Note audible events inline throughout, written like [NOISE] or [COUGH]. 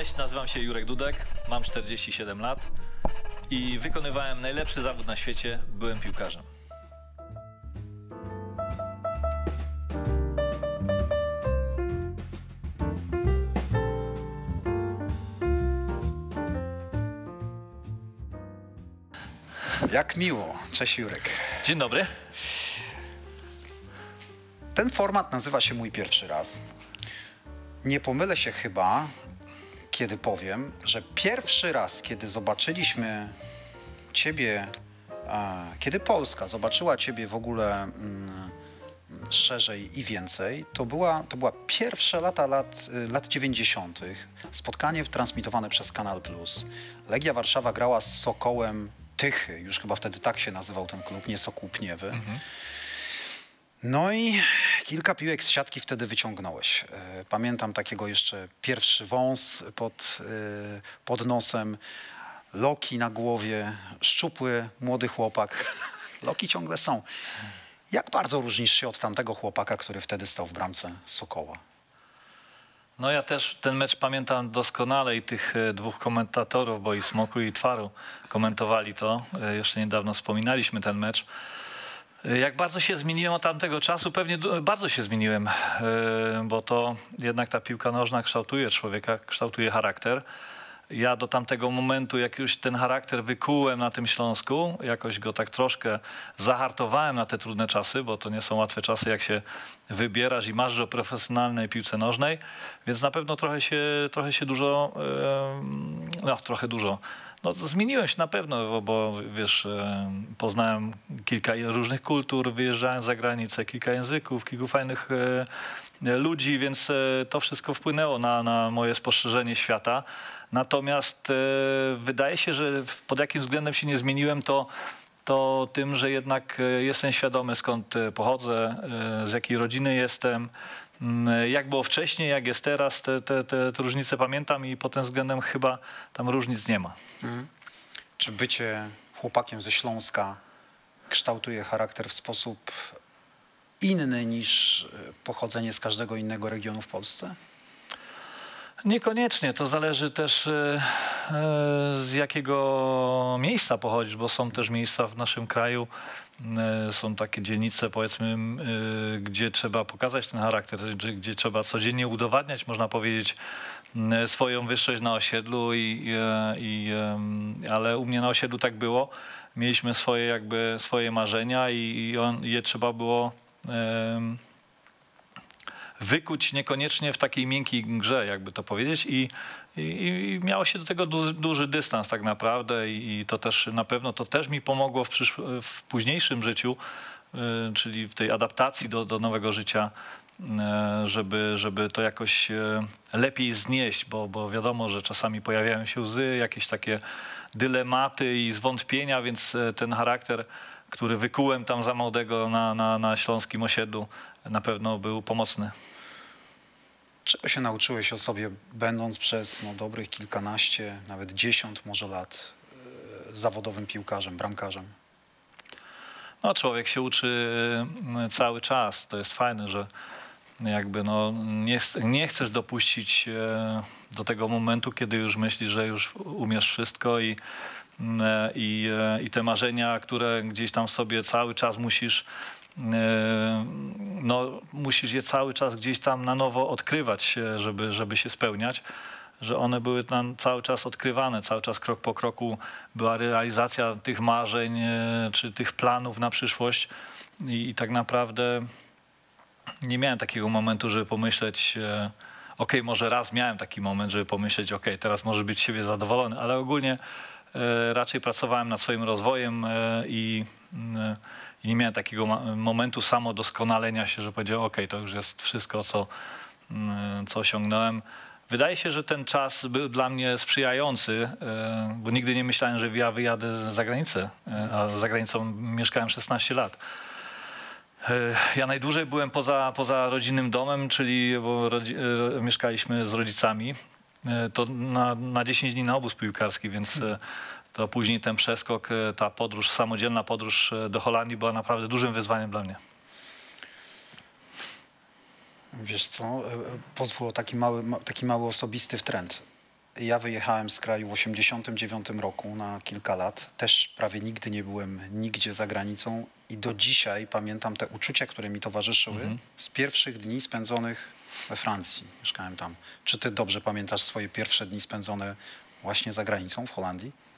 Cześć, nazywam się Jurek Dudek, mam 47 lat i wykonywałem najlepszy zawód na świecie, byłem piłkarzem. Jak miło. Cześć Jurek. Dzień dobry. Ten format nazywa się Mój Pierwszy Raz. Nie pomylę się chyba, kiedy powiem, że pierwszy raz, kiedy zobaczyliśmy Ciebie, kiedy Polska zobaczyła Ciebie w ogóle mm, szerzej i więcej, to była, to była pierwsze lata lat, y, lat 90. Spotkanie transmitowane przez Kanal Plus. Legia Warszawa grała z Sokołem Tychy, już chyba wtedy tak się nazywał ten klub, nie Sokół Pniewy. No i kilka piłek z siatki wtedy wyciągnąłeś. E, Pamiętam takiego jeszcze pierwszy wąs pod, e, pod nosem, loki na głowie, szczupły młody chłopak. [LAUGHS] Loki ciągle są. Jak bardzo różnisz się od tamtego chłopaka, który wtedy stał w bramce Sokoła? No ja też ten mecz pamiętam doskonale i tych e, dwóch komentatorów, bo i Smoku i Twaru komentowali to. Jeszcze niedawno wspominaliśmy ten mecz. E, Jak bardzo się zmieniłem od tamtego czasu? Pewnie bardzo się zmieniłem, e, bo to jednak ta piłka nożna kształtuje człowieka, kształtuje charakter. Ja do tamtego momentu, jak już ten charakter wykułem na tym Śląsku, jakoś go tak troszkę zahartowałem na te trudne czasy, bo to nie są łatwe czasy, jak się wybierasz i marzysz o profesjonalnej piłce nożnej, więc na pewno trochę się, trochę się dużo, no trochę dużo, no zmieniłem się na pewno, bo, wiesz, em, poznałem kilka różnych kultur, wyjeżdżałem za granicę, kilka języków, kilku fajnych e, ludzi, więc e, to wszystko wpłynęło na, na moje spostrzeżenie świata. Natomiast e, wydaje się, że pod jakim względem się nie zmieniłem, to, to tym, że jednak e, jestem świadomy skąd e, pochodzę, e, z jakiej rodziny jestem, jak było wcześniej, jak jest teraz, te, te, te, te różnice pamiętam i pod tym względem chyba tam różnic nie ma. Czy bycie chłopakiem ze Śląska kształtuje charakter w sposób inny niż e, pochodzenie z każdego innego regionu w Polsce? Niekoniecznie, to zależy też e, e, z jakiego miejsca pochodzisz, bo są też miejsca w naszym kraju, są takie dzielnice powiedzmy, e, gdzie trzeba pokazać ten charakter, gdzie, trzeba codziennie udowadniać, można powiedzieć, m, swoją wyższość na osiedlu, i, e, i, ale u mnie na osiedlu tak było. Mieliśmy swoje jakby swoje marzenia i, on, je trzeba było wykuć niekoniecznie w takiej miękkiej grze, jakby to powiedzieć. I, i, miało się do tego duży, dystans tak naprawdę i, to też na pewno to też mi pomogło w, w późniejszym życiu, y, czyli w tej adaptacji do, do nowego życia, y, żeby, żeby to jakoś y, lepiej znieść, bo, bo wiadomo, że czasami pojawiają się łzy, jakieś takie dylematy i zwątpienia, więc ten charakter, który wykułem tam za młodego na, na, na śląskim osiedlu, na pewno był pomocny. Czego się nauczyłeś o sobie, będąc przez no, dobrych kilkanaście, nawet dziesiąt może lat e, zawodowym piłkarzem, bramkarzem? No, człowiek się uczy mm, cały czas. To jest fajne, że jakby no, nie, nie chcesz dopuścić do tego momentu, kiedy już myślisz, że już umiesz wszystko i, mm, e, i, e, i te marzenia, które gdzieś tam sobie cały czas musisz no, musisz je cały czas gdzieś tam na nowo odkrywać, e, żeby, żeby się spełniać że one były tam cały czas odkrywane, cały czas krok po kroku była realizacja tych marzeń e, czy tych planów na przyszłość. I, i tak naprawdę nie miałem takiego momentu, żeby pomyśleć, e, okej, może raz miałem taki moment, żeby pomyśleć, okej, teraz możesz być siebie zadowolony, ale ogólnie raczej pracowałem nad swoim rozwojem i, mm, i nie miałem takiego momentu samodoskonalenia się, że powiedziałem, okej, to już jest wszystko, co, mm, co osiągnąłem. Wydaje się, że ten czas był dla mnie sprzyjający, e, bo nigdy nie myślałem, że ja wyjadę za granicę, e, a za granicą mieszkałem 16 lat. E, Ja najdłużej byłem poza, poza rodzinnym domem, czyli rodzi, mieszkaliśmy z rodzicami. To na, na 10 dni na obóz piłkarski, więc to później ten przeskok, e, ta podróż, samodzielna podróż e, do Holandii była naprawdę dużym wyzwaniem dla mnie. Wiesz co, e, pozwól taki mały, ma- taki mały osobisty wtręt. Ja wyjechałem z kraju w 1989 roku na kilka lat. Też prawie nigdy nie byłem nigdzie za granicą i do dzisiaj pamiętam te uczucia, które mi towarzyszyły z pierwszych dni spędzonych we Francji. Mieszkałem tam. Czy ty dobrze pamiętasz swoje pierwsze dni spędzone właśnie za granicą w Holandii?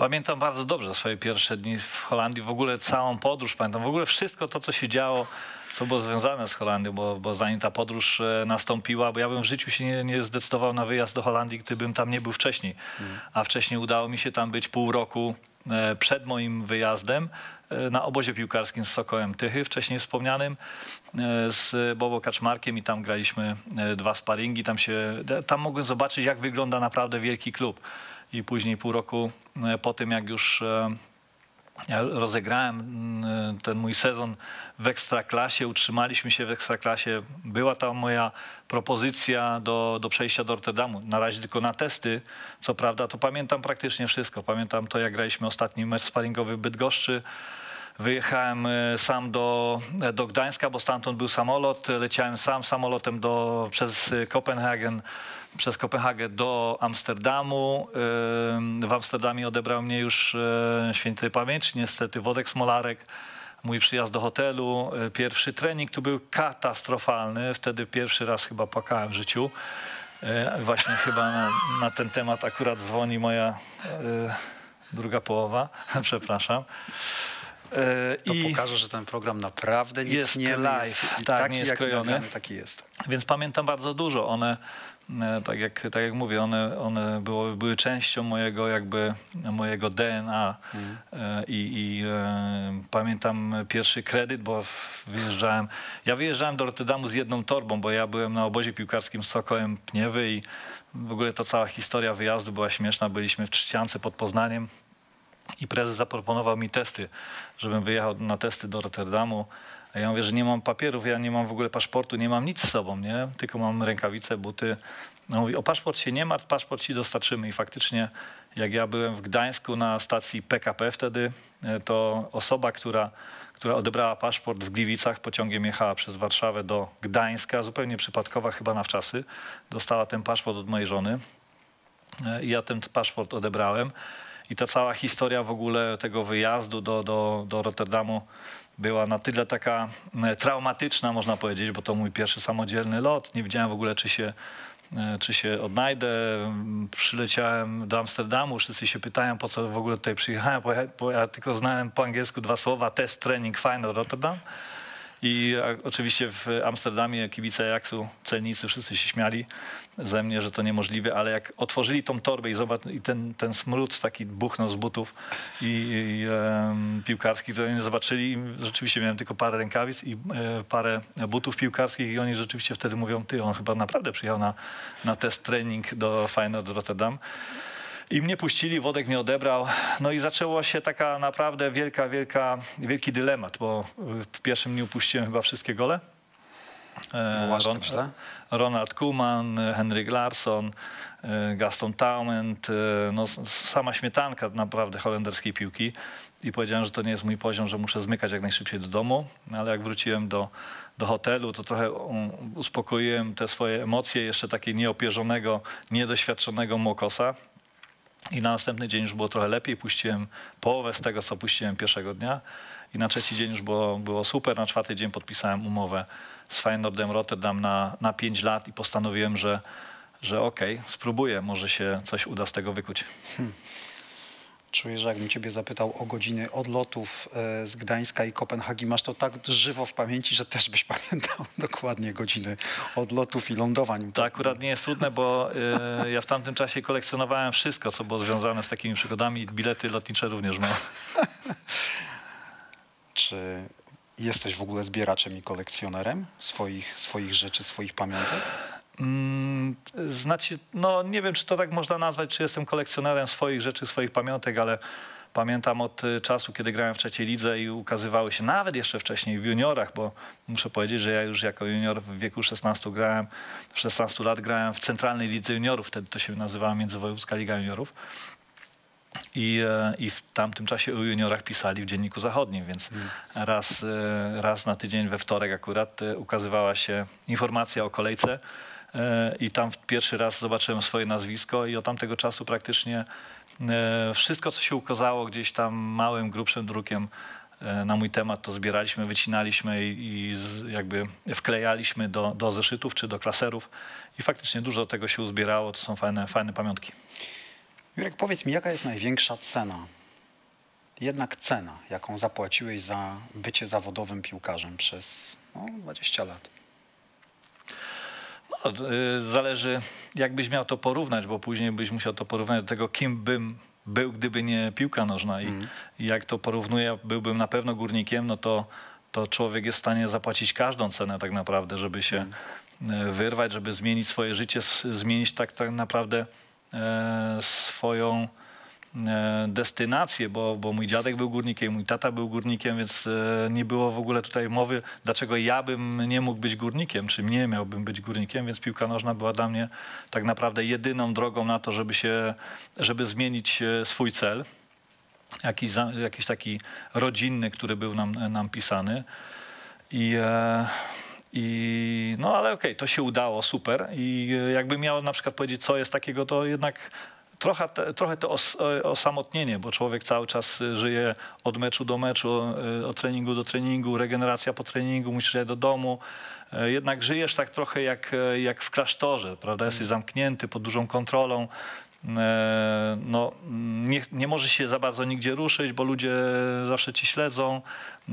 Pamiętam bardzo dobrze swoje pierwsze dni w Holandii, w ogóle całą podróż, pamiętam w ogóle wszystko to, co się działo, co było związane z Holandią, bo, bo zanim ta podróż e, nastąpiła, bo ja bym w życiu się nie, nie zdecydował na wyjazd do Holandii, gdybym tam nie był wcześniej. A wcześniej udało mi się tam być pół roku e, przed moim wyjazdem e, na obozie piłkarskim z Sokołem Tychy, wcześniej wspomnianym, z Bobo Kaczmarkiem i tam graliśmy dwa sparingi. Tam, się, tam mogłem zobaczyć, jak wygląda naprawdę wielki klub. I później pół roku e, po tym, jak już e, rozegrałem mm, ten mój sezon w Ekstraklasie, utrzymaliśmy się w Ekstraklasie. Była tam moja propozycja do, do przejścia do Rotterdamu. Na razie tylko na testy, co prawda, to pamiętam praktycznie wszystko. Pamiętam to, jak graliśmy ostatni mecz sparingowy w Bydgoszczy. Wyjechałem e, sam do, do Gdańska, bo stamtąd był samolot. Leciałem sam samolotem do, przez e, Kopenhagen, przez Kopenhagę do Amsterdamu. W Amsterdamie odebrał mnie już e, świętej pamięci, niestety Wodek Smolarek. Mój przyjazd do hotelu, e, pierwszy trening tu był katastrofalny. Wtedy pierwszy raz chyba płakałem w życiu. E, Właśnie chyba na, na ten temat akurat dzwoni moja e, druga połowa, [LAUGHS] przepraszam. To pokaże, że ten program naprawdę nic Jest nie live. Jest, i Tak, taki nie jest krojony. taki jest. Więc pamiętam bardzo dużo. One, tak jak, tak jak mówię, one, one było, były częścią mojego jakby mojego DNA E, i, i e, pamiętam pierwszy kredyt, bo wyjeżdżałem, ja wyjeżdżałem do Rotterdamu z jedną torbą, bo ja byłem na obozie piłkarskim z Sokołem Pniewy i w ogóle ta cała historia wyjazdu była śmieszna. Byliśmy w Trzciance pod Poznaniem i prezes zaproponował mi testy, żebym wyjechał na testy do Rotterdamu. A ja mówię, że nie mam papierów, ja nie mam w ogóle paszportu, nie mam nic z sobą, nie? Tylko mam rękawice, buty. No mówi, o paszport się nie martw, paszport ci dostarczymy. I faktycznie, jak ja byłem w Gdańsku na stacji PKP wtedy, e, to osoba, która, która odebrała paszport w Gliwicach, pociągiem jechała przez Warszawę do Gdańska, zupełnie przypadkowa chyba na wczasy, dostała ten paszport od mojej żony. E, I ja ten paszport odebrałem. I ta cała historia w ogóle tego wyjazdu do, do, do Rotterdamu była na tyle taka e, traumatyczna, można powiedzieć, bo to mój pierwszy samodzielny lot. Nie wiedziałem w ogóle, czy się, e, czy się odnajdę. Przyleciałem do Amsterdamu, wszyscy się pytają, po co w ogóle tutaj przyjechałem, bo ja, bo ja tylko znałem po angielsku dwa słowa, test, trening, final, Rotterdam. I oczywiście w Amsterdamie kibice Ajaxu, celnicy, wszyscy się śmiali ze mnie, że to niemożliwe, ale jak otworzyli tą torbę i, zobacz, i ten, ten smród taki buchnął z butów i, i em, piłkarskich, to oni zobaczyli, rzeczywiście miałem tylko parę rękawic i e, parę butów piłkarskich i oni rzeczywiście wtedy mówią, ty, on chyba naprawdę przyjechał na, na test trening do Feyenoord Rotterdam. I mnie puścili, Wodek mnie odebrał. No i zaczęła się taka naprawdę wielka, wielka, wielki dylemat, bo w pierwszym dniu puściłem chyba wszystkie gole. E, Właśnie, Ron- prawda? Ronald Koeman, e, Henryk Larsson, e, Gaston Taument, e, no sama śmietanka naprawdę holenderskiej piłki. I powiedziałem, że to nie jest mój poziom, że muszę zmykać jak najszybciej do domu. Ale jak wróciłem do, do hotelu, to trochę uspokoiłem te swoje emocje jeszcze takie nieopierzonego, niedoświadczonego Mokosa. I na następny dzień już było trochę lepiej. Puściłem połowę z tego, co puściłem pierwszego dnia. I na trzeci dzień już było, było super. Na czwarty dzień podpisałem umowę z Feyenoordem Rotterdam na, na 5 lat i postanowiłem, że, że okej, spróbuję, może się coś uda z tego wykuć. Czuję, że jakbym ciebie zapytał o godziny odlotów e, z Gdańska i Kopenhagi, masz to tak żywo w pamięci, że też byś [LAUGHS] pamiętał dokładnie godziny odlotów i lądowań. To akurat nie jest trudne, bo y, ja w tamtym czasie kolekcjonowałem wszystko, co było związane z takimi przygodami i bilety lotnicze również miałem. [LAUGHS] Czy jesteś w ogóle zbieraczem i kolekcjonerem swoich, swoich rzeczy, swoich pamiątek? Mm, Znaczy, no nie wiem, czy to tak można nazwać, czy jestem kolekcjonerem swoich rzeczy, swoich pamiątek, ale pamiętam od y, czasu, kiedy grałem w trzeciej lidze i ukazywały się nawet jeszcze wcześniej w juniorach, bo muszę powiedzieć, że ja już jako junior w wieku 16 grałem, 16 lat grałem w centralnej lidze juniorów, wtedy to się nazywała Międzywojewódzka Liga Juniorów. I, e, I w tamtym czasie o juniorach pisali w Dzienniku Zachodnim, więc raz, e, raz na tydzień we wtorek akurat ukazywała się informacja o kolejce i tam pierwszy raz zobaczyłem swoje nazwisko i od tamtego czasu praktycznie e, wszystko, co się ukazało gdzieś tam małym, grubszym drukiem e, na mój temat, to zbieraliśmy, wycinaliśmy i, jakby wklejaliśmy do, do zeszytów czy do klaserów i faktycznie dużo tego się uzbierało, to są fajne, fajne pamiątki. Jurek, powiedz mi, jaka jest największa cena? Jednak cena, jaką zapłaciłeś za bycie zawodowym piłkarzem przez no, 20 lat. No, zależy, jakbyś miał to porównać, bo później byś musiał to porównać do tego, kim bym był, gdyby nie piłka nożna. I, i jak to porównuję, byłbym na pewno górnikiem, no to, to człowiek jest w stanie zapłacić każdą cenę tak naprawdę, żeby się y, wyrwać, żeby zmienić swoje życie, zmienić tak, tak naprawdę e, swoją destynację, bo, bo mój dziadek był górnikiem, mój tata był górnikiem, więc e, nie było w ogóle tutaj mowy, dlaczego ja bym nie mógł być górnikiem, czy nie miałbym być górnikiem, więc piłka nożna była dla mnie tak naprawdę jedyną drogą na to, żeby się, żeby zmienić e, swój cel. Jakiś, jakiś taki rodzinny, który był nam, nam pisany. I, e, i no ale okej, to się udało, super. I e, jakby miał na przykład powiedzieć, co jest takiego, to jednak trochę, te, trochę to os, o- osamotnienie, bo człowiek cały czas y, żyje od meczu do meczu, y, od treningu do treningu, regeneracja po treningu, musisz jechać do domu. E, Jednak żyjesz tak trochę jak, e, jak w klasztorze, prawda? Jesteś zamknięty pod dużą kontrolą. E, No, nie, nie możesz się za bardzo nigdzie ruszyć, bo ludzie zawsze ci śledzą.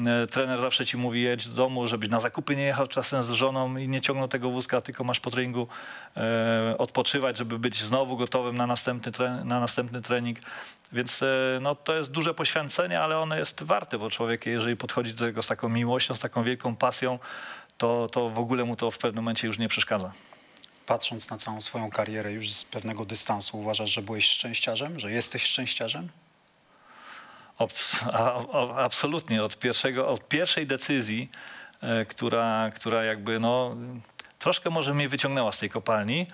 E, Trener zawsze ci mówi, jedź do domu, żebyś na zakupy nie jechał czasem z żoną i nie ciągnął tego wózka, tylko masz po treningu e, odpoczywać, żeby być znowu gotowym na następny, na następny trening. Więc no, to jest duże poświęcenie, ale ono jest warte, bo człowiek, jeżeli podchodzi do tego z taką miłością, z taką wielką pasją, to, to w ogóle mu to w pewnym momencie już nie przeszkadza. Patrząc na całą swoją karierę już z pewnego dystansu, uważasz, że byłeś szczęściarzem? Że jesteś szczęściarzem? Absolutnie. Od, pierwszego, od pierwszej decyzji, e, która, która jakby no, troszkę może mnie wyciągnęła z tej kopalni,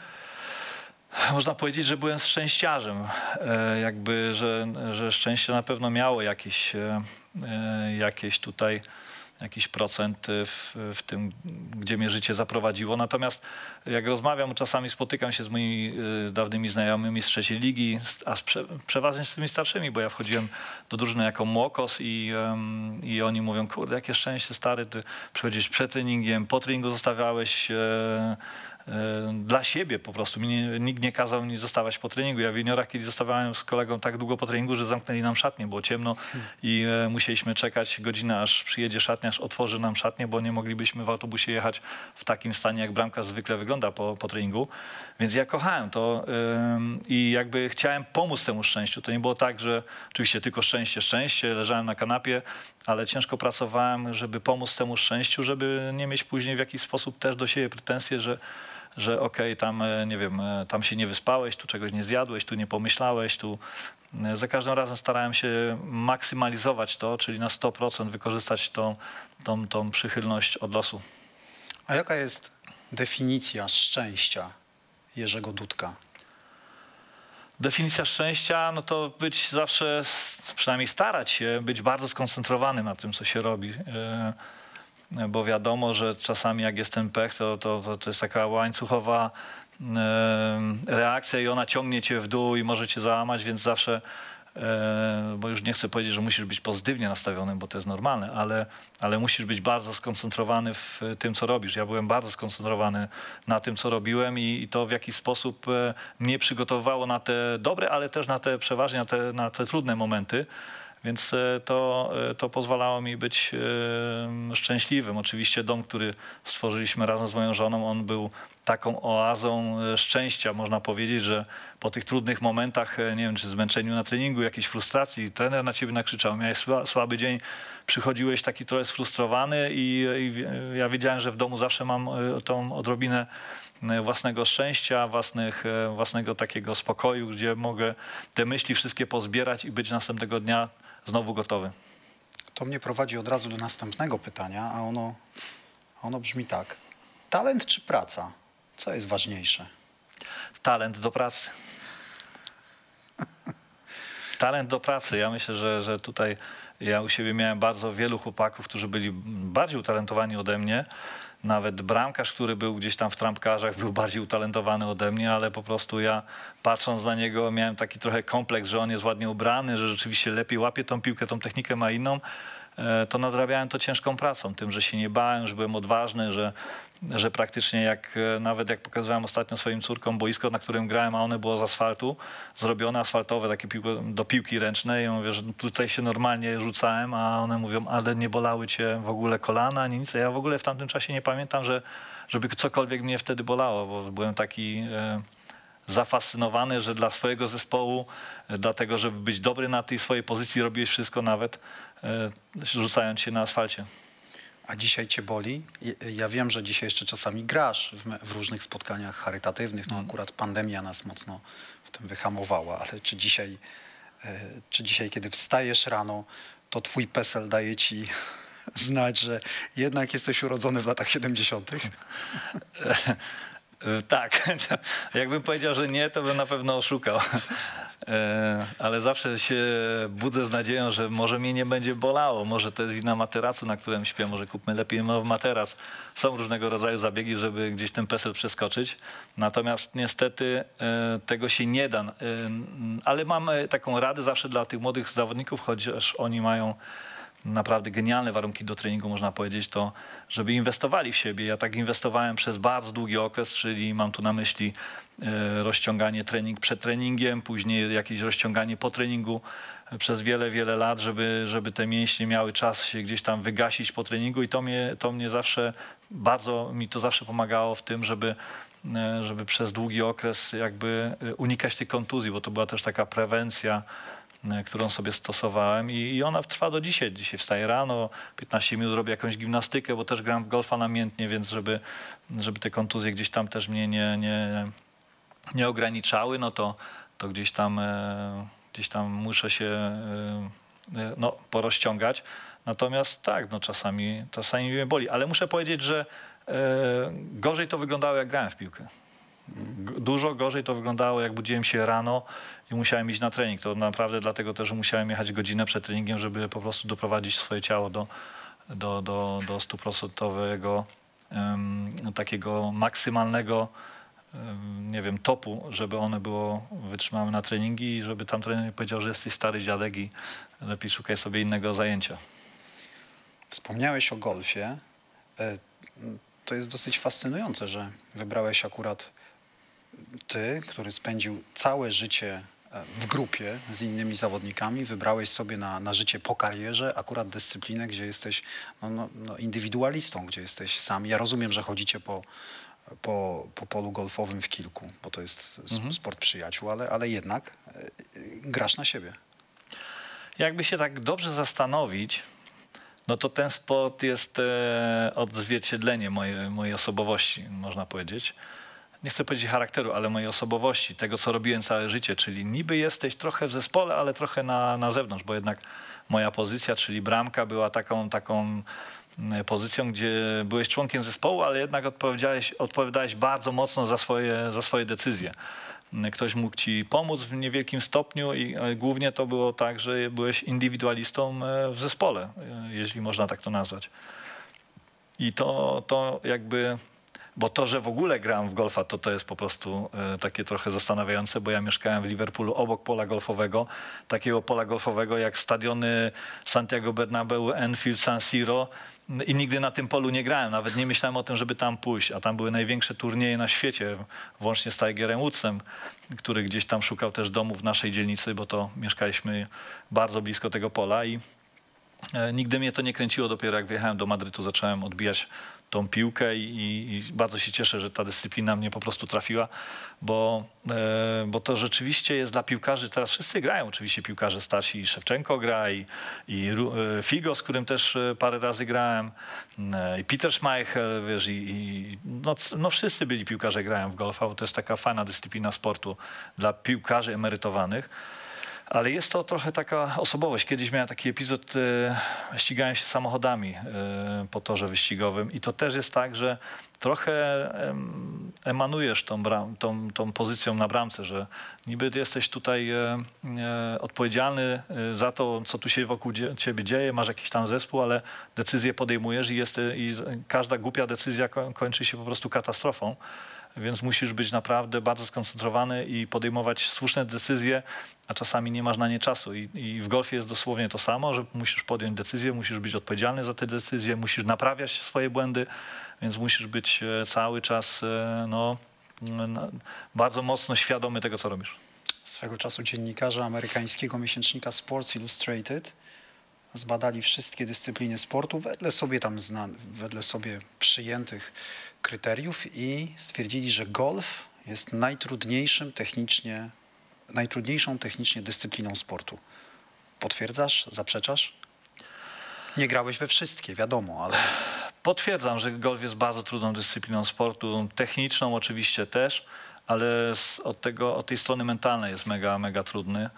można powiedzieć, że byłem szczęściarzem. E, Jakby, że, że szczęście na pewno miało jakieś, e, jakieś tutaj jakiś procent w, w tym, gdzie mnie życie zaprowadziło. Natomiast jak rozmawiam, czasami spotykam się z moimi y, dawnymi znajomymi z trzeciej ligi, a z prze, przeważnie z tymi starszymi, bo ja wchodziłem do drużyny jako młokos i, i oni mówią, kurde, jakie szczęście stary, ty przychodzisz przed treningiem, po treningu zostawiałeś e, dla siebie po prostu. Mnie, nikt nie kazał mi zostawać po treningu. Ja w juniorach kiedyś zostawałem z kolegą tak długo po treningu, że zamknęli nam szatnię, było ciemno i e, musieliśmy czekać godzinę, aż przyjedzie szatniarz, otworzy nam szatnię, bo nie moglibyśmy w autobusie jechać w takim stanie, jak bramka zwykle wygląda po, po treningu. Więc ja kochałem to i jakby chciałem pomóc temu szczęściu. To nie było tak, że oczywiście tylko szczęście, szczęście, leżałem na kanapie, ale ciężko pracowałem, żeby pomóc temu szczęściu, żeby nie mieć później w jakiś sposób też do siebie pretensje, że że okej, tam e, nie wiem, e, tam się nie wyspałeś, tu czegoś nie zjadłeś, tu nie pomyślałeś, tu e, za każdym razem starałem się maksymalizować to, czyli na 100% wykorzystać tą, tą, tą przychylność od losu. A jaka jest definicja szczęścia Jerzego Dudka? Definicja szczęścia, no to być zawsze, przynajmniej starać się być bardzo skoncentrowanym na tym, co się robi. Bo wiadomo, że czasami jak jest ten pech, to, to, to, to jest taka łańcuchowa reakcja i ona ciągnie cię w dół i może cię załamać, więc zawsze, e, bo już nie chcę powiedzieć, że musisz być pozytywnie nastawiony, bo to jest normalne, ale, ale musisz być bardzo skoncentrowany w tym, co robisz. Ja byłem bardzo skoncentrowany na tym, co robiłem i, i to w jakiś sposób e, mnie przygotowywało na te dobre, ale też na te przeważnie na te, na te trudne momenty. Więc e, to, e, to pozwalało mi być e, szczęśliwym. Oczywiście dom, który stworzyliśmy razem z moją żoną, on był taką oazą szczęścia. Można powiedzieć, że po tych trudnych momentach, nie wiem, czy zmęczeniu na treningu, jakiejś frustracji, trener na ciebie nakrzyczał, miałeś sła- słaby dzień, przychodziłeś taki trochę sfrustrowany i, i ja wiedziałem, że w domu zawsze mam tą odrobinę własnego szczęścia, własnych, własnego takiego spokoju, gdzie mogę te myśli wszystkie pozbierać i być następnego dnia znowu gotowy. To mnie prowadzi od razu do następnego pytania, a ono, ono brzmi tak. Talent czy praca? Co jest ważniejsze? Talent do pracy. Talent do pracy. Ja myślę, że, że tutaj ja u siebie miałem bardzo wielu chłopaków, którzy byli bardziej utalentowani ode mnie. Nawet bramkarz, który był gdzieś tam w trampkarzach, był bardziej utalentowany ode mnie, ale po prostu ja patrząc na niego miałem taki trochę kompleks, że on jest ładnie ubrany, że rzeczywiście lepiej łapie tą piłkę, tą technikę ma inną. E, to nadrabiałem to ciężką pracą, tym, że się nie bałem, że byłem odważny, że, że praktycznie jak e, nawet jak pokazywałem ostatnio swoim córkom boisko, na którym grałem, a one było z asfaltu, zrobione asfaltowe, takie piłki, do piłki ręcznej. I mówię, że tutaj się normalnie rzucałem, a one mówią, ale nie bolały cię w ogóle kolana, ani nic. Ja w ogóle w tamtym czasie nie pamiętam, że, żeby cokolwiek mnie wtedy bolało, bo byłem taki... E, zafascynowany, że dla swojego zespołu, dlatego żeby być dobry na tej swojej pozycji, robiłeś wszystko nawet E, rzucając się na asfalcie. A dzisiaj cię boli? Ja wiem, że dzisiaj jeszcze czasami grasz w, w, różnych spotkaniach charytatywnych. No mm. akurat pandemia nas mocno w tym wyhamowała, ale czy dzisiaj, e, czy dzisiaj kiedy wstajesz rano, to twój PESEL daje ci [LAUGHS] znać, że jednak jesteś urodzony w latach 70. [LAUGHS] [LAUGHS] E, tak, [LAUGHS] jakbym powiedział, że nie, to bym na pewno oszukał. E, ale zawsze się budzę z nadzieją, że może mnie nie będzie bolało, może to jest wina materacu, na którym śpię, może kupmy lepiej materac. Są różnego rodzaju zabiegi, żeby gdzieś ten PESEL przeskoczyć. Natomiast niestety e, tego się nie da. Ale mam taką radę zawsze dla tych młodych zawodników, chociaż oni mają naprawdę genialne warunki do treningu, można powiedzieć, to żeby inwestowali w siebie. Ja tak inwestowałem przez bardzo długi okres, czyli mam tu na myśli e, rozciąganie trening przed treningiem, później jakieś rozciąganie po treningu e, przez wiele, wiele lat, żeby, żeby te mięśnie miały czas się gdzieś tam wygasić po treningu i to mnie, to mnie zawsze, bardzo mi to zawsze pomagało w tym, żeby e, żeby przez długi okres jakby unikać tych kontuzji, bo to była też taka prewencja którą sobie stosowałem i, i ona trwa do dzisiaj. Dzisiaj wstaję rano, 15 minut robię jakąś gimnastykę, bo też gram w golfa namiętnie, więc żeby, żeby te kontuzje gdzieś tam też mnie nie, nie, nie ograniczały, no to, to gdzieś tam e, gdzieś tam muszę się e, no, porozciągać. Natomiast tak, no czasami, czasami mnie boli, ale muszę powiedzieć, że gorzej to wyglądało jak grałem w piłkę. Dużo gorzej to wyglądało, jak budziłem się rano i musiałem iść na trening. To naprawdę dlatego też musiałem jechać godzinę przed treningiem, żeby po prostu doprowadzić swoje ciało do, do, do, do stuprocentowego um, takiego maksymalnego nie wiem, topu, żeby one było wytrzymałe na treningi i żeby tam trener powiedział, że jesteś stary dziadek i lepiej szukaj sobie innego zajęcia. Wspomniałeś o golfie. E, to jest dosyć fascynujące, że wybrałeś akurat ty, który spędził całe życie w grupie z innymi zawodnikami, wybrałeś sobie na, na życie po karierze akurat dyscyplinę, gdzie jesteś no, no, no indywidualistą, gdzie jesteś sam. Ja rozumiem, że chodzicie po, po, po polu golfowym w kilku, bo to jest mhm. sport przyjaciół, ale, ale jednak e, grasz na siebie. Jakby się tak dobrze zastanowić, no to ten sport jest e, odzwierciedlenie mojej, mojej osobowości, można powiedzieć nie chcę powiedzieć charakteru, ale mojej osobowości, tego co robiłem całe życie, czyli niby jesteś trochę w zespole, ale trochę na, na zewnątrz, bo jednak moja pozycja, czyli bramka była taką, taką mm, pozycją, gdzie byłeś członkiem zespołu, ale jednak odpowiadałeś, odpowiadałeś bardzo mocno za swoje, za swoje decyzje. Ktoś mógł ci pomóc w niewielkim stopniu i e, głównie to było tak, że byłeś indywidualistą e, w zespole, e, jeśli można tak to nazwać. I to, to jakby bo to, że w ogóle gram w golfa, to to jest po prostu e, takie trochę zastanawiające, bo ja mieszkałem w Liverpoolu obok pola golfowego, takiego pola golfowego jak stadiony Santiago Bernabeu, Enfield, San Siro. I nigdy na tym polu nie grałem, nawet nie myślałem o tym, żeby tam pójść, a tam były największe turnieje na świecie, włącznie z Tigerem Woodsem, który gdzieś tam szukał też domu w naszej dzielnicy, bo to mieszkaliśmy bardzo blisko tego pola. I e, Nigdy mnie to nie kręciło, dopiero jak wyjechałem do Madrytu zacząłem odbijać tą piłkę i, i, bardzo się cieszę, że ta dyscyplina mnie po prostu trafiła, bo, e, bo to rzeczywiście jest dla piłkarzy, teraz wszyscy grają oczywiście piłkarze starsi, i Szewczenko gra i, i e, Figo, z którym też e, parę razy grałem, i Peter Schmeichel, wiesz, i, i no, no, wszyscy byli piłkarze, grają w golfa, bo to jest taka fajna dyscyplina sportu dla piłkarzy emerytowanych. Ale jest to trochę taka osobowość. Kiedyś miałem taki epizod, e, ścigałem się samochodami e, po torze wyścigowym i to też jest tak, że trochę em, emanujesz tą, bram, tą, tą pozycją na bramce, że niby jesteś tutaj e, e, odpowiedzialny za to, co tu się wokół dzie- ciebie dzieje, masz jakiś tam zespół, ale decyzję podejmujesz i, jest, i każda głupia decyzja ko- kończy się po prostu katastrofą. Więc musisz być naprawdę bardzo skoncentrowany i podejmować słuszne decyzje, a czasami nie masz na nie czasu. I, I w golfie jest dosłownie to samo, że musisz podjąć decyzję, musisz być odpowiedzialny za te decyzje, musisz naprawiać swoje błędy, więc musisz być e, cały czas e, no, bardzo mocno świadomy tego, co robisz. Swego czasu dziennikarze amerykańskiego miesięcznika Sports Illustrated zbadali wszystkie dyscypliny sportu wedle sobie tam zna, wedle sobie przyjętych kryteriów i stwierdzili, że golf jest najtrudniejszym technicznie, najtrudniejszą technicznie dyscypliną sportu. Potwierdzasz? Zaprzeczasz? Nie grałeś we wszystkie, wiadomo, ale Potwierdzam, że golf jest bardzo trudną dyscypliną sportu, techniczną oczywiście też, ale od, tego, od tej strony mentalnej jest mega, mega trudny,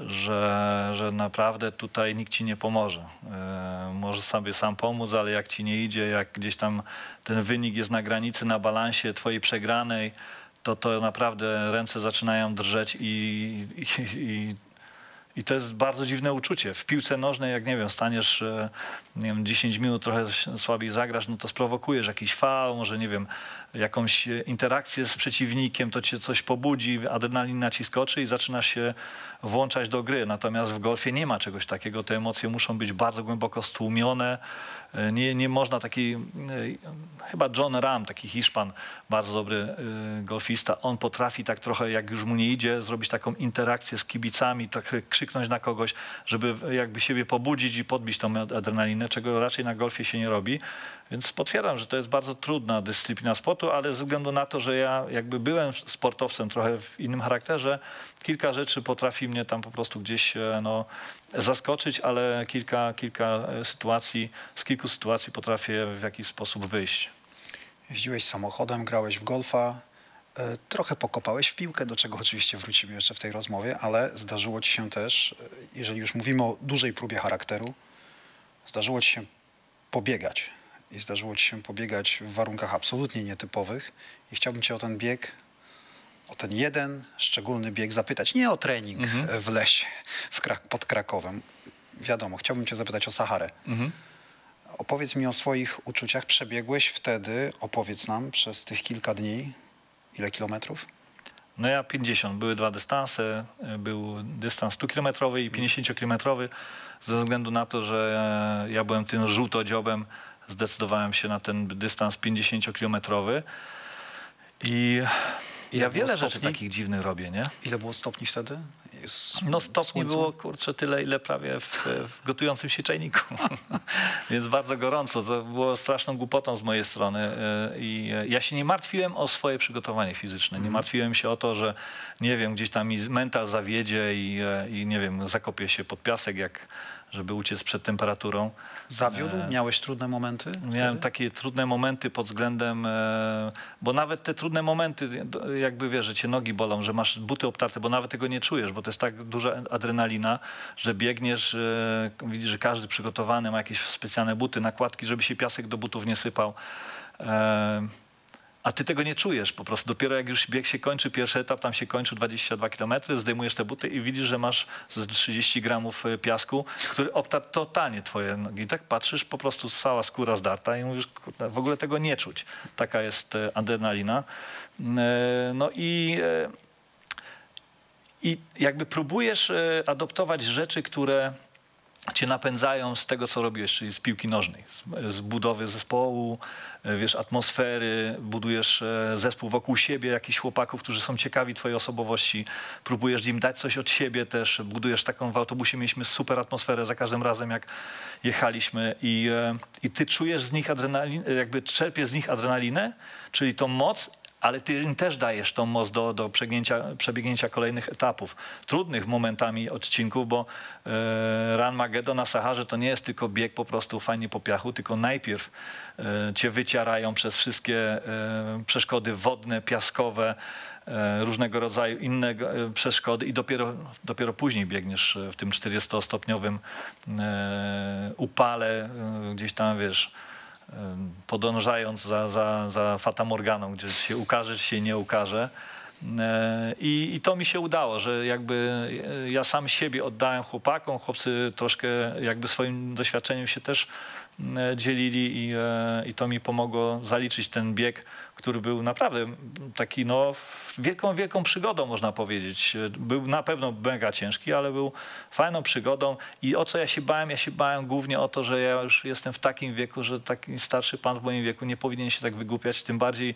że, że naprawdę tutaj nikt ci nie pomoże. E, może sobie sam pomóc, ale jak ci nie idzie, jak gdzieś tam ten wynik jest na granicy, na balansie twojej przegranej, to to naprawdę ręce zaczynają drżeć i, i, i i to jest bardzo dziwne uczucie. W piłce nożnej, jak nie wiem, staniesz e, nie wiem, 10 minut, trochę słabiej zagrasz, no to sprowokujesz jakiś fał, może nie wiem, jakąś e, interakcję z przeciwnikiem, to cię coś pobudzi, adrenalina ci skoczy i zaczynasz się włączać do gry. Natomiast w golfie nie ma czegoś takiego. Te emocje muszą być bardzo głęboko stłumione. E, Nie, nie można takiej, e, chyba John Ram, taki Hiszpan, bardzo dobry e, golfista, on potrafi tak trochę, jak już mu nie idzie, zrobić taką interakcję z kibicami, trochę krzyknąć na kogoś, żeby jakby siebie pobudzić i podbić tą adrenalinę, czego raczej na golfie się nie robi. Więc potwierdzam, że to jest bardzo trudna dyscyplina sportu, ale ze względu na to, że ja jakby byłem sportowcem trochę w innym charakterze, kilka rzeczy potrafi mnie tam po prostu gdzieś no, zaskoczyć, ale kilka, kilka e, sytuacji, z kilku sytuacji potrafię w jakiś sposób wyjść. jeździłeś samochodem, grałeś w golfa, e, trochę pokopałeś w piłkę, do czego oczywiście wrócimy jeszcze w tej rozmowie, ale zdarzyło ci się też, e, jeżeli już mówimy o dużej próbie charakteru, zdarzyło ci się pobiegać. I zdarzyło ci się pobiegać w warunkach absolutnie nietypowych. I chciałbym cię o ten bieg, o ten jeden szczególny bieg zapytać. Nie o trening e, w lesie w Krak- pod Krakowem. Wiadomo, chciałbym cię zapytać o Saharę. Opowiedz mi o swoich uczuciach. Przebiegłeś wtedy, opowiedz nam, przez tych kilka dni, ile kilometrów? No ja 50, były dwa dystanse, był dystans 100-kilometrowy i 50-kilometrowy. Ze względu na to, że e, ja byłem tym żółtodziobem, zdecydowałem się na ten dystans 50-kilometrowy. I ja wiele rzeczy takich dziwnych robię, nie? Ile było stopni wtedy? No stopni słońcu? było kurczę tyle, ile prawie w, w gotującym się czajniku. [LAUGHS] Więc bardzo gorąco. To było straszną głupotą z mojej strony. e, I e, ja się nie martwiłem o swoje przygotowanie fizyczne. Nie martwiłem się o to, że nie wiem, gdzieś tam mi mental zawiedzie i, e, i nie wiem, zakopię się pod piasek, jak żeby uciec przed temperaturą. Zawiódł? Miałeś trudne momenty? Miałem wtedy? takie trudne momenty pod względem, e, bo nawet te trudne momenty, jakby wiesz, że cię nogi bolą, że masz buty obtarte, bo nawet tego nie czujesz, bo to jest tak duża adrenalina, że biegniesz, e, widzisz, że każdy przygotowany ma jakieś specjalne buty, nakładki, żeby się piasek do butów nie sypał. A ty tego nie czujesz po prostu. Dopiero jak już bieg się kończy, pierwszy etap tam się kończy 22 km, zdejmujesz te buty i widzisz, że masz z 30 gramów e, piasku, który obtarł totalnie twoje nogi. I tak patrzysz, po prostu cała skóra zdarta i mówisz, kurde, w ogóle tego nie czuć. Taka jest e, adrenalina. E, No i, i jakby próbujesz adoptować rzeczy, które cię napędzają z tego, co robiłeś, czyli z piłki nożnej, z, z budowy zespołu, e, wiesz, atmosfery, budujesz e, zespół wokół siebie, jakichś chłopaków, którzy są ciekawi twojej osobowości, próbujesz im dać coś od siebie też, budujesz taką, w autobusie mieliśmy super atmosferę za każdym razem, jak jechaliśmy i, e, i ty czujesz z nich adrenalinę, jakby czerpiesz z nich adrenalinę, czyli tą moc, ale ty im też dajesz tą moc do, do przebiegnięcia, kolejnych etapów. Trudnych momentami odcinków, bo e, Run Mageddon na Saharze to nie jest tylko bieg po prostu fajnie po piachu, tylko najpierw e, cię wycierają przez wszystkie e, przeszkody wodne, piaskowe, e, różnego rodzaju inne przeszkody i dopiero, dopiero później biegniesz w tym 40-stopniowym e, upale, gdzieś tam, wiesz, podążając za, za, za Fata Morganą, gdzie się ukaże, czy się nie ukaże. E, I, I to mi się udało, że jakby e, ja sam siebie oddałem chłopakom, chłopcy troszkę jakby swoim doświadczeniem się też dzielili i, e, i to mi pomogło zaliczyć ten bieg, który był naprawdę taki no wielką, wielką przygodą można powiedzieć. Był na pewno mega ciężki, ale był fajną przygodą i o co ja się bałem? Ja się bałem głównie o to, że ja już jestem w takim wieku, że taki starszy pan w moim wieku nie powinien się tak wygłupiać, tym bardziej,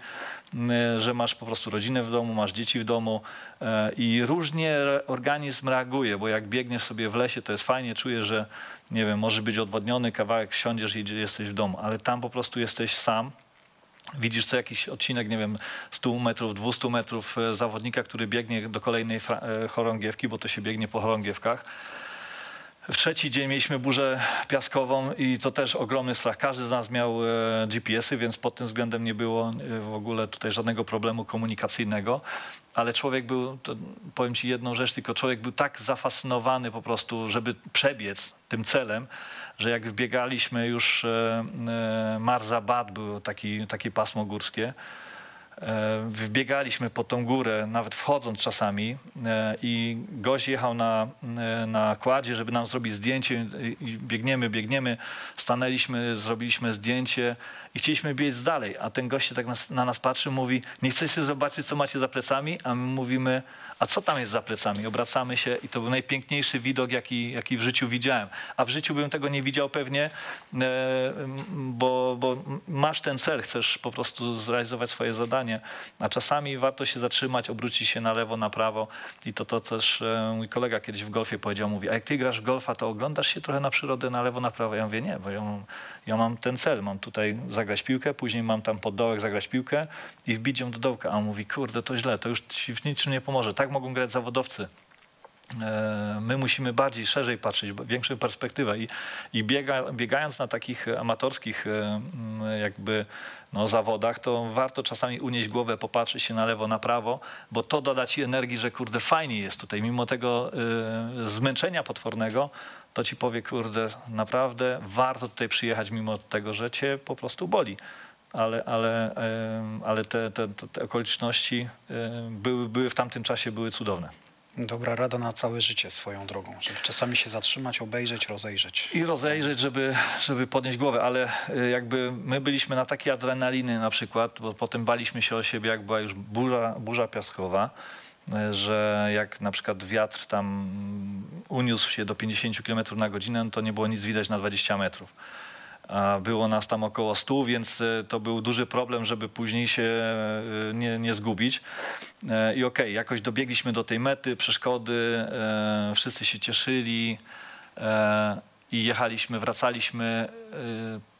że masz po prostu rodzinę w domu, masz dzieci w domu e, i różnie organizm reaguje, bo jak biegniesz sobie w lesie, to jest fajnie, czujesz, że nie wiem, możesz być odwodniony, kawałek siądziesz i jesteś w domu, ale tam po prostu jesteś sam. Widzisz co jakiś odcinek, nie wiem, 100 metrów, 200 metrów e, zawodnika, który biegnie do kolejnej e, chorągiewki, bo to się biegnie po chorągiewkach. W trzeci dzień mieliśmy burzę piaskową i to też ogromny strach. Każdy z nas miał e, GPS-y, więc pod tym względem nie było w ogóle tutaj żadnego problemu komunikacyjnego. Ale człowiek był, powiem ci jedną rzecz, tylko człowiek był tak zafascynowany po prostu, żeby przebiec tym celem, że jak wbiegaliśmy już e, e, Marzabad, było taki, takie pasmo górskie, E, Wbiegaliśmy po tą górę, nawet wchodząc czasami i gość jechał na, na kładzie, żeby nam zrobić zdjęcie i- biegniemy, biegniemy, stanęliśmy, zrobiliśmy zdjęcie i chcieliśmy biec dalej, a ten gość się tak nas, na nas patrzy, mówi, nie chcecie zobaczyć, co macie za plecami? A my mówimy, a co tam jest za plecami? Obracamy się i to był najpiękniejszy widok, jaki, jaki w życiu widziałem. A w życiu bym tego nie widział pewnie, e, bo, bo masz ten cel, chcesz po prostu zrealizować swoje zadanie, a czasami warto się zatrzymać, obrócić się na lewo, na prawo i to, to też e, mój kolega kiedyś w golfie powiedział, mówi, a jak ty grasz golfa, to oglądasz się trochę na przyrodę, na lewo, na prawo? Ja mówię, nie, bo ja ja mam ten cel, mam tutaj zagrać piłkę, później mam tam pod dołek zagrać piłkę i wbić ją do dołka. A on mówi, kurde, to źle, to już ci w niczym nie pomoże. Tak mogą grać zawodowcy. E, My musimy bardziej, szerzej patrzeć, większą perspektywę i, i biega, biegając na takich amatorskich e, mm, jakby no, zawodach, to warto czasami unieść głowę, popatrzeć się na lewo, na prawo, bo to doda ci energii, że kurde fajnie jest tutaj, mimo tego e, zmęczenia potwornego, to ci powie, kurde, naprawdę warto tutaj przyjechać, mimo tego, że cię po prostu boli. Ale, ale, ale te, te, te okoliczności były, były w tamtym czasie były cudowne. Dobra rada na całe życie swoją drogą, żeby czasami się zatrzymać, obejrzeć, rozejrzeć. I rozejrzeć, żeby, żeby podnieść głowę, ale y, jakby my byliśmy na takiej adrenaliny na przykład, bo potem baliśmy się o siebie, jak była już burza, burza piaskowa, że jak na przykład wiatr tam uniósł się do 50 km na godzinę, to nie było nic widać na 20 metrów. Było nas tam około 100, więc y, to był duży problem, żeby później się y, nie, nie zgubić. E, I okej, jakoś dobiegliśmy do tej mety, przeszkody, e, wszyscy się cieszyli e, i jechaliśmy, wracaliśmy. e,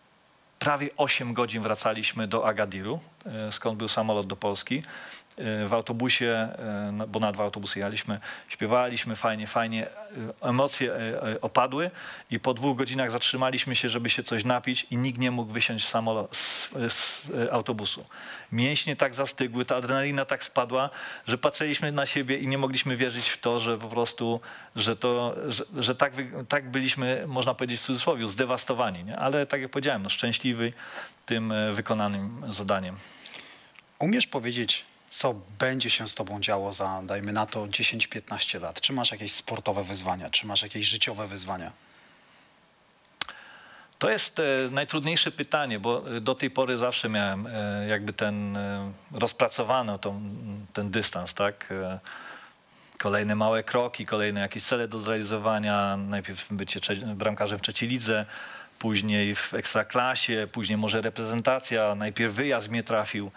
Prawie 8 godzin wracaliśmy do Agadiru, e, skąd był samolot do Polski. E, W autobusie, e, no, bo na dwa autobusy jechaliśmy, śpiewaliśmy fajnie, fajnie. E, Emocje opadły i po dwóch godzinach zatrzymaliśmy się, żeby się coś napić i nikt nie mógł wysiąść z, z, z autobusu. Mięśnie tak zastygły, ta adrenalina tak spadła, że patrzyliśmy na siebie i nie mogliśmy wierzyć w to, że po prostu, że, to, że, że tak, tak byliśmy, można powiedzieć w cudzysłowie, zdewastowani. Nie? Ale tak jak powiedziałem, no, szczęśliwy tym wykonanym zadaniem. Umiesz powiedzieć, co będzie się z tobą działo za, dajmy na to, 10-15 lat? Czy masz jakieś sportowe wyzwania? Czy masz jakieś życiowe wyzwania? To jest e, najtrudniejsze pytanie, bo e, do tej pory zawsze miałem e, jakby ten rozpracowany tą, ten dystans, tak? Kolejne małe kroki, kolejne jakieś cele do zrealizowania. Najpierw bycie bramkarzem w trzeciej lidze, później w ekstraklasie, później może reprezentacja. Najpierw wyjazd mnie trafił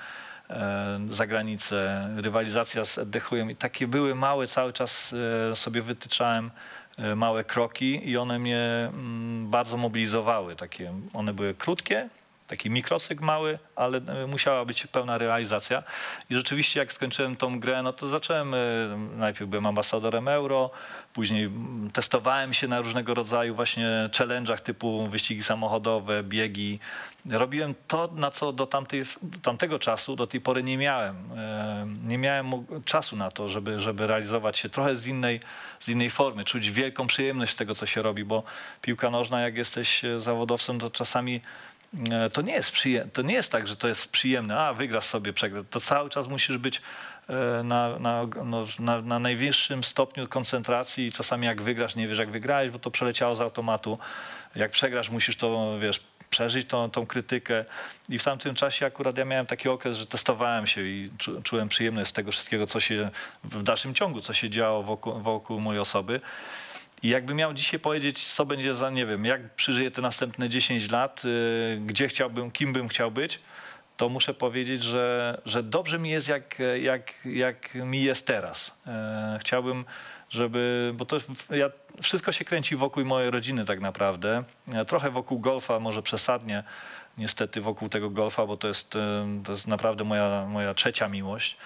za granicę, rywalizacja z Eddechujem i takie były małe, cały czas e, sobie wytyczałem e, małe kroki i one mnie mm, bardzo mobilizowały. Takie, one były krótkie, taki mikrocykl mały, ale e, musiała być pełna realizacja. I rzeczywiście jak skończyłem tą grę, no to zacząłem, e, najpierw byłem ambasadorem euro, później mm, testowałem się na różnego rodzaju właśnie challenge'ach typu wyścigi samochodowe, biegi. Robiłem to, na co do, tamtej, do tamtego czasu, do tej pory nie miałem. E, Nie miałem czasu na to, żeby, żeby realizować się trochę z innej, z innej formy, czuć wielką przyjemność z tego, co się robi, bo piłka nożna, jak jesteś zawodowcem, to czasami to nie jest, przyje- to nie jest tak, że to jest przyjemne, a wygrasz sobie, przegrasz. To cały czas musisz być e, na, na, no, na, na najwyższym stopniu koncentracji czasami jak wygrasz, nie wiesz jak wygrałeś, bo to przeleciało z automatu. Jak przegrasz, musisz to, wiesz, przeżyć tą, tą krytykę. I w tamtym czasie akurat ja miałem taki okres, że testowałem się i czu, czułem przyjemność z tego wszystkiego, co się w dalszym ciągu, co się działo wokół, wokół mojej osoby. I jakby miał dzisiaj powiedzieć, co będzie za, nie wiem, jak przeżyję te następne 10 lat, y, gdzie chciałbym, kim bym chciał być, to muszę powiedzieć, że, że dobrze mi jest, jak, jak, jak mi jest teraz. E, chciałbym, żeby, bo to ja, wszystko się kręci wokół mojej rodziny tak naprawdę. E, Trochę wokół golfa, może przesadnie, niestety wokół tego golfa, bo to jest, e, to jest naprawdę moja, moja trzecia miłość.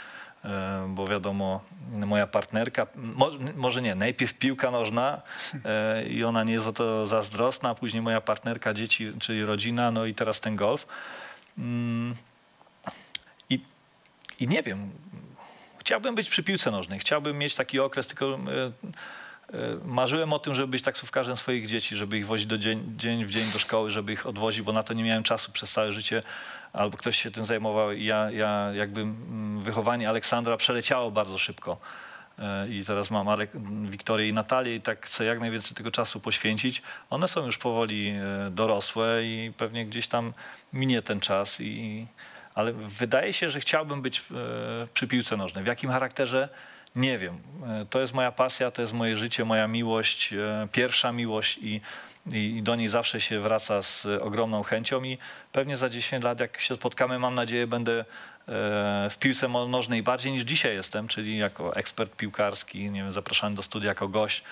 E, Bo wiadomo, moja partnerka, mo, może nie, najpierw piłka nożna e, i ona nie jest o to zazdrosna, później moja partnerka, dzieci, czyli rodzina, no i teraz ten golf. Mm, I, I nie wiem, chciałbym być przy piłce nożnej, chciałbym mieć taki okres, tylko e, marzyłem o tym, żeby być taksówkarzem swoich dzieci, żeby ich wozić do dzień, dzień w dzień do szkoły, żeby ich odwozić, bo na to nie miałem czasu przez całe życie, albo ktoś się tym zajmował ja, ja jakby mm, wychowanie Aleksandra przeleciało bardzo szybko. E, I teraz mam Alek, Wiktorię i Natalię i tak chcę jak najwięcej tego czasu poświęcić. One są już powoli e, dorosłe i pewnie gdzieś tam minie ten czas. I, ale wydaje się, że chciałbym być e, przy piłce nożnej. W jakim charakterze? Nie wiem. To jest moja pasja, to jest moje życie, moja miłość, pierwsza miłość i, i do niej zawsze się wraca z ogromną chęcią i pewnie za 10 lat, jak się spotkamy, mam nadzieję, będę e, w piłce nożnej bardziej niż dzisiaj jestem, czyli jako ekspert piłkarski, nie wiem, zapraszany do studia jako gość,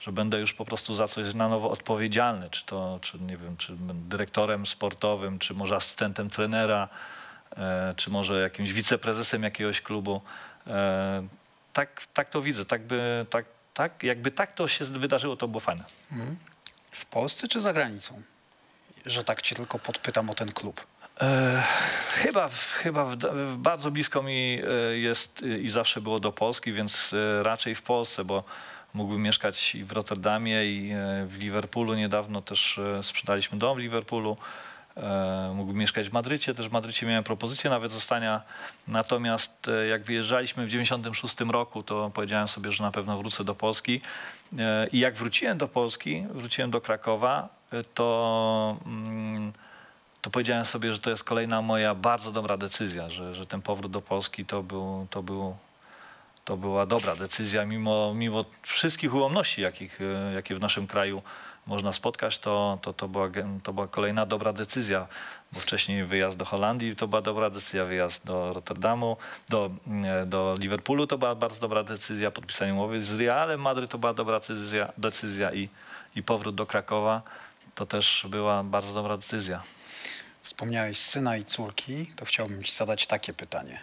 że będę już po prostu za coś na nowo odpowiedzialny, czy to, czy nie wiem, czy dyrektorem sportowym, czy może asystentem trenera, e, czy może jakimś wiceprezesem jakiegoś klubu. E, Tak, tak to widzę, tak by, tak, tak, jakby tak to się wydarzyło, to było fajne. W Polsce czy za granicą? Że tak cię tylko podpytam o ten klub. E, chyba chyba w, w bardzo blisko mi e, jest e, i zawsze było do Polski, więc e, raczej w Polsce, bo mógłbym mieszkać i w Rotterdamie i w Liverpoolu. Niedawno też sprzedaliśmy dom w Liverpoolu. Mógłbym mieszkać w Madrycie, też w Madrycie miałem propozycję nawet zostania. Natomiast jak wyjeżdżaliśmy w 96 roku, to powiedziałem sobie, że na pewno wrócę do Polski. E, I jak wróciłem do Polski, wróciłem do Krakowa, e, to mm, to powiedziałem sobie, że to jest kolejna moja bardzo dobra decyzja, że, że ten powrót do Polski to, był, to, był, to była dobra decyzja, mimo, mimo wszystkich ułomności, jakich, e, jakie w naszym kraju można spotkać, to, to, to, była, to była kolejna dobra decyzja, bo wcześniej wyjazd do Holandii to była dobra decyzja, wyjazd do Rotterdamu, do, do Liverpoolu to była bardzo dobra decyzja, podpisanie umowy z Realem Madryt to była dobra decyzja, decyzja i, i powrót do Krakowa to też była bardzo dobra decyzja. Wspomniałeś syna i córki, to chciałbym ci zadać takie pytanie.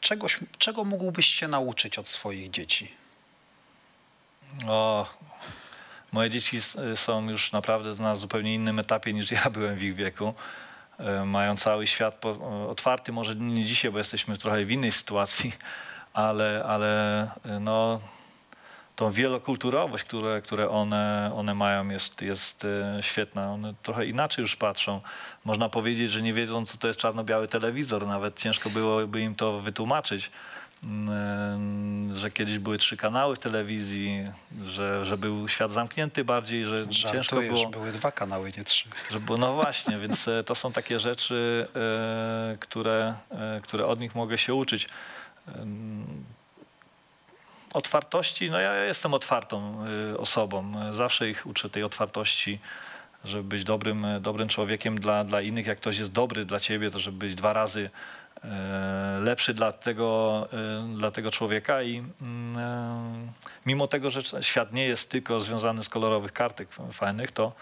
Czegoś, czego mógłbyś się nauczyć od swoich dzieci? O, moje dzieci są już naprawdę na zupełnie innym etapie niż ja [LAUGHS] byłem w ich wieku. E, Mają cały świat o, otwarty, może nie dzisiaj, bo jesteśmy trochę w innej sytuacji, [LAUGHS] ale, ale e, no, tą wielokulturowość, które, które one, one mają jest, jest e, świetna. One trochę inaczej już patrzą. Można powiedzieć, że nie wiedzą, co to jest czarno-biały telewizor. Nawet ciężko byłoby im to wytłumaczyć. Mm, że kiedyś były trzy kanały w telewizji, że, że był świat zamknięty bardziej, że ciężko Żartujesz, było. były dwa kanały, nie trzy. Że było, no właśnie, [LAUGHS] więc e, to są takie rzeczy, e, które, e, które od nich mogę się uczyć. Otwartości, no ja jestem otwartą osobą. Zawsze ich uczę tej otwartości, żeby być dobrym, dobrym człowiekiem dla, dla innych. Jak ktoś jest dobry dla ciebie, to żeby być dwa razy lepszy dla tego, e, dla tego człowieka i mm, e, mimo tego, że świat nie jest tylko związany z kolorowych kartek fajnych, to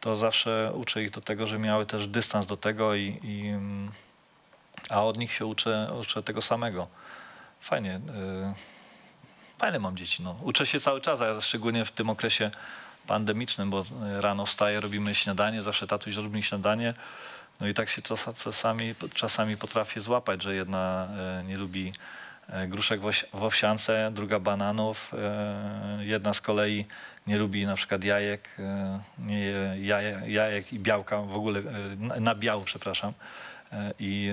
to zawsze uczę ich do tego, że miały też dystans do tego i, i mm, a od nich się uczę, uczę tego samego. Fajnie. Fajne mam dzieci. No. Uczę się cały czas, a szczególnie w tym okresie pandemicznym, bo rano wstaję, robimy śniadanie, zawsze tatuś robi śniadanie. No i tak się czas- czasami, czasami potrafię złapać, że jedna e, nie lubi e, gruszek w owsiance, druga bananów, e, jedna z kolei nie lubi na przykład jajek, nie je jaje, jajek i białka, w ogóle na- nabiału, przepraszam. I,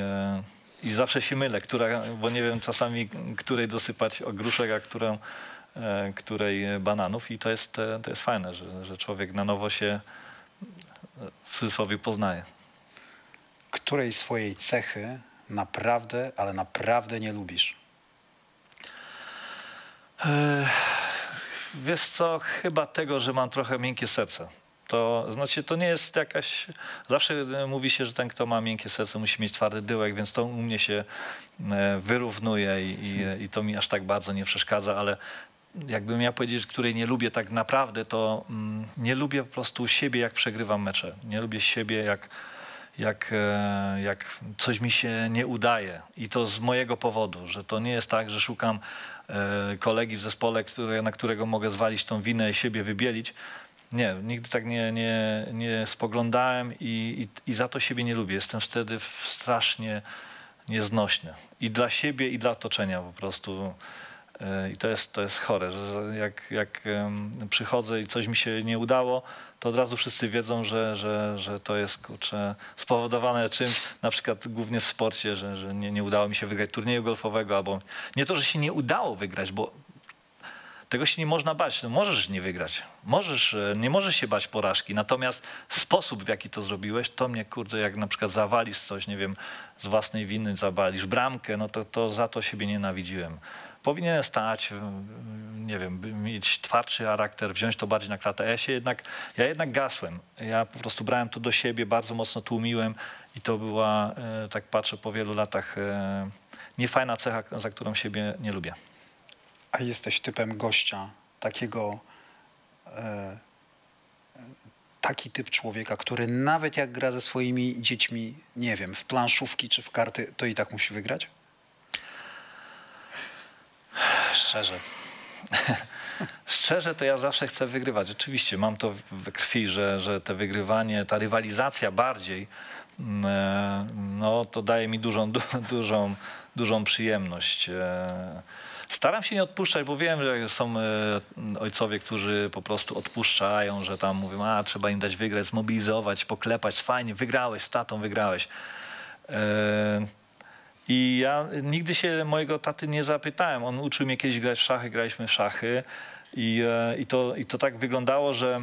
I zawsze się mylę, która, bo nie wiem czasami, której dosypać ogruszek, a którą, której bananów i to jest, to jest fajne, że, że człowiek na nowo się w cudzysłowie poznaje. Której swojej cechy naprawdę, ale naprawdę nie lubisz? Wiesz co, chyba tego, że mam trochę miękkie serce. To znaczy, to nie jest jakaś. Zawsze mówi się, że ten, kto ma miękkie serce, musi mieć twardy dyłek, więc to u mnie się e, wyrównuje i, i, i to mi aż tak bardzo nie przeszkadza, ale jakbym miał powiedzieć, której nie lubię tak naprawdę, to mm, nie lubię po prostu siebie, jak przegrywam mecze. Nie lubię siebie, jak, jak, e, jak coś mi się nie udaje. I to z mojego powodu, że to nie jest tak, że szukam e, kolegi w zespole, na którego mogę zwalić tą winę i siebie wybielić. Nie, nigdy tak nie, nie, nie spoglądałem i, i, i za to siebie nie lubię. Jestem wtedy strasznie nieznośny. I dla siebie, i dla otoczenia po prostu. E, I to jest, to jest chore, że jak, jak przychodzę i coś mi się nie udało, to od razu wszyscy wiedzą, że, że, że to jest kurczę, spowodowane czymś, na przykład głównie w sporcie, że, że nie, nie udało mi się wygrać turnieju golfowego, albo nie to, że się nie udało wygrać, bo tego się nie można bać. No możesz nie wygrać. Możesz, e, nie możesz się bać porażki. Natomiast sposób, w jaki to zrobiłeś, to mnie, kurde, jak na przykład zawalisz coś, nie wiem, z własnej winy zawalisz bramkę, no to, to za to siebie nienawidziłem. Powinien stać, mm, nie wiem, mieć twardszy charakter, wziąć to bardziej na klatę. Ja się jednak, ja jednak gasłem. Ja po prostu brałem to do siebie, bardzo mocno tłumiłem i to była, e, tak patrzę po wielu latach, e, niefajna cecha, za którą siebie nie lubię. A jesteś typem gościa, takiego, e, taki typ człowieka, który nawet jak gra ze swoimi dziećmi, nie wiem, w planszówki czy w karty, to i tak musi wygrać? Szczerze. [LAUGHS] Szczerze, to ja zawsze chcę wygrywać. Oczywiście mam to w- krwi, że, że te wygrywanie, ta rywalizacja bardziej, mm, e, no to daje mi dużą, du, [LAUGHS] dużą, dużą przyjemność. E, Staram się nie odpuszczać, bo wiem, że są e, ojcowie, którzy po prostu odpuszczają, że tam mówią, a trzeba im dać wygrać, zmobilizować, poklepać, fajnie, wygrałeś, z tatą wygrałeś. I ja nigdy się mojego taty nie zapytałem. On uczył mnie kiedyś grać w szachy, graliśmy w szachy. I, e, i, to, I to tak wyglądało, że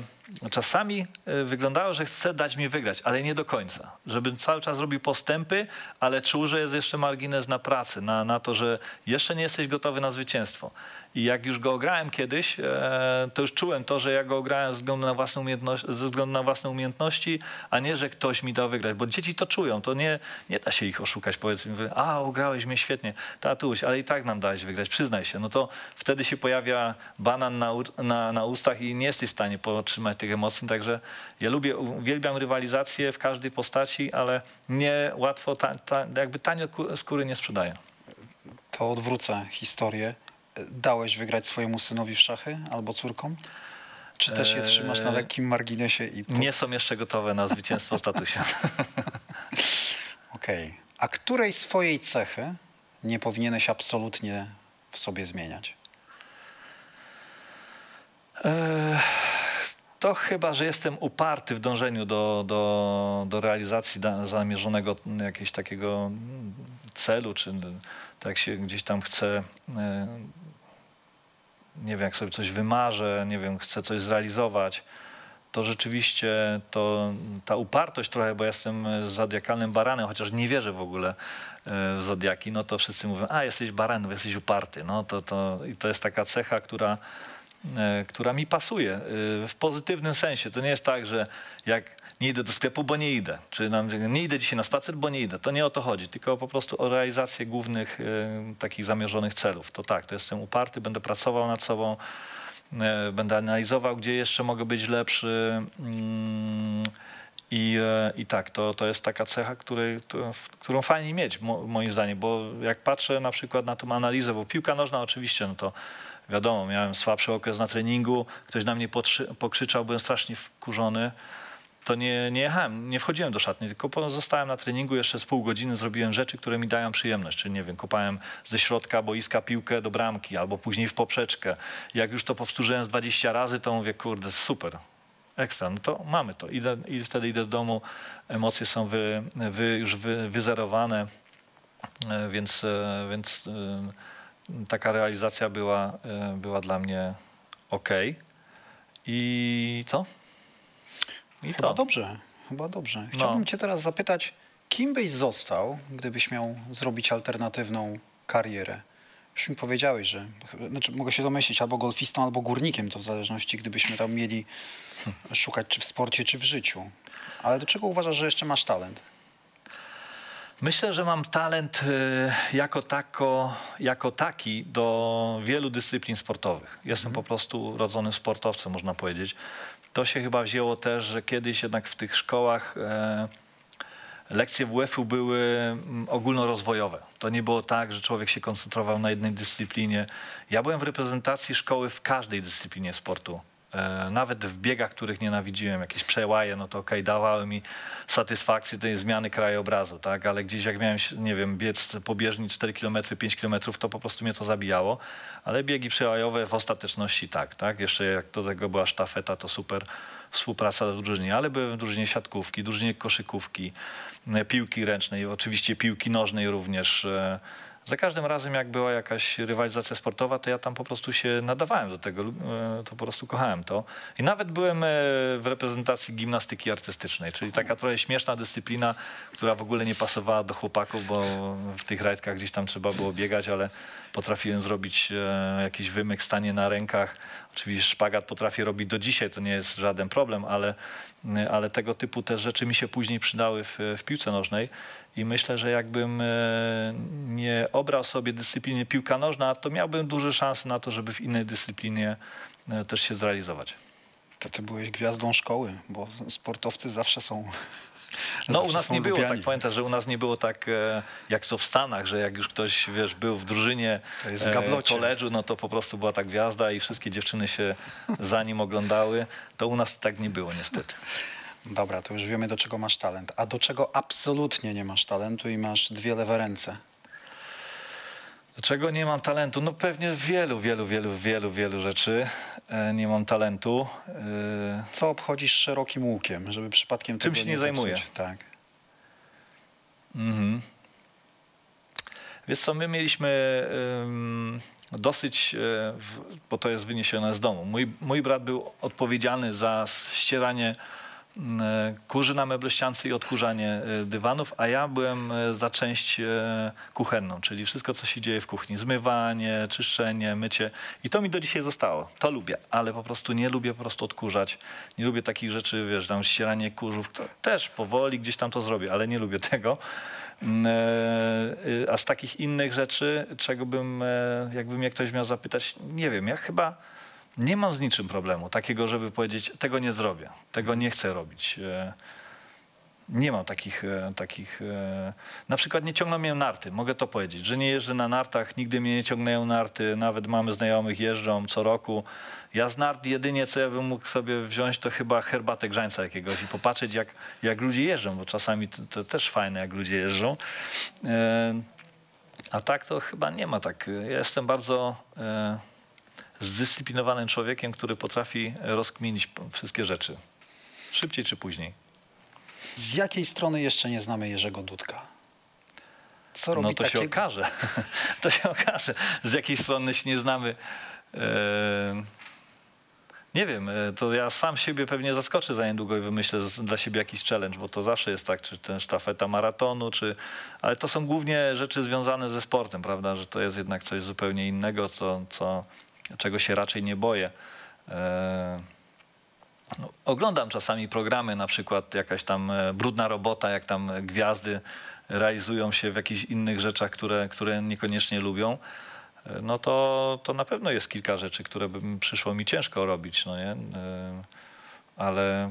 czasami e, wyglądało, że chce dać mi wygrać, ale nie do końca. Żebym cały czas robił postępy, ale czuł, że jest jeszcze margines na pracę, na, na to, że jeszcze nie jesteś gotowy na zwycięstwo. I jak już go grałem kiedyś, e, to już czułem to, że ja go grałem ze względu na własne umiejętności, ze względu na własne umiejętności, a nie, że ktoś mi dał wygrać. Bo dzieci to czują, to nie, nie da się ich oszukać. Powiedzmy, a ugrałeś mnie świetnie, tatuś, ale i tak nam dałeś wygrać, przyznaj się. No to wtedy się pojawia banan na, na, na ustach i nie jesteś w stanie powstrzymać tych emocji. Także ja lubię, uwielbiam rywalizację w każdej postaci, ale nie łatwo, ta, ta, jakby tanio skóry nie sprzedaję. To odwrócę historię. Dałeś wygrać swojemu synowi w szachy albo córkom? Czy też je Eee, trzymasz na lekkim marginesie i. Nie są jeszcze gotowe na zwycięstwo statusia. [LAUGHS] Okej. A której swojej cechy nie powinieneś absolutnie w sobie zmieniać? Eee, To chyba, że jestem uparty w dążeniu do, do, do realizacji zamierzonego jakiegoś takiego celu, czy tak się gdzieś tam chce, e, nie wiem, jak sobie coś wymarzę, nie wiem, chcę coś zrealizować, to rzeczywiście to, ta upartość trochę, bo jestem zodiakalnym baranem, chociaż nie wierzę w ogóle e, w zodiaki, no to wszyscy mówią, a jesteś baranem, jesteś uparty. No to, to, I to jest taka cecha, która, e, która mi pasuje e, w pozytywnym sensie. To nie jest tak, że jak nie idę do sklepu, bo nie idę, czy nie idę dzisiaj na spacer, bo nie idę. To nie o to chodzi, tylko po prostu o realizację głównych e, takich zamierzonych celów. To tak, to jestem uparty, będę pracował nad sobą, e, będę analizował, gdzie jeszcze mogę być lepszy. Mm, I, e, i tak, to, to jest taka cecha, której, to- którą fajnie mieć, mo, moim zdaniem, bo jak patrzę na przykład na tą analizę, bo piłka nożna oczywiście, no to wiadomo, miałem słabszy okres na treningu, ktoś na mnie pokrzyczał, byłem strasznie wkurzony, to nie, nie jechałem, nie wchodziłem do szatni, tylko pozostałem na treningu jeszcze z pół godziny, zrobiłem rzeczy, które mi dają przyjemność, czyli nie wiem, kopałem ze środka boiska piłkę do bramki, albo później w poprzeczkę. Jak już to powtórzyłem z 20 razy, to mówię, kurde, super, ekstra, no to mamy to. Idę, I wtedy idę do domu, emocje są wy, wy, już wy, wyzerowane, e, więc, e, więc e, taka realizacja była, była dla mnie ok. I co? I Chyba to. dobrze, chyba dobrze. No. Chciałbym cię teraz zapytać, kim byś został, gdybyś miał zrobić alternatywną karierę? Już mi powiedziałeś, że znaczy mogę się domyślić, albo golfistą, albo górnikiem, to w zależności, gdybyśmy tam mieli szukać czy w sporcie, czy w życiu. Ale do czego uważasz, że jeszcze masz talent? Myślę, że mam talent y, jako, tako, jako taki do wielu dyscyplin sportowych. Jestem po prostu urodzonym sportowcem, można powiedzieć. To się chyba wzięło też, że kiedyś jednak w tych szkołach e, lekcje WF-u były mm, ogólnorozwojowe. To nie było tak, że człowiek się koncentrował na jednej dyscyplinie. Ja byłem w reprezentacji szkoły w każdej dyscyplinie sportu. E, Nawet w biegach, których nienawidziłem, jakieś przełaje, no to okej, dawały mi satysfakcję tej zmiany krajobrazu, tak? Ale gdzieś jak miałem, nie wiem, biec po bieżni 4 km, 5 km, to po prostu mnie to zabijało. Ale biegi przełajowe w ostateczności tak, tak? Jeszcze jak do tego była sztafeta, to super współpraca w drużynie, ale byłem w drużynie siatkówki, drużynie koszykówki, e, piłki ręcznej, oczywiście piłki nożnej również. Za każdym razem, jak była jakaś rywalizacja sportowa, to ja tam po prostu się nadawałem do tego, e, to po prostu kochałem to. I nawet byłem e, w reprezentacji gimnastyki artystycznej, czyli taka trochę śmieszna dyscyplina, która w ogóle nie pasowała do chłopaków, bo w tych rajtkach gdzieś tam trzeba było biegać, ale potrafiłem zrobić e, jakiś wymyk, stanie na rękach. Oczywiście szpagat potrafię robić do dzisiaj, to nie jest żaden problem, ale, ale tego typu też rzeczy mi się później przydały w, w piłce nożnej. I myślę, że jakbym e, nie obrał sobie dyscypliny piłka nożna, to miałbym duże szanse na to, żeby w innej dyscyplinie e, też się zrealizować. To ty byłeś gwiazdą szkoły, bo sportowcy zawsze są. [LAUGHS] No u nas nie było lubiani. tak, pamiętasz, że u nas nie było tak e, jak to w Stanach, że jak już ktoś, wiesz, był w drużynie To jest w koledżu, no to po prostu była ta gwiazda i wszystkie dziewczyny się za nim oglądały. To u nas tak nie było niestety. [LAUGHS] Dobra, to już wiemy, do czego masz talent. A do czego absolutnie nie masz talentu i masz dwie lewe ręce? Dlaczego nie mam talentu? No pewnie w wielu, wielu, wielu, wielu, wielu rzeczy e, nie mam talentu. E, Co obchodzisz szerokim łukiem, żeby przypadkiem Czym się nie zajmuję? zepsuć? Tak. Mhm. Wiesz co, my mieliśmy dosyć, e, bo to jest wyniesione z domu. Mój, mój brat był odpowiedzialny za ścieranie kurzy na mebleściance i odkurzanie e, dywanów, a ja byłem e, za część e, kuchenną, czyli wszystko, co się dzieje w kuchni. Zmywanie, czyszczenie, mycie. I to mi do dzisiaj zostało. To lubię, ale po prostu nie lubię po prostu odkurzać. Nie lubię takich rzeczy, wiesz, tam ścieranie kurzów. Też powoli gdzieś tam to zrobię, ale nie lubię [LAUGHS] tego. Mm, e, A z takich innych rzeczy, czego bym, e, jakby mnie ktoś miał zapytać, nie wiem, ja chyba nie mam z niczym problemu takiego, żeby powiedzieć, tego nie zrobię, tego nie chcę robić. E, Nie mam takich, e, takich. e, Na przykład nie ciągną mnie narty, mogę to powiedzieć, że nie jeżdżę na nartach, nigdy mnie nie ciągnęją narty, nawet mamy znajomych, jeżdżą co roku. Ja z nart jedynie co ja bym mógł sobie wziąć, to chyba herbatę grzańca jakiegoś i popatrzeć jak, jak ludzie jeżdżą, bo czasami to, to też fajne jak ludzie jeżdżą. A tak to chyba nie ma tak. Ja jestem bardzo zdyscyplinowanym człowiekiem, który potrafi rozkminić wszystkie rzeczy. Szybciej czy później. Z jakiej strony jeszcze nie znamy Jerzego Dudka? Co robi No to się takiego? okaże. [LAUGHS] To się okaże, z jakiej strony się nie znamy. Nie wiem, e, to ja sam siebie pewnie zaskoczę za niedługo i wymyślę dla siebie jakiś challenge, bo to zawsze jest tak, czy ten sztafeta maratonu, czy... Ale to są głównie rzeczy związane ze sportem, prawda, że to jest jednak coś zupełnie innego, to, co, czego się raczej nie boję. E, no, oglądam czasami programy, na przykład jakaś tam e, brudna robota, jak tam gwiazdy realizują się w jakichś innych rzeczach, które, które niekoniecznie lubią. e, no to, to na pewno jest kilka rzeczy, które by przyszło mi ciężko robić, no nie? Ale,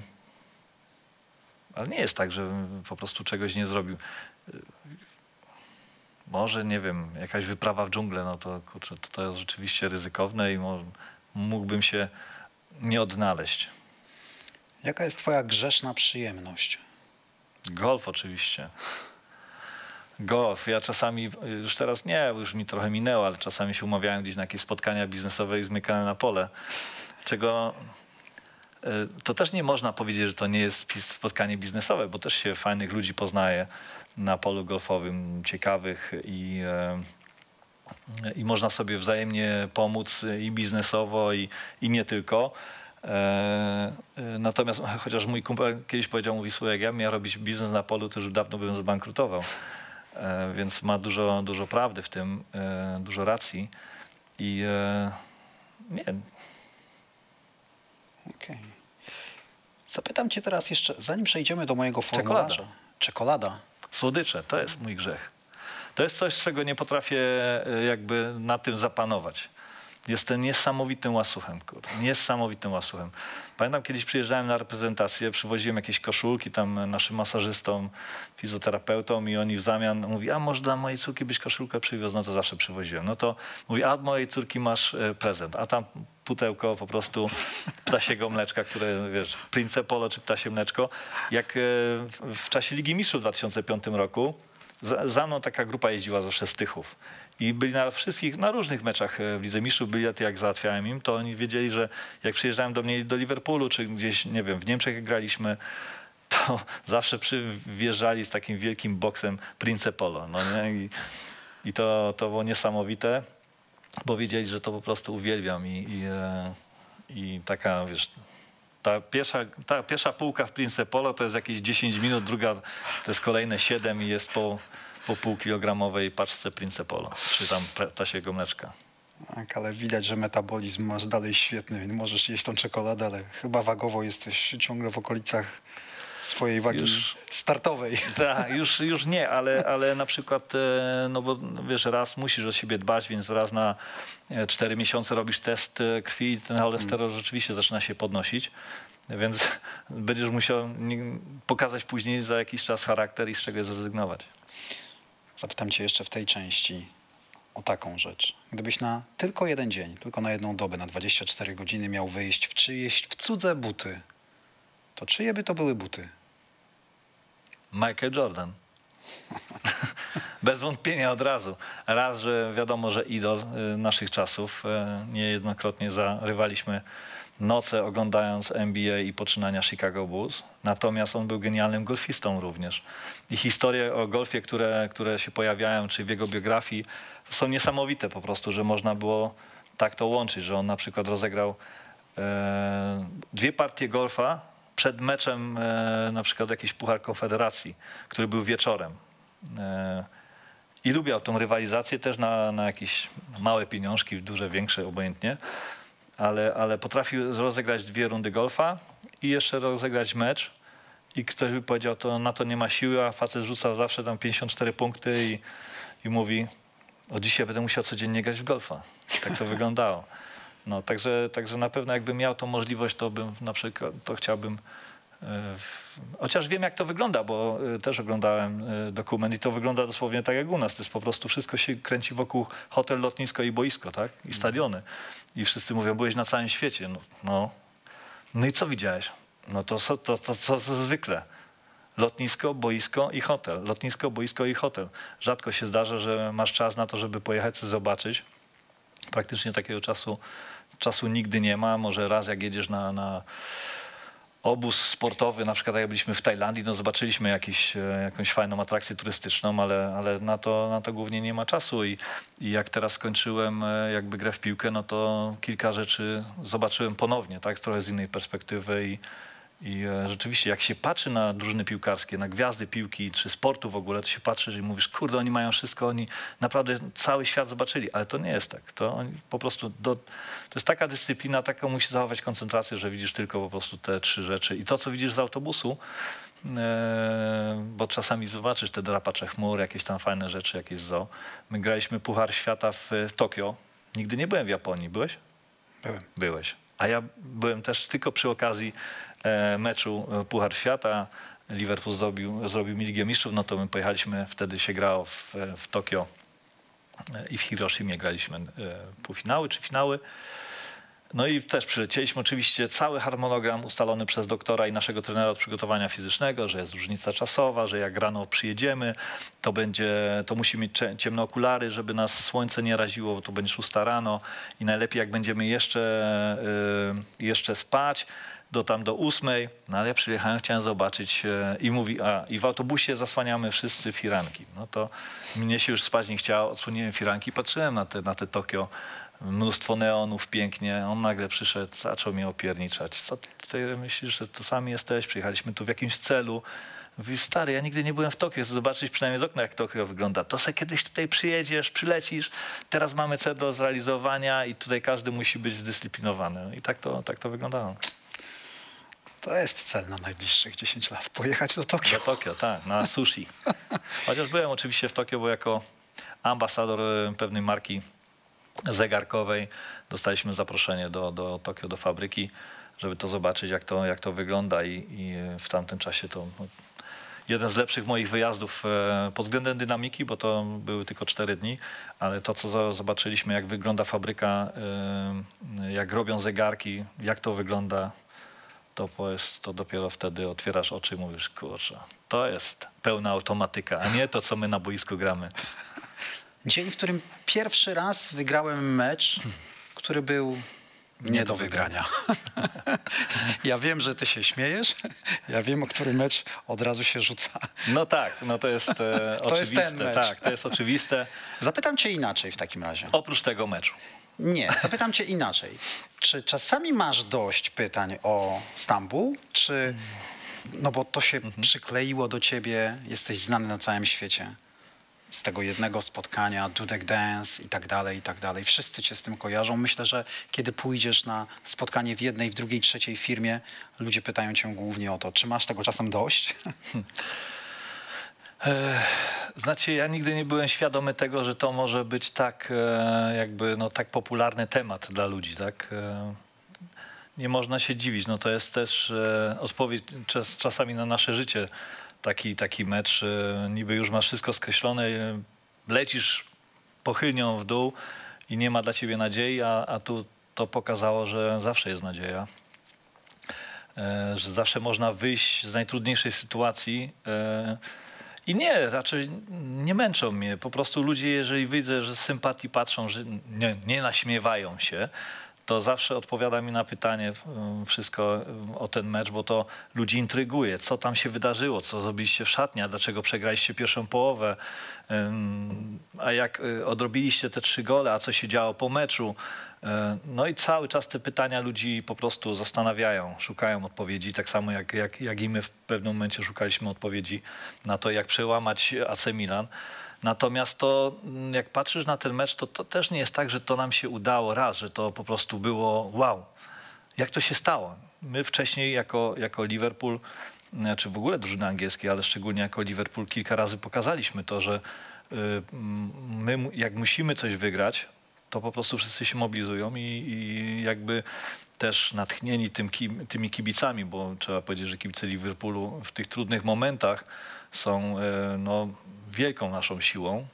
ale nie jest tak, że bym po prostu czegoś nie zrobił. Może, nie wiem, jakaś wyprawa w dżunglę, no to kurczę, to, to jest rzeczywiście ryzykowne i mógłbym się nie odnaleźć. Jaka jest twoja grzeszna przyjemność? Golf oczywiście. Golf. Ja czasami, już teraz nie, już mi trochę minęło, ale czasami się umawiałem gdzieś na jakieś spotkania biznesowe i zmykałem na pole. Czego y, to też nie można powiedzieć, że to nie jest spotkanie biznesowe, bo też się fajnych ludzi poznaje na polu golfowym, ciekawych i, e, i można sobie wzajemnie pomóc i biznesowo, i, i nie tylko. E, e, Natomiast [LAUGHS] chociaż mój kumpel kiedyś powiedział, mówi, słuchaj, jak ja miał robić biznes na polu, to już dawno bym zbankrutował. E, Więc ma dużo, dużo prawdy w tym, e, dużo racji. I nie, Okej. Zapytam cię teraz jeszcze, zanim przejdziemy do mojego formularza. Czekolada. Czekolada. Słodycze, to jest mój grzech. To jest coś, czego nie potrafię e, jakby na tym zapanować. Jestem niesamowitym łasuchem, kurde. Niesamowitym łasuchem. Pamiętam, kiedyś przyjeżdżałem na reprezentację, przywoziłem jakieś koszulki tam naszym masażystom, fizjoterapeutom i oni w zamian mówi, a może dla mojej córki byś koszulkę przywiózł? No to zawsze przywoziłem. No to mówi, a od mojej córki masz e, prezent. A tam putełko po prostu ptasiego mleczka, które, wiesz, Prince Polo czy ptasie mleczko. Jak e, w, czasie Ligi Mistrzów w 2005 roku za, mną taka grupa jeździła ze Szestychów. I byli na wszystkich, na różnych meczach e, w Lidze Mistrzów, bilety jak załatwiałem im, to oni wiedzieli, że jak przyjeżdżałem do mnie do Liverpoolu, czy gdzieś, nie wiem, w Niemczech graliśmy, [LAUGHS] to zawsze przyjeżdżali z takim wielkim boksem Prince Polo. No nie? I, i to, to było niesamowite, bo wiedzieli, że to po prostu uwielbiam i, i, e, i taka, wiesz, ta pierwsza, ta pierwsza półka w Prince Polo to jest jakieś 10 minut, druga to jest kolejne 7 i jest po, po półkilogramowej paczce Prince Polo, czy tam ptasiego mleczka. Tak, ale widać, że metabolizm masz dalej świetny. Możesz jeść tą czekoladę, ale chyba wagowo jesteś ciągle w okolicach swojej wagi Już- startowej. [LAUGHS] Tak, już, już nie, ale, ale na przykład, e, no bo wiesz, raz musisz o siebie dbać, więc raz na e, cztery miesiące robisz test e, krwi i ten cholesterol rzeczywiście zaczyna się podnosić. Więc [LAUGHS] będziesz musiał pokazać później za jakiś czas charakter i z czegoś zrezygnować. Zapytam cię jeszcze w tej części o taką rzecz. Gdybyś na tylko jeden dzień, tylko na jedną dobę, na 24 godziny miał wyjść w czyjeś w cudze buty, to czyje by to były buty? Michael Jordan. [LAUGHS] Bez wątpienia od razu. Raz, że wiadomo, że idol y, naszych czasów. y, Niejednokrotnie zarywaliśmy noce oglądając NBA i poczynania Chicago Bulls. Natomiast on był genialnym golfistą również. I historie o golfie, które, które się pojawiają, czy w jego biografii, są niesamowite po prostu, że można było tak to łączyć, że on na przykład rozegrał e, dwie partie golfa przed meczem e, na przykład jakiś Puchar Konfederacji, który był wieczorem. E, I lubiał tą rywalizację też na, na jakieś małe pieniążki, duże, większe, obojętnie, ale, ale potrafił rozegrać dwie rundy golfa i jeszcze rozegrać mecz i ktoś by powiedział, to na to nie ma siły, a facet rzucał zawsze tam 54 punkty i, i mówi, o dzisiaj będę musiał codziennie grać w golfa. Tak to wyglądało. No, także, także na pewno jakbym miał tą możliwość, to bym na przykład, to chciałbym, chociaż wiem jak to wygląda, bo e, też oglądałem e, dokument i to wygląda dosłownie tak jak u nas. To jest po prostu wszystko się kręci wokół hotel, lotnisko i boisko, tak? I stadiony. I wszyscy mówią, byłeś na całym świecie. No, no. no i co widziałeś? No to, to, to, to, to, to zwykle. Lotnisko, boisko i hotel. Lotnisko, boisko i hotel. Rzadko się zdarza, że masz czas na to, żeby pojechać coś zobaczyć. Praktycznie takiego czasu, czasu nigdy nie ma. Może raz jak jedziesz na, na obóz sportowy, na przykład jak byliśmy w Tajlandii, no zobaczyliśmy jakiś, e, jakąś fajną atrakcję turystyczną, ale, ale na, to, na to głównie nie ma czasu. I, I jak teraz skończyłem e, jakby grę w piłkę, no to kilka rzeczy zobaczyłem ponownie, tak? Trochę z innej perspektywy i, I e, rzeczywiście, jak się patrzy na drużyny piłkarskie, na gwiazdy piłki czy sportu w ogóle, to się patrzy, że mówisz, kurde, oni mają wszystko, oni naprawdę cały świat zobaczyli, ale to nie jest tak. To oni po prostu, do, to jest taka dyscyplina, taką musi zachować koncentrację, że widzisz tylko po prostu te trzy rzeczy. I to, co widzisz z autobusu, e, bo czasami zobaczysz te drapacze chmur, jakieś tam fajne rzeczy, jakieś zo. My graliśmy Puchar Świata w, w Tokio. Nigdy nie byłem w Japonii. Byłeś? Byłem. Byłeś. A ja byłem też tylko przy okazji meczu e, Puchar Świata. Liverpool zrobił, zrobił Ligę Mistrzów, no to my pojechaliśmy, wtedy się grało w, w Tokio e, i w Hiroshimie graliśmy e, półfinały czy finały. No i też przylecieliśmy oczywiście cały harmonogram ustalony przez doktora i naszego trenera od przygotowania fizycznego, że jest różnica czasowa, że jak rano przyjedziemy, to będzie, to musi mieć cie- ciemne okulary, żeby nas słońce nie raziło, bo to będzie 6 rano i najlepiej jak będziemy jeszcze, jeszcze spać, do tam do ósmej, no ale ja przyjechałem, chciałem zobaczyć e, i mówi, a i w autobusie zasłaniamy wszyscy firanki. No to mnie się już spać nie chciało, odsłoniłem firanki, patrzyłem na te, na te Tokio, mnóstwo neonów, pięknie. On nagle przyszedł, zaczął mnie opierniczać. Co ty myślisz, że to sami jesteś? Przyjechaliśmy tu w jakimś celu. Mówi, stary, ja nigdy nie byłem w Tokio, chcę zobaczyć przynajmniej z okna, jak Tokio wygląda. To se kiedyś tutaj przyjedziesz, przylecisz, teraz mamy cel do zrealizowania i tutaj każdy musi być zdyscyplinowany. I tak to, tak to wyglądało. To jest cel na najbliższych 10 lat. Pojechać do Tokio. Do Tokio, tak, na sushi. [LAUGHS] Chociaż byłem oczywiście w Tokio, bo jako ambasador e, pewnej marki zegarkowej dostaliśmy zaproszenie do, do Tokio, do fabryki, żeby to zobaczyć, jak to, jak to wygląda i, i w tamtym czasie to no, jeden z lepszych moich wyjazdów e, pod względem dynamiki, bo to były tylko cztery dni, ale to, co zobaczyliśmy, jak wygląda fabryka, e, jak robią zegarki, jak to wygląda, to, jest, to dopiero wtedy otwierasz oczy i mówisz, kurczę, to jest pełna automatyka, a nie to, co my na boisku gramy. Dzień, w którym pierwszy raz wygrałem mecz, który był nie do wygrania. [LAUGHS] ja wiem, że ty się śmiejesz. Ja wiem, o który mecz od razu się rzuca. No tak, no to jest e, To jest oczywiste. mecz. Tak, to jest oczywiste. Zapytam cię inaczej w takim razie. Oprócz tego meczu. Nie, zapytam cię inaczej. Czy czasami masz dość pytań o Stambuł, czy... No bo to się przykleiło do ciebie, jesteś znany na całym świecie. Z tego jednego spotkania, Dudek Dance i tak dalej, i tak dalej. Wszyscy cię z tym kojarzą. Myślę, że kiedy pójdziesz na spotkanie w jednej, w drugiej, trzeciej firmie, ludzie pytają cię głównie o to, czy masz tego czasem dość? [LAUGHS] Znaczy, ja nigdy nie byłem świadomy tego, że to może być tak e, jakby no, tak popularny temat dla ludzi, tak? E, Nie można się dziwić. No to jest też e, odpowiedź czas, czasami na nasze życie. Taki, taki mecz, niby już masz wszystko skreślone, lecisz pochylnią w dół i nie ma dla ciebie nadziei, a, a tu to pokazało, że zawsze jest nadzieja. Że zawsze można wyjść z najtrudniejszej sytuacji. I nie, raczej nie męczą mnie. Po prostu ludzie, jeżeli widzę, że z sympatii patrzą, że nie, nie naśmiewają się, to zawsze odpowiada mi na pytanie e, wszystko e, o ten mecz, bo to ludzi intryguje. Co tam się wydarzyło? Co zrobiliście w szatni? A dlaczego przegraliście pierwszą połowę? A jak e, odrobiliście te trzy gole? A co się działo po meczu? E, No i cały czas te pytania ludzi po prostu zastanawiają, szukają odpowiedzi, tak samo jak, jak, jak i my w pewnym momencie szukaliśmy odpowiedzi na to, jak przełamać AC Milan. Natomiast to, mm, jak patrzysz na ten mecz, to, to też nie jest tak, że to nam się udało raz, że to po prostu było wow. Jak to się stało? My wcześniej jako, jako Liverpool, czy w ogóle drużyny angielskie, ale szczególnie jako Liverpool kilka razy pokazaliśmy to, że y, my jak musimy coś wygrać, to po prostu wszyscy się mobilizują i, i jakby też natchnieni tym, tymi kibicami, bo trzeba powiedzieć, że kibice Liverpoolu w tych trudnych momentach są e, no, wielką naszą siłą.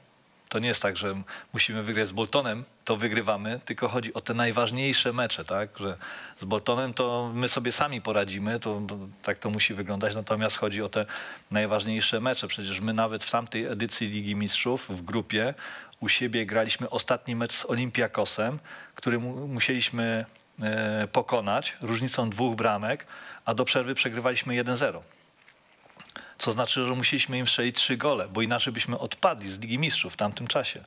To nie jest tak, że musimy wygrać z Boltonem, to wygrywamy, tylko chodzi o te najważniejsze mecze, tak? Że z Boltonem to my sobie sami poradzimy, to tak to musi wyglądać, natomiast chodzi o te najważniejsze mecze. Przecież my nawet w tamtej edycji Ligi Mistrzów w grupie u siebie graliśmy ostatni mecz z Olympiakosem, który mu, musieliśmy e, pokonać różnicą dwóch bramek, a do przerwy przegrywaliśmy 1-0. Co znaczy, że musieliśmy im strzelić trzy gole, bo inaczej byśmy odpadli z Ligi Mistrzów w tamtym czasie.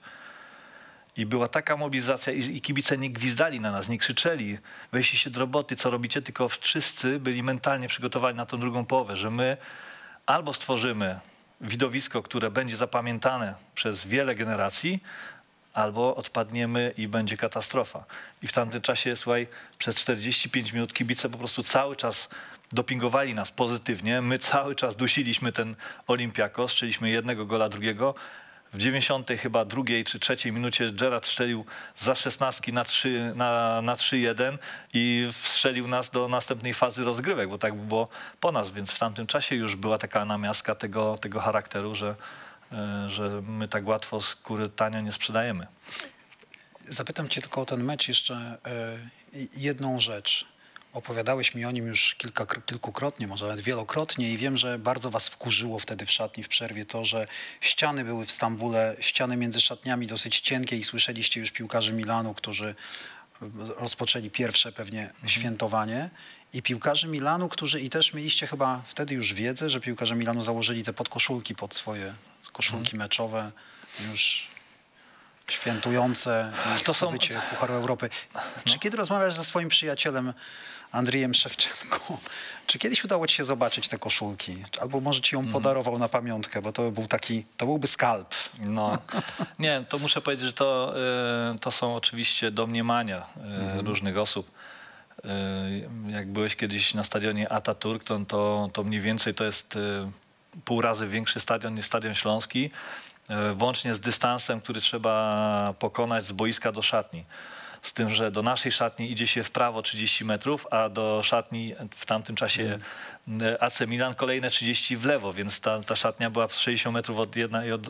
I była taka mobilizacja i, kibice nie gwizdali na nas, nie krzyczeli, weźcie do roboty, co robicie, tylko wszyscy byli mentalnie przygotowani na tą drugą połowę, że my albo stworzymy widowisko, które będzie zapamiętane przez wiele generacji, albo odpadniemy i będzie katastrofa. I w tamtym czasie, słuchaj, przez 45 minut kibice po prostu cały czas dopingowali nas pozytywnie. My cały czas dusiliśmy ten Olimpiakos, strzeliśmy jednego gola drugiego. W 90 chyba drugiej czy trzeciej minucie Gerard strzelił za 16 na 3 na, na 3-1 i strzelił nas do następnej fazy rozgrywek, bo tak było po nas, więc w tamtym czasie już była taka namiastka tego, tego charakteru, że, e, że my tak łatwo skóry tanio nie sprzedajemy. Zapytam cię tylko o ten mecz jeszcze e, jedną rzecz. Opowiadałeś mi o nim już kilka, kilkukrotnie, może nawet wielokrotnie i wiem, że bardzo was wkurzyło wtedy w szatni w przerwie to, że ściany były w Stambule, ściany między szatniami dosyć cienkie i słyszeliście już piłkarzy Milanu, którzy rozpoczęli pierwsze pewnie mhm. świętowanie i piłkarzy Milanu, którzy i też mieliście chyba wtedy już wiedzę, że piłkarze Milanu założyli te podkoszulki pod swoje koszulki mhm. meczowe już świętujące to są... Pucharu Europy. Czy no. kiedy rozmawiasz ze swoim przyjacielem Andrzejem Szewczenką. Czy kiedyś udało ci się zobaczyć te koszulki? Albo może ci ją mhm. podarował na pamiątkę, bo to był taki, to byłby skalp. No, [LAUGHS] nie, to muszę powiedzieć, że to, y, to są oczywiście domniemania mhm. różnych osób. Y, jak byłeś kiedyś na stadionie Ataturk, to, to, to mniej więcej to jest pół razy większy stadion niż Stadion Śląski, włącznie z dystansem, który trzeba pokonać z boiska do szatni z tym, że do naszej szatni idzie się w prawo 30 metrów, a do szatni w tamtym czasie mm. AC Milan kolejne 30 w lewo, więc ta, ta szatnia była 60 metrów od jednej od,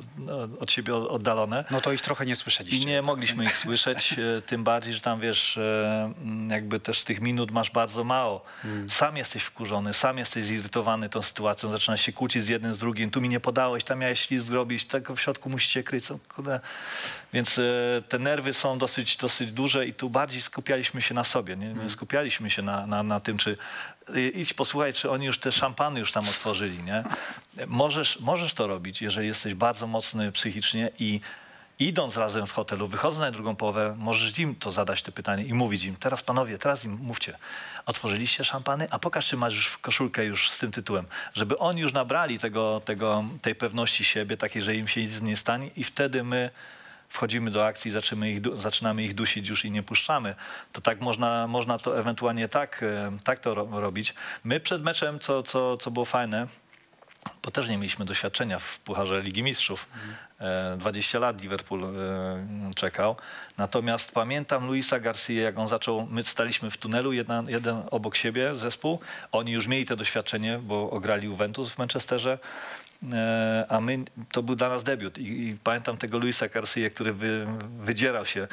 od siebie oddalone. No to ich trochę nie słyszeliście. I nie mogliśmy ich słyszeć, e, tym bardziej, że tam wiesz, e, jakby też tych minut masz bardzo mało. Hmm. Sam jesteś wkurzony, sam jesteś zirytowany tą sytuacją, zaczynasz się kłócić z jednym, z drugim, tu mi nie podałeś, tam miałeś ślizg robić, tego w środku musicie kryć, co. Więc e, te nerwy są dosyć, dosyć duże i tu bardziej skupialiśmy się na sobie, nie, nie hmm. skupialiśmy się na, na, na tym, czy idź posłuchaj, czy oni już te szampany już tam otworzyli, nie? Możesz, możesz to robić, jeżeli jesteś bardzo mocny psychicznie i idąc razem w hotelu, wychodząc na drugą połowę, możesz im to zadać te pytanie i mówić im, teraz panowie, teraz im mówcie, otworzyliście szampany, a pokaż, czy masz już koszulkę już z tym tytułem, żeby oni już nabrali tego, tego, tej pewności siebie, takiej, że im się nic nie stanie i wtedy my wchodzimy do akcji, zaczynamy ich, zaczynamy ich dusić już i nie puszczamy. To tak można, można to ewentualnie tak, e, tak to robić. My przed meczem, co, co, co było fajne, bo też nie mieliśmy doświadczenia w Pucharze Ligi Mistrzów. 20 e, lat Liverpool e, czekał. Natomiast pamiętam Luisa Garcia, jak on zaczął, my staliśmy w tunelu, jeden, jeden obok siebie zespół. Oni już mieli to doświadczenie, bo ograli Juventus w Manchesterze. E, a my, to był dla nas debiut. I, i pamiętam tego Luisa Garcia, który wy, wydzierał się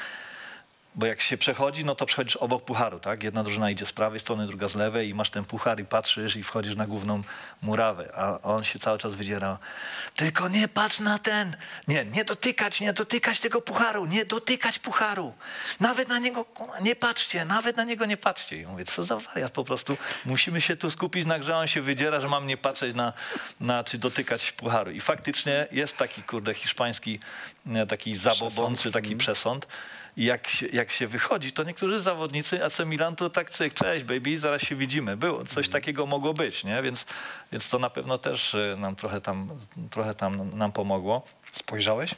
bo jak się przechodzi, no to przechodzisz obok pucharu, tak? Jedna drużyna idzie z prawej strony, druga z lewej i masz ten puchar i patrzysz i wchodzisz na główną murawę, a on się cały czas wydziera. Tylko nie patrz na ten, nie, nie dotykać, nie dotykać tego pucharu, nie dotykać pucharu. Nawet na niego nie patrzcie, nawet na niego nie patrzcie. I mówię, co za wariat, po prostu musimy się tu skupić na grze, on się wydziera, że mam nie patrzeć na, na czy dotykać pucharu. I faktycznie jest taki, kurde, hiszpański taki zabobon, czy taki przesąd i jak się, jak się wychodzi, to niektórzy zawodnicy AC Milan to tak cyk, cześć baby, zaraz się widzimy. Było, coś mhm. takiego mogło być, nie? Więc, więc to na pewno też y, nam trochę tam, trochę tam nam pomogło. Spojrzałeś?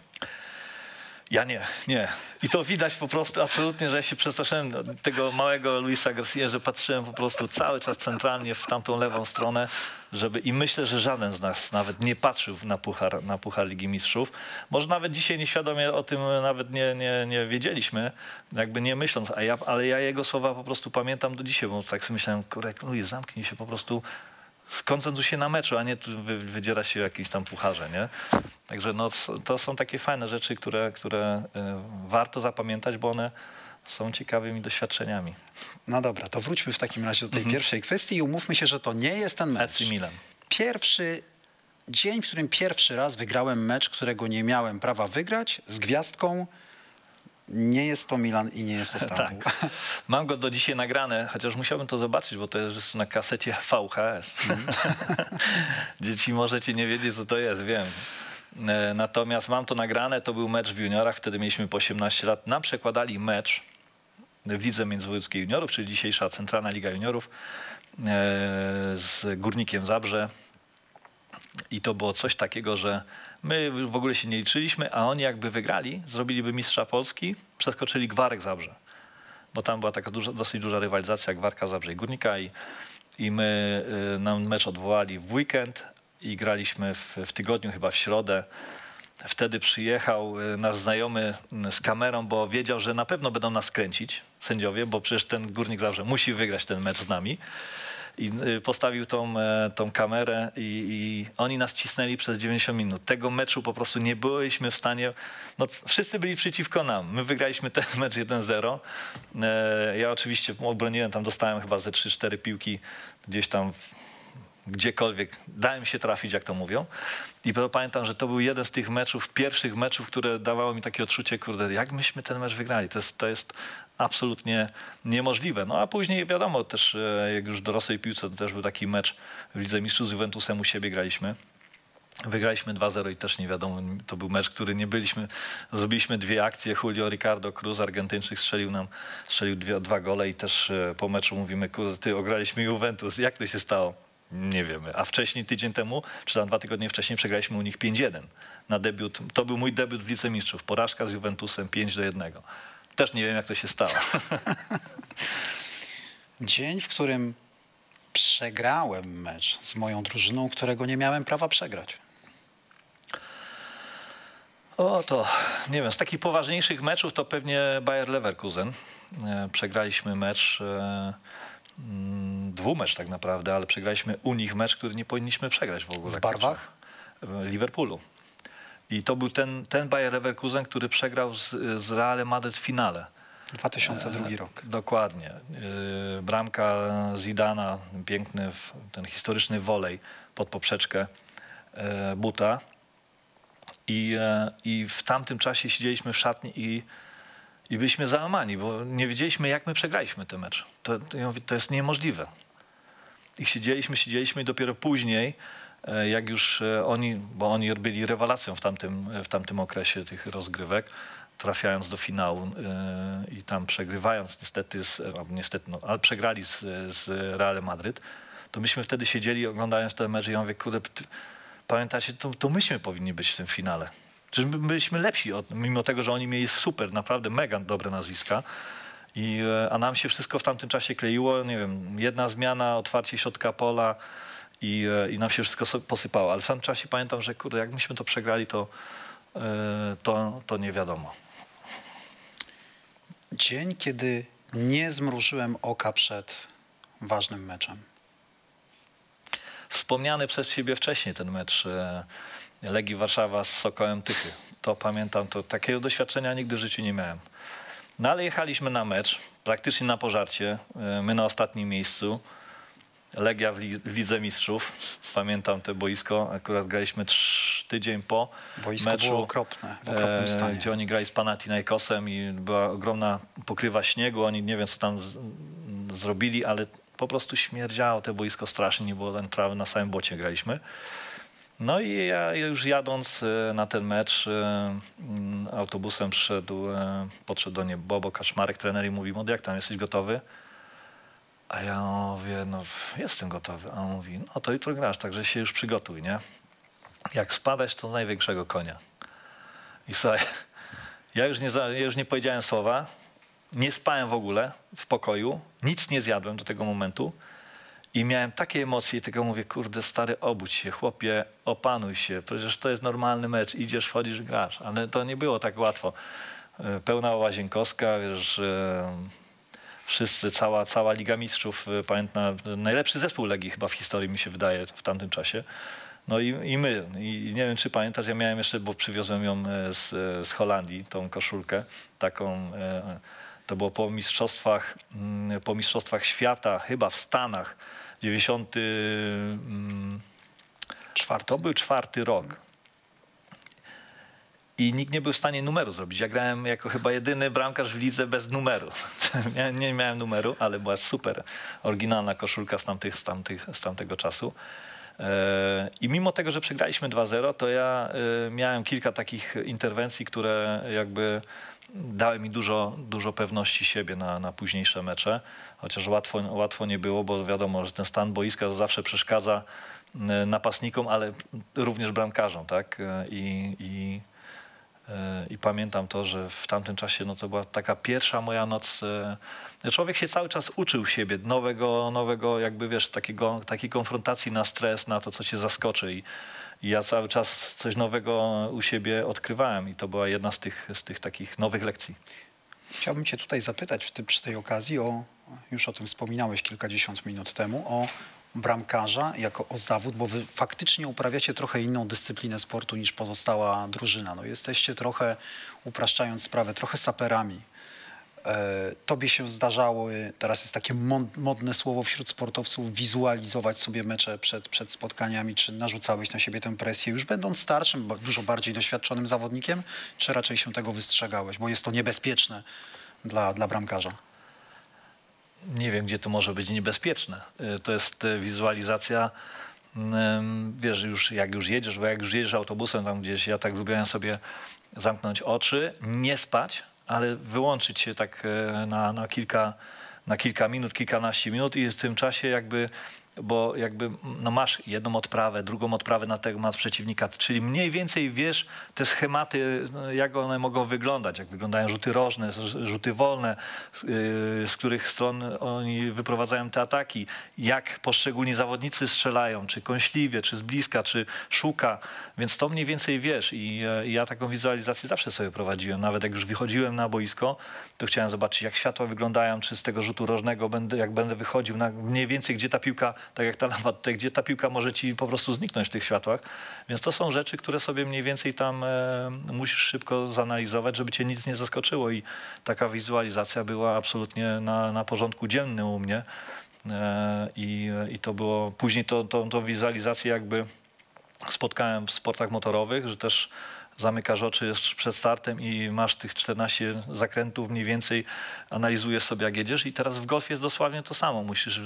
Ja nie, nie. I to widać po prostu absolutnie, że ja się przestraszyłem tego małego Luisa Garcia, że patrzyłem po prostu cały czas centralnie w tamtą lewą stronę, żeby i myślę, że żaden z nas nawet nie patrzył na puchar, na puchar Ligi Mistrzów. Może nawet dzisiaj nieświadomie o tym nawet nie, nie, nie wiedzieliśmy, jakby nie myśląc, a ja, ale ja jego słowa po prostu pamiętam do dzisiaj, bo tak sobie myślałem, kurek, Luis, zamknij się po prostu skoncentruj się na meczu, a nie tu wydziera się jakieś tam pucharze, nie? Także no, to są takie fajne rzeczy, które, które e, warto zapamiętać, bo one są ciekawymi doświadczeniami. No dobra, to wróćmy w takim razie do tej mhm. pierwszej kwestii i umówmy się, że to nie jest ten mecz. AC Milan. Pierwszy dzień, w którym pierwszy raz wygrałem mecz, którego nie miałem prawa wygrać, z gwiazdką nie jest to Milan i nie jest to [LAUGHS] Stambul. tak. Mam go do dzisiaj nagrane, chociaż musiałbym to zobaczyć, bo to jest na kasecie VHS. [LAUGHS] Mm. Dzieci możecie nie wiedzieć, co to jest, wiem. E, Natomiast mam to nagrane, to był mecz w juniorach, wtedy mieliśmy po 18 lat. Nam przekładali mecz w Lidze Międzywojewódzkiej Juniorów, czyli dzisiejsza Centralna Liga Juniorów e, z Górnikiem Zabrze. I to było coś takiego, że my w ogóle się nie liczyliśmy, a oni jakby wygrali, zrobiliby mistrza Polski, przeskoczyli Gwarek Zabrze. Bo tam była taka duża, dosyć duża rywalizacja Gwarka Zabrze i Górnika i, i my y, nam mecz odwołali w weekend i graliśmy w, w tygodniu, chyba w środę. Wtedy przyjechał y, nasz znajomy y, z kamerą, bo wiedział, że na pewno będą nas kręcić sędziowie, bo przecież ten Górnik Zabrze musi wygrać ten mecz z nami i y, postawił tą, e, tą kamerę i, i oni nas cisnęli przez 90 minut. Tego meczu po prostu nie byliśmy w stanie, no wszyscy byli przeciwko nam. My wygraliśmy ten mecz 1-0. E, Ja oczywiście obroniłem, tam dostałem chyba ze 3-4 piłki gdzieś tam gdziekolwiek. Dałem się trafić, jak to mówią. I pamiętam, że to był jeden z tych meczów, pierwszych meczów, które dawało mi takie odczucie, kurde, jak myśmy ten mecz wygrali. To jest, to jest absolutnie niemożliwe. No a później wiadomo też, e, jak już w dorosłej piłce, to też był taki mecz w Lidze Mistrzów z Juventusem u siebie graliśmy. Wygraliśmy 2-0 i też nie wiadomo, to był mecz, który nie byliśmy, zrobiliśmy dwie akcje, Julio Ricardo Cruz, Argentyńczyk strzelił nam, strzelił dwie, dwa gole i też e, po meczu mówimy, ty ograliśmy Juventus, jak to się stało? Nie wiemy. A wcześniej, tydzień temu, czy tam dwa tygodnie wcześniej przegraliśmy u nich 5-1 na debiut. To był mój debiut w Lidze Mistrzów. Porażka z Juventusem 5 do 1. Też nie wiem, jak to się stało. [LAUGHS] Dzień, w którym przegrałem mecz z moją drużyną, którego nie miałem prawa przegrać. O, to nie wiem, z takich poważniejszych meczów to pewnie Bayer Leverkusen. E, Przegraliśmy mecz, e, mm, dwumecz tak naprawdę, ale przegraliśmy u nich mecz, który nie powinniśmy przegrać w ogóle. W barwach? W Liverpoolu. I to był ten, ten Bayer Leverkusen, który przegrał z, z Realem Madryt w finale. 2002 rok. Dokładnie. Yy, Bramka Zidana, piękny, ten historyczny wolej pod poprzeczkę e, buta. I, e, I w tamtym czasie siedzieliśmy w szatni i, i byliśmy załamani, bo nie wiedzieliśmy, jak my przegraliśmy ten mecz. To, to, ja mówię, to jest niemożliwe. I siedzieliśmy, siedzieliśmy i dopiero później, e, jak już e, oni, bo oni byli rewelacją w tamtym, w tamtym okresie tych rozgrywek, trafiając do finału e, i tam przegrywając niestety, z, niestety, no, ale przegrali z, z Realem Madryt, to myśmy wtedy siedzieli oglądając ten mecz i ja mówię, kurde, pamiętacie, to, to myśmy powinni być w tym finale. Przecież my byliśmy lepsi, od, mimo tego, że oni mieli super, naprawdę mega dobre nazwiska. I, e, a nam się wszystko w tamtym czasie kleiło, nie wiem, jedna zmiana, otwarcie środka pola i, e, i nam się wszystko posypało. Ale w tamtym czasie pamiętam, że kurde, jak myśmy to przegrali, to, e, to, to nie wiadomo. Dzień, kiedy nie zmrużyłem oka przed ważnym meczem. Wspomniany przez ciebie wcześniej ten mecz e, Legii Warszawa z Sokołem Tychy. To pamiętam, to takiego doświadczenia nigdy w życiu nie miałem. No ale jechaliśmy na mecz, praktycznie na pożarcie, my na ostatnim miejscu. Legia w, li, w Lidze Mistrzów. Pamiętam to boisko, akurat graliśmy trz, tydzień po Boisko meczu. było okropne, w okropnym e, stanie. Gdzie oni grali z Panathinaikosem i była ogromna pokrywa śniegu. Oni nie wiem, co tam z, zrobili, ale po prostu śmierdziało te boisko strasznie. Nie było ten trawy, na samym bocie graliśmy. No i ja już jadąc e, na ten mecz e, autobusem przyszedł, podszedł do mnie Bobo Kaczmarek, trener i mówi, Młody, jak tam, jesteś gotowy? A ja mówię, no jestem gotowy. A on mówi, no to jutro grasz, także się już przygotuj, nie? Jak spadać, to największego konia. I słuchaj, [LAUGHS] ja już nie, ja już nie powiedziałem słowa, nie spałem w ogóle w pokoju, nic nie zjadłem do tego momentu i miałem takie emocje tylko mówię, kurde stary, obudź się, chłopie, opanuj się, przecież to jest normalny mecz, idziesz, wchodzisz, grasz. Ale to nie było tak łatwo. E, Pełna łazienkowska, wiesz, e, wszyscy, cała, cała Liga Mistrzów, e, pamiętam, najlepszy zespół Legii chyba w historii mi się wydaje w tamtym czasie. No i, i my. I nie wiem, czy pamiętasz, ja miałem jeszcze, bo przywiozłem ją e, z, e, z Holandii, tą koszulkę, taką, e, to było po mistrzostwach, mm, po mistrzostwach świata, chyba w Stanach, 90, mm, Czwarty. to był czwarty rok. I nikt nie był w stanie numeru zrobić. Ja grałem jako chyba jedyny bramkarz w lidze bez numeru. [LAUGHS] Nie miałem numeru, ale była super oryginalna koszulka z, tamtych, z, tamtych, z tamtego czasu. E, I mimo tego, że przegraliśmy 2-0, to ja e, miałem kilka takich interwencji, które jakby dały mi dużo, dużo pewności siebie na, na późniejsze mecze. Chociaż łatwo, łatwo nie było, bo wiadomo, że ten stan boiska zawsze przeszkadza e, napastnikom, ale również bramkarzom, tak? I, i, i pamiętam to, że w tamtym czasie no, to była taka pierwsza moja noc człowiek się cały czas uczył siebie, nowego, nowego jakby wiesz, takiego, takiej konfrontacji na stres, na to, co cię zaskoczy i, i ja cały czas coś nowego u siebie odkrywałem i to była jedna z tych, z tych takich nowych lekcji. Chciałbym cię tutaj zapytać w ty, przy tej okazji o, już o tym wspominałeś kilkadziesiąt minut temu, o bramkarza jako o zawód, bo wy faktycznie uprawiacie trochę inną dyscyplinę sportu niż pozostała drużyna. No jesteście trochę, upraszczając sprawę, trochę saperami. E, tobie się zdarzało, teraz jest takie modne słowo wśród sportowców, wizualizować sobie mecze przed, przed spotkaniami, czy narzucałeś na siebie tę presję, już będąc starszym, dużo bardziej doświadczonym zawodnikiem, czy raczej się tego wystrzegałeś, bo jest to niebezpieczne dla, dla bramkarza? Nie wiem, gdzie to może być niebezpieczne. E, to jest e, wizualizacja wiesz, już jak już jedziesz, bo jak już jedziesz autobusem tam gdzieś, ja tak lubiłem sobie zamknąć oczy, nie spać, ale wyłączyć się tak e, na, na, kilka, na kilka minut, kilkanaście minut i w tym czasie jakby bo jakby no masz jedną odprawę, drugą odprawę na temat przeciwnika, czyli mniej więcej wiesz te schematy, jak one mogą wyglądać, jak wyglądają rzuty rożne, rzuty wolne, yy, z których stron oni wyprowadzają te ataki, jak poszczególni zawodnicy strzelają, czy kąśliwie, czy z bliska, czy szuka, więc to mniej więcej wiesz i ja taką wizualizację zawsze sobie prowadziłem, nawet jak już wychodziłem na boisko, to chciałem zobaczyć, jak światła wyglądają, czy z tego rzutu rożnego, będę, jak będę wychodził, na mniej więcej, gdzie ta piłka, tak jak ta lampa tutaj, gdzie ta piłka może ci po prostu zniknąć w tych światłach. Więc to są rzeczy, które sobie mniej więcej tam e, musisz szybko zanalizować, żeby cię nic nie zaskoczyło. I taka wizualizacja była absolutnie na, na porządku dziennym u mnie. E, I, I to było, później to, to, to wizualizację jakby spotkałem w sportach motorowych, że też zamykasz oczy przed startem i masz tych 14 zakrętów mniej więcej, analizujesz sobie jak jedziesz i teraz w golfie jest dosłownie to samo. Musisz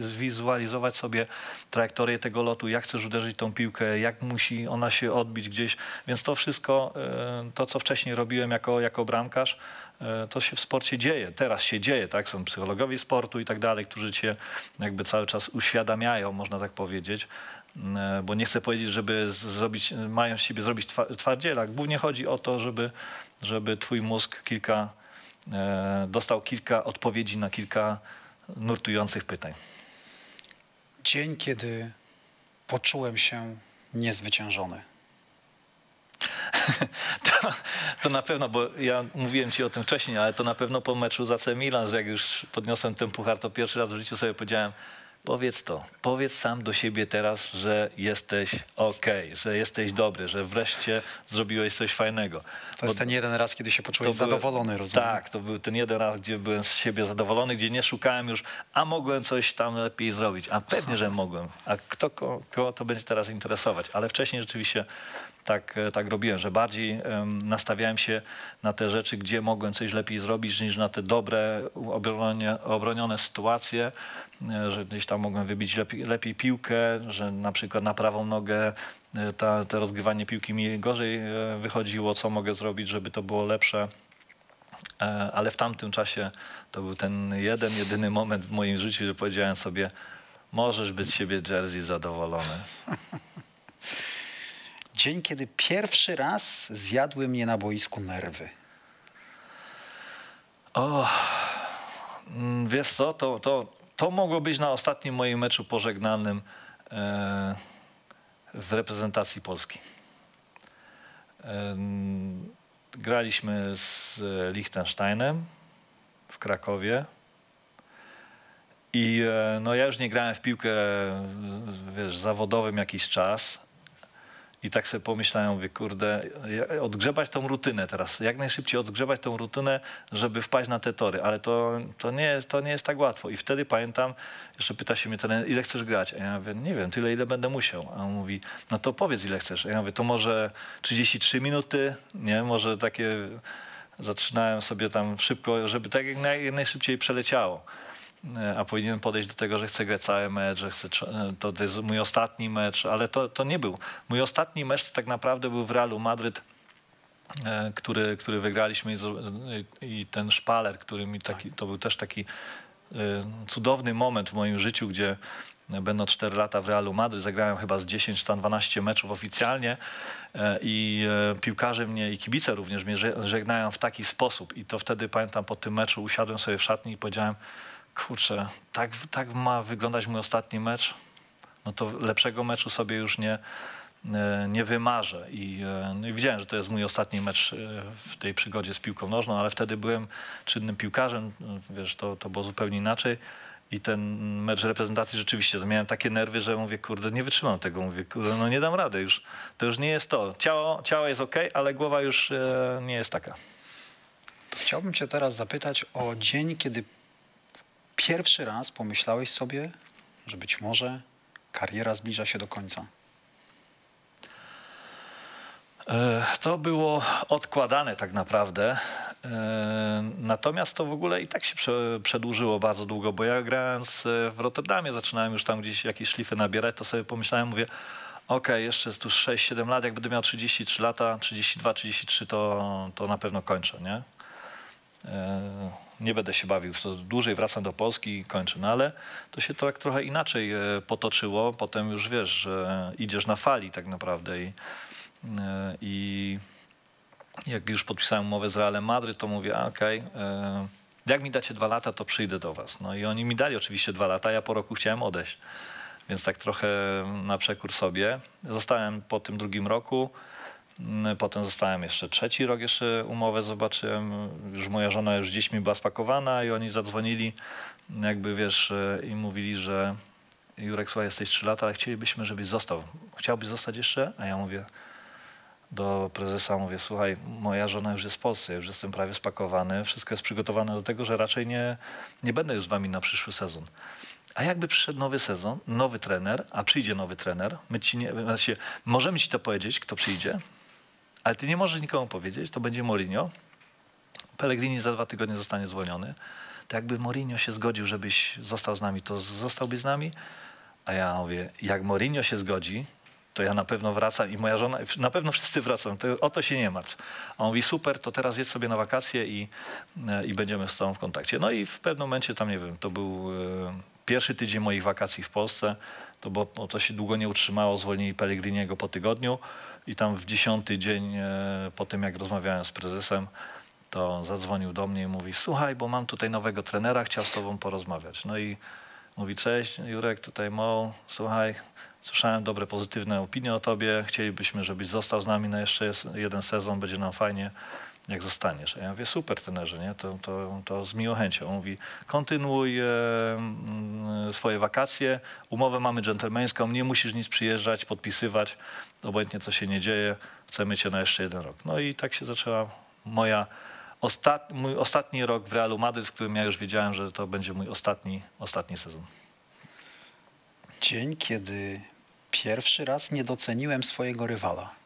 zwizualizować sobie trajektorię tego lotu, jak chcesz uderzyć tą piłkę, jak musi ona się odbić gdzieś, więc to wszystko, e, to co wcześniej robiłem jako, jako bramkarz, e, to się w sporcie dzieje, teraz się dzieje, tak? Są psychologowie sportu i tak dalej, którzy cię jakby cały czas uświadamiają, można tak powiedzieć, bo nie chcę powiedzieć, żeby zrobić, mają z siebie zrobić twardziela. Głównie chodzi o to, żeby, żeby twój mózg kilka, e, dostał kilka odpowiedzi na kilka nurtujących pytań. Dzień, kiedy poczułem się niezwyciężony. [LAUGHS] to, to, na pewno, bo ja mówiłem ci o tym wcześniej, ale to na pewno po meczu za C Milan, że jak już podniosłem ten puchar, to pierwszy raz w życiu sobie powiedziałem, Powiedz to. Powiedz sam do siebie teraz, że jesteś ok, że jesteś dobry, że wreszcie zrobiłeś coś fajnego. To jest ten jeden raz, kiedy się poczułeś zadowolony, rozumiem? Tak, to był ten jeden raz, gdzie byłem z siebie zadowolony, gdzie nie szukałem już, a mogłem coś tam lepiej zrobić. A pewnie, że mogłem. A kto kogo to będzie teraz interesować? Ale wcześniej rzeczywiście tak, e, tak robiłem, że bardziej nastawiałem się na te rzeczy, gdzie mogłem coś lepiej zrobić, niż na te dobre, obronione sytuacje, e, że gdzieś tam mogłem wybić lepiej, lepiej piłkę, że na przykład na prawą nogę e, ta, to rozgrywanie piłki mi gorzej wychodziło, co mogę zrobić, żeby to było lepsze. Ale w tamtym czasie to był ten jeden, jedyny moment w moim życiu, że powiedziałem sobie, możesz być z siebie Jersey zadowolony. [LAUGHS] Dzień, kiedy pierwszy raz zjadły mnie na boisku nerwy. O, mm, wiesz co, to, to, to mogło być na ostatnim moim meczu pożegnalnym e, w reprezentacji Polski. E, graliśmy z Liechtensteinem w Krakowie. I e, no ja już nie grałem w piłkę wiesz, zawodowym jakiś czas, i tak sobie pomyślałem, mówię, kurde, odgrzebać tą rutynę teraz, jak najszybciej odgrzebać tą rutynę, żeby wpaść na te tory, ale to, to, nie, jest, to nie jest tak łatwo. I wtedy pamiętam, jeszcze pyta się mnie ten, ile chcesz grać? A ja mówię, nie wiem, tyle ile będę musiał. A on mówi, no to powiedz ile chcesz. A ja mówię, to może 33 minuty, nie, może takie, zaczynałem sobie tam szybko, żeby tak jak, naj, najszybciej przeleciało. E, a powinien podejść do tego, że chcę grać cały mecz, że chcę, e, to, to jest mój ostatni mecz, ale to, to nie był. Mój ostatni mecz tak naprawdę był w Realu Madryt, e, który, który wygraliśmy i, ten szpaler, który mi taki, to był też taki cudowny moment w moim życiu, gdzie będąc 4 lata w Realu Madryt, zagrałem chyba z 10 czy tam 12 meczów oficjalnie i piłkarze mnie i kibice również mnie że- żegnają w taki sposób i to wtedy pamiętam po tym meczu usiadłem sobie w szatni i powiedziałem kurczę, tak, tak ma wyglądać mój ostatni mecz, no to lepszego meczu sobie już nie, e, nie wymarzę. I, e, no i widziałem, że to jest mój ostatni mecz e, w tej przygodzie z piłką nożną, ale wtedy byłem czynnym piłkarzem, e, wiesz, to, to było zupełnie inaczej. I ten mecz reprezentacji rzeczywiście, to miałem takie nerwy, że mówię, kurde, nie wytrzymam tego, mówię, kurde, no nie dam rady już. To już nie jest to. Ciało, ciało jest ok, ale głowa już nie jest taka. Chciałbym cię teraz zapytać o dzień, kiedy pierwszy raz pomyślałeś sobie, że być może kariera zbliża się do końca. E, To było odkładane tak naprawdę. E, Natomiast to w ogóle i tak się prze- przedłużyło bardzo długo, bo ja grając e, w Rotterdamie, zaczynałem już tam gdzieś jakieś szlify nabierać, to sobie pomyślałem, mówię, okej, jeszcze tu 6-7 lat, jak będę miał 33 lata, 32-33, to, to na pewno kończę, nie? Nie będę się bawił w to dłużej, wracam do Polski i kończę. No ale to się tak trochę inaczej e, potoczyło. Potem już wiesz, że idziesz na fali tak naprawdę i, e, i jak już podpisałem umowę z Realem Madryt, to mówię, a, okej, e, jak mi dacie dwa lata, to przyjdę do was. No i oni mi dali oczywiście dwa lata, ja po roku chciałem odejść. Więc tak trochę na przekór sobie. Zostałem po tym drugim roku. Mm, Potem zostałem jeszcze trzeci rok, jeszcze umowę zobaczyłem. Już moja żona już dziećmi była spakowana i oni zadzwonili, jakby wiesz, e, i mówili, że Jurek, słuchaj, jesteś trzy lata, ale chcielibyśmy, żebyś został. Chciałbyś zostać jeszcze? A ja mówię do prezesa, mówię, słuchaj, moja żona już jest w Polsce, już jestem prawie spakowany, wszystko jest przygotowane do tego, że raczej nie, nie będę już z wami na przyszły sezon. A jakby przyszedł nowy sezon, nowy trener, a przyjdzie nowy trener, my ci nie, znaczy, możemy ci to powiedzieć, kto przyjdzie, ale ty nie możesz nikomu powiedzieć, to będzie Mourinho. Pellegrini za dwa tygodnie zostanie zwolniony. To jakby Mourinho się zgodził, żebyś został z nami, to zostałbyś z nami? A ja mówię, jak Mourinho się zgodzi, to ja na pewno wracam i moja żona, na pewno wszyscy wracam, to o to się nie martw. A on mówi, super, to teraz jedź sobie na wakacje i, e, i będziemy z tobą w kontakcie. No i w pewnym momencie tam, nie wiem, to był e, pierwszy tydzień moich wakacji w Polsce, to, bo to się długo nie utrzymało, zwolnili Pellegriniego po tygodniu i tam w dziesiąty dzień e, po tym, jak rozmawiałem z prezesem, to zadzwonił do mnie i mówi, słuchaj, bo mam tutaj nowego trenera, chciał z tobą porozmawiać. No i mówi, cześć Jurek, tutaj Mo, słuchaj, słyszałem dobre, pozytywne opinie o tobie, chcielibyśmy, żebyś został z nami na jeszcze jeden sezon, będzie nam fajnie, jak zostaniesz. A ja mówię, super trenerze, nie? To, to, to z miłą chęcią. On mówi, kontynuuj e, mm, swoje wakacje, umowę mamy dżentelmeńską, nie musisz nic przyjeżdżać, podpisywać, obojętnie co się nie dzieje, chcemy cię na jeszcze jeden rok. No i tak się zaczęła moja ostat, mój ostatni rok w Realu Madryt, w którym ja już wiedziałem, że to będzie mój ostatni, ostatni sezon. Dzień, kiedy pierwszy raz nie doceniłem swojego rywala.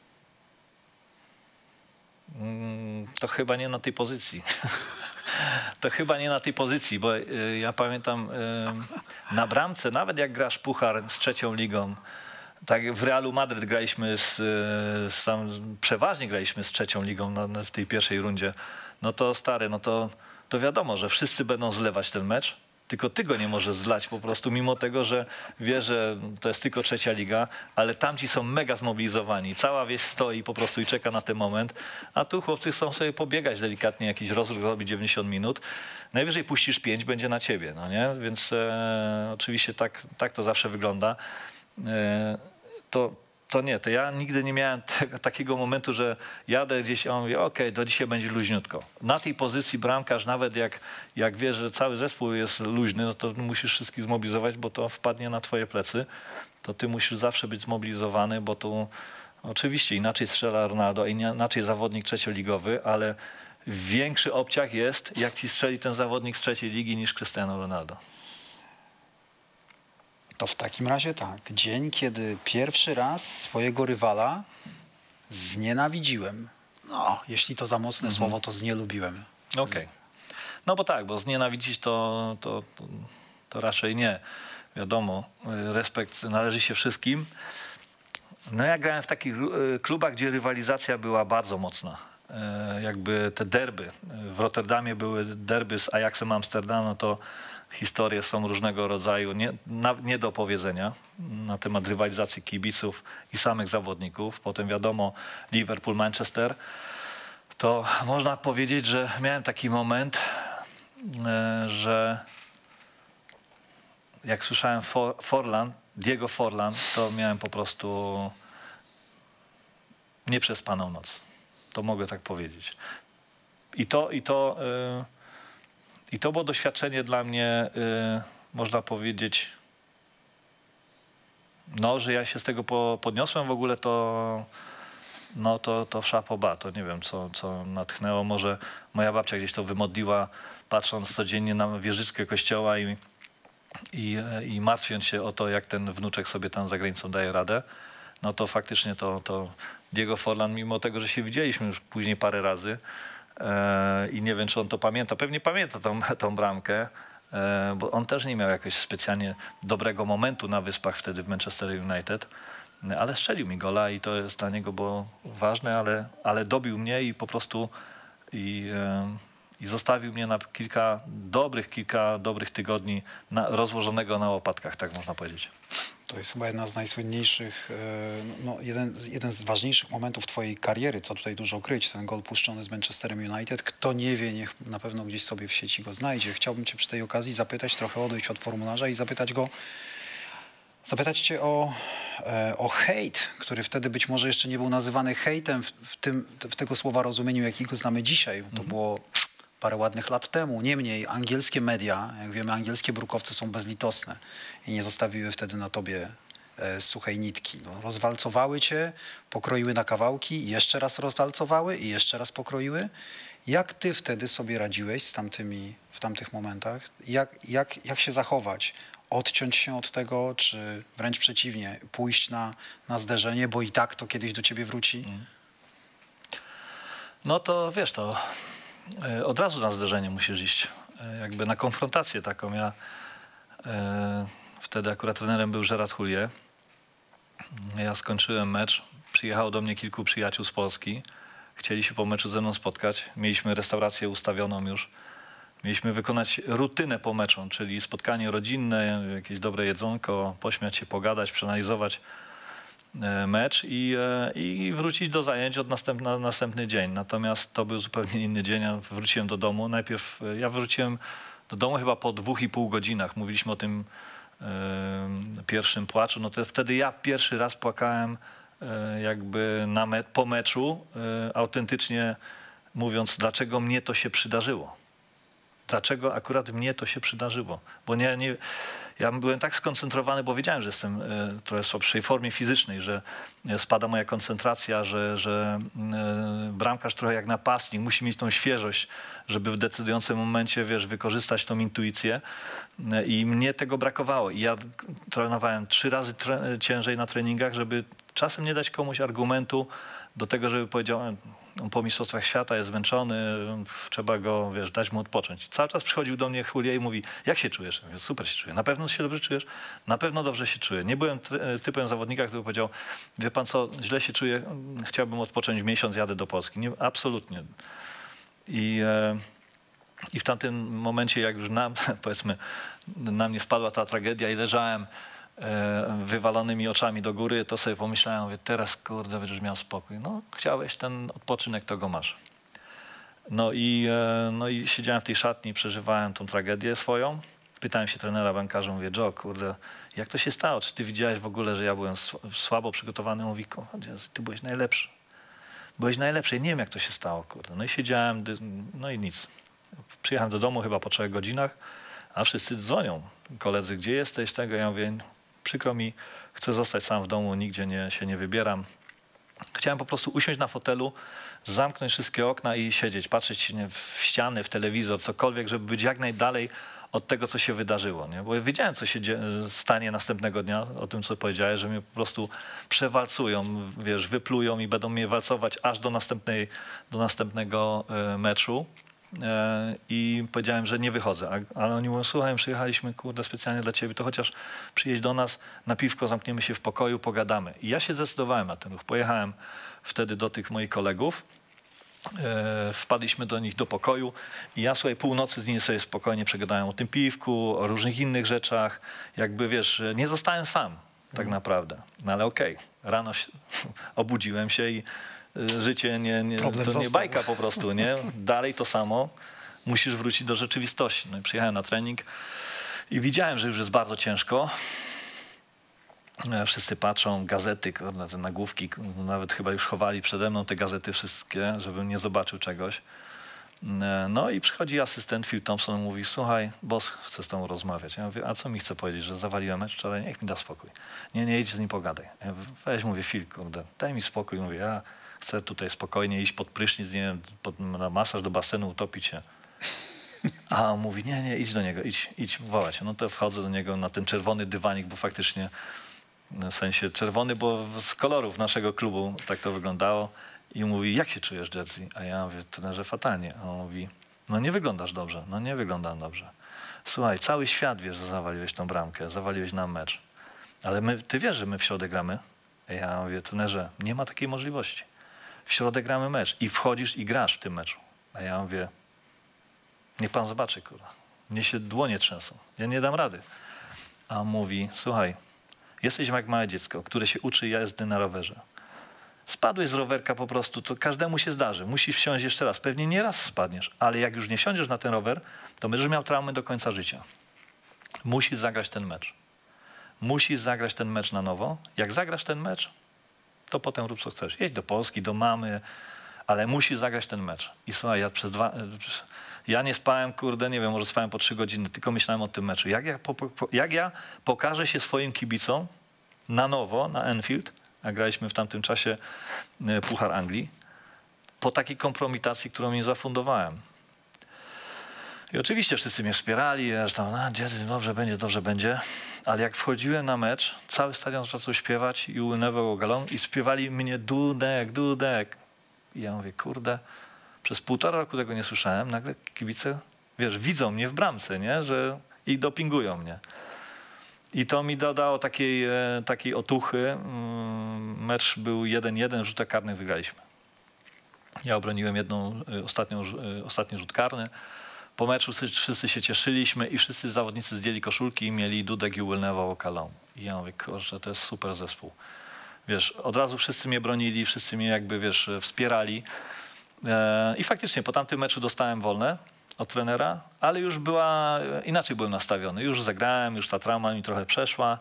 Mm, To chyba nie na tej pozycji. [LAUGHS] To chyba nie na tej pozycji, bo y, ja pamiętam y, na bramce, nawet jak grasz puchar z trzecią ligą, tak w Realu Madryt graliśmy z, y, z tam, przeważnie graliśmy z trzecią ligą w tej pierwszej rundzie, no to stary, no to, to wiadomo, że wszyscy będą zlewać ten mecz, tylko ty go nie możesz zlać po prostu, mimo tego, że wie, że to jest tylko trzecia liga, ale tamci są mega zmobilizowani. Cała wieś stoi po prostu i czeka na ten moment, a tu chłopcy chcą sobie pobiegać delikatnie, jakiś rozruch robić 90 minut. Najwyżej puścisz 5, będzie na ciebie, no nie? Więc e, oczywiście tak, tak to zawsze wygląda. E, to, to nie, to ja nigdy nie miałem tego, takiego momentu, że jadę gdzieś i on mówi, okej, do dzisiaj będzie luźniutko. Na tej pozycji bramkarz, nawet jak, jak wie, że cały zespół jest luźny, no to musisz wszystkich zmobilizować, bo to wpadnie na twoje plecy. To ty musisz zawsze być zmobilizowany, bo tu oczywiście inaczej strzela Ronaldo, inaczej zawodnik trzecioligowy, ale większy obciach jest, jak ci strzeli ten zawodnik z trzeciej ligi niż Cristiano Ronaldo. To w takim razie tak. Dzień, kiedy pierwszy raz swojego rywala znienawidziłem. No, jeśli to za mocne słowo, to znielubiłem. Okej. No bo tak, bo znienawidzić to, to, to to raczej nie. Wiadomo, y, respekt należy się wszystkim. No ja grałem w takich y, klubach, gdzie rywalizacja była bardzo mocna. E, Jakby te derby. W Rotterdamie były derby z Ajaxem Amsterdam, no to historie są różnego rodzaju, nie, na, nie do powiedzenia na temat rywalizacji kibiców i samych zawodników. Potem wiadomo Liverpool, Manchester. To można powiedzieć, że miałem taki moment, e, że jak słyszałem For, Forlan, Diego Forlan, to miałem po prostu nieprzespaną noc. To mogę tak powiedzieć. I to, i to, y, i to było doświadczenie dla mnie, y, można powiedzieć, no, że ja się z tego po, podniosłem w ogóle, to no to, to szapoba, to nie wiem, co, co natchnęło. Może moja babcia gdzieś to wymodliła, patrząc codziennie na wieżyczkę kościoła i, i, i martwiąc się o to, jak ten wnuczek sobie tam za granicą daje radę, no to faktycznie to, to Diego Forlan, mimo tego, że się widzieliśmy już później parę razy i nie wiem, czy on to pamięta, pewnie pamięta tą, [LAUGHS] tą bramkę, e, bo on też nie miał jakoś specjalnie dobrego momentu na Wyspach wtedy w Manchester United, ale strzelił mi gola i to jest dla niego było ważne, ale, ale dobił mnie i po prostu i, e, i zostawił mnie na kilka dobrych, kilka dobrych tygodni na, rozłożonego na łopatkach, tak można powiedzieć. To jest chyba jedna z najsłynniejszych, e, no, jeden, jeden z ważniejszych momentów twojej kariery, co tutaj dużo kryć, ten gol puszczony z Manchesterem United. Kto nie wie, niech na pewno gdzieś sobie w sieci go znajdzie. Chciałbym cię przy tej okazji zapytać, trochę odejść od formularza i zapytać go, zapytać cię o, e, o hejt, który wtedy być może jeszcze nie był nazywany hejtem w, w, tym, w tego słowa rozumieniu, jakiego znamy dzisiaj. To było parę ładnych lat temu. Niemniej angielskie media, jak wiemy, angielskie brukowce są bezlitosne i nie zostawiły wtedy na tobie e, suchej nitki. No, rozwalcowały cię, pokroiły na kawałki, jeszcze raz rozwalcowały i jeszcze raz pokroiły. Jak ty wtedy sobie radziłeś z tamtymi, w tamtych momentach? Jak, jak, jak się zachować? Odciąć się od tego, czy wręcz przeciwnie, pójść na, na zderzenie, bo i tak to kiedyś do ciebie wróci? No to wiesz, to od razu na zderzenie musisz iść. E, Jakby na konfrontację taką. Ja e, wtedy akurat trenerem był Gerard Hulier. Ja skończyłem mecz. Przyjechało do mnie kilku przyjaciół z Polski. Chcieli się po meczu ze mną spotkać. Mieliśmy restaurację ustawioną już. Mieliśmy wykonać rutynę po meczu, czyli spotkanie rodzinne, jakieś dobre jedzonko, pośmiać się, pogadać, przeanalizować e, mecz i, e, i wrócić do zajęć od następ, na następny dzień. Natomiast to był zupełnie inny dzień. Ja wróciłem do domu. Najpierw e, ja wróciłem do domu chyba po dwóch i pół godzinach. Mówiliśmy o tym e, pierwszym płaczu. No to wtedy ja pierwszy raz płakałem e, jakby na me, po meczu, e, autentycznie mówiąc, dlaczego mnie to się przydarzyło dlaczego akurat mnie to się przydarzyło. Bo nie, nie, ja byłem tak skoncentrowany, bo wiedziałem, że jestem e, trochę słabszej formie fizycznej, że e, spada moja koncentracja, że, że e, bramkarz trochę jak napastnik musi mieć tą świeżość, żeby w decydującym momencie, wiesz, wykorzystać tą intuicję. I mnie tego brakowało. I ja trenowałem trzy razy tre- ciężej na treningach, żeby czasem nie dać komuś argumentu do tego, żeby powiedział, "E, on po mistrzostwach świata jest zmęczony, trzeba go, wiesz, dać mu odpocząć. Cały czas przychodził do mnie Julia i mówi, jak się czujesz? Ja mówię, super się czuję. Na pewno się dobrze czujesz? Na pewno dobrze się czuję. Nie byłem typem zawodnika, który powiedział, wie pan co, źle się czuję, chciałbym odpocząć miesiąc, jadę do Polski. Nie, absolutnie. I, e, I w tamtym momencie, jak już na, [LAUGHS] powiedzmy, na mnie spadła ta tragedia i leżałem wywalonymi oczami do góry, to sobie pomyślałem, mówię, teraz kurde, będziesz miał spokój. No, chciałeś ten odpoczynek, to go masz. No i, e, no i siedziałem w tej szatni, przeżywałem tą tragedię swoją. Pytałem się trenera bankarza, mówię, Joe, kurde, jak to się stało? Czy ty widziałeś w ogóle, że ja byłem sł- słabo przygotowany? Mówi, ty byłeś najlepszy. Byłeś najlepszy. Ja nie wiem, jak to się stało, kurde. No i siedziałem, no i nic. Przyjechałem do domu chyba po trzech godzinach, a wszyscy dzwonią. Koledzy, gdzie jesteś? Tego ja mówię, przykro mi, chcę zostać sam w domu, nigdzie nie, się nie wybieram. Chciałem po prostu usiąść na fotelu, zamknąć wszystkie okna i siedzieć, patrzeć w ściany, w telewizor, cokolwiek, żeby być jak najdalej od tego, co się wydarzyło. Nie? Bo ja wiedziałem, co się stanie następnego dnia, o tym, co powiedziałeś, że mnie po prostu przewalcują, wiesz, wyplują i będą mnie walcować aż do, następnej, do następnego e, meczu. E, i powiedziałem, że nie wychodzę. Ale oni mówią, słuchaj, przyjechaliśmy kurde specjalnie dla ciebie, to chociaż przyjedź do nas na piwko, zamkniemy się w pokoju, pogadamy. I ja się zdecydowałem na ten ruch. Pojechałem wtedy do tych moich kolegów, e, wpadliśmy do nich do pokoju i ja słuchaj, północy z nimi sobie spokojnie przegadałem o tym piwku, o różnych innych rzeczach. Jakby wiesz, nie zostałem sam tak naprawdę. No ale okej, rano się, [LAUGHS] obudziłem się i życie nie, nie, to nie został. bajka po prostu, nie? Dalej to samo. Musisz wrócić do rzeczywistości. No i przyjechałem na trening i widziałem, że już jest bardzo ciężko. E, Wszyscy patrzą, gazety, te nagłówki, nawet chyba już chowali przede mną te gazety wszystkie, żebym nie zobaczył czegoś. E, No i przychodzi asystent Phil Thompson i mówi, słuchaj, boss chce z tobą rozmawiać. Ja mówię, a co mi chce powiedzieć, że zawaliłem mecz wczoraj? Niech mi da spokój. Nie, nie idź z nim pogadaj. Ja mówię, weź, mówię, Phil, kurde, daj mi spokój. Mówię, ja chcę tutaj spokojnie iść pod prysznic, nie wiem, pod, na masaż do basenu, utopić się. A on mówi, nie, nie, idź do niego, idź, idź, wołać. No to wchodzę do niego na ten czerwony dywanik, bo faktycznie w sensie czerwony, bo z kolorów naszego klubu tak to wyglądało. I mówi, jak się czujesz, Jersey? A ja mówię, trenerze, fatalnie. A on mówi, no nie wyglądasz dobrze, no nie wyglądam dobrze. Słuchaj, cały świat wie, że zawaliłeś tą bramkę, zawaliłeś nam mecz. Ale my, ty wiesz, że my w środę gramy? A ja mówię, trenerze, nie ma takiej możliwości. W środę gramy mecz i wchodzisz i grasz w tym meczu. A ja mówię, niech pan zobaczy, kurwa. Mnie się dłonie trzęsą. Ja nie dam rady. A on mówi, słuchaj, jesteś jak małe dziecko, które się uczy jazdy na rowerze. Spadłeś z rowerka po prostu, to każdemu się zdarzy. Musisz wsiąść jeszcze raz. Pewnie nie raz spadniesz, ale jak już nie wsiądziesz na ten rower, to będziesz miał traumy do końca życia. Musisz zagrać ten mecz. Musisz zagrać ten mecz na nowo. Jak zagrasz ten mecz, to potem rób co chcesz. Jedź do Polski, do mamy, ale musisz zagrać ten mecz. I słuchaj, ja przez dwa... Ja nie spałem, kurde, nie wiem, może spałem po trzy godziny, tylko myślałem o tym meczu. Jak ja, po, po, jak ja pokażę się swoim kibicom na nowo, na Enfield, a graliśmy w tamtym czasie e, Puchar Anglii, po takiej kompromitacji, którą mi zafundowałem. I oczywiście wszyscy mnie wspierali, że tam, dziady, dobrze będzie, dobrze będzie. Ale jak wchodziłem na mecz, cały stadion zaczął śpiewać i ulewał galon i śpiewali mnie Dudek, Dudek. I ja mówię, kurde, przez półtora roku tego nie słyszałem, nagle kibice, wiesz, widzą mnie w bramce, nie, że i dopingują mnie. I to mi dodało takiej, e, takiej otuchy. Mm, Mecz był 1-1, rzutach karnych wygraliśmy. Ja obroniłem jedną, e, ostatnią, e, ostatni rzut karny. Po meczu wszyscy- się cieszyliśmy i wszyscy zawodnicy zdjęli koszulki i mieli Dudek i Wilnewa Okalą. I ja mówię, kurczę, to jest super zespół. Wiesz, od razu wszyscy mnie bronili, wszyscy mnie jakby, wiesz, wspierali. E, I faktycznie po tamtym meczu dostałem wolne od trenera, ale już była, inaczej byłem nastawiony. Już zagrałem, już ta trauma mi trochę przeszła.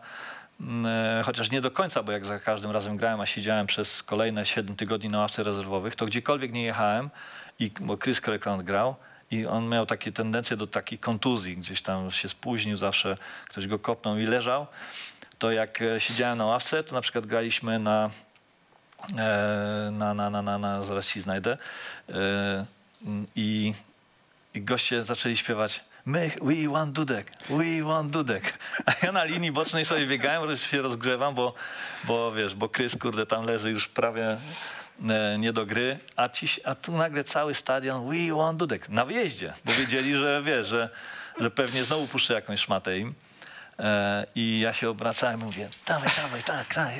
Mm, e, Chociaż nie do końca, bo jak za każdym razem grałem, a siedziałem przez kolejne 7 tygodni na ławce rezerwowych, to gdziekolwiek nie jechałem, i, bo Chris Kirkland grał, i on miał takie tendencje do takiej kontuzji, gdzieś tam się spóźnił zawsze, ktoś go kopnął i leżał, to jak e, siedziałem na ławce, to na przykład graliśmy na e, na, na, na, na, na zaraz ci znajdę. E, I, I goście zaczęli śpiewać My, we want Dudek, we want Dudek. A ja na linii bocznej sobie biegałem, się rozgrzewam, bo, bo wiesz, bo Krys, kurde, tam leży już prawie nie do gry, a, ci, a tu nagle cały stadion we want Dudek na wyjeździe, bo wiedzieli, że wiesz, że, że pewnie znowu puszczę jakąś szmatę im. E, I ja się obracałem mówię, dawaj, dawaj, tak, tak,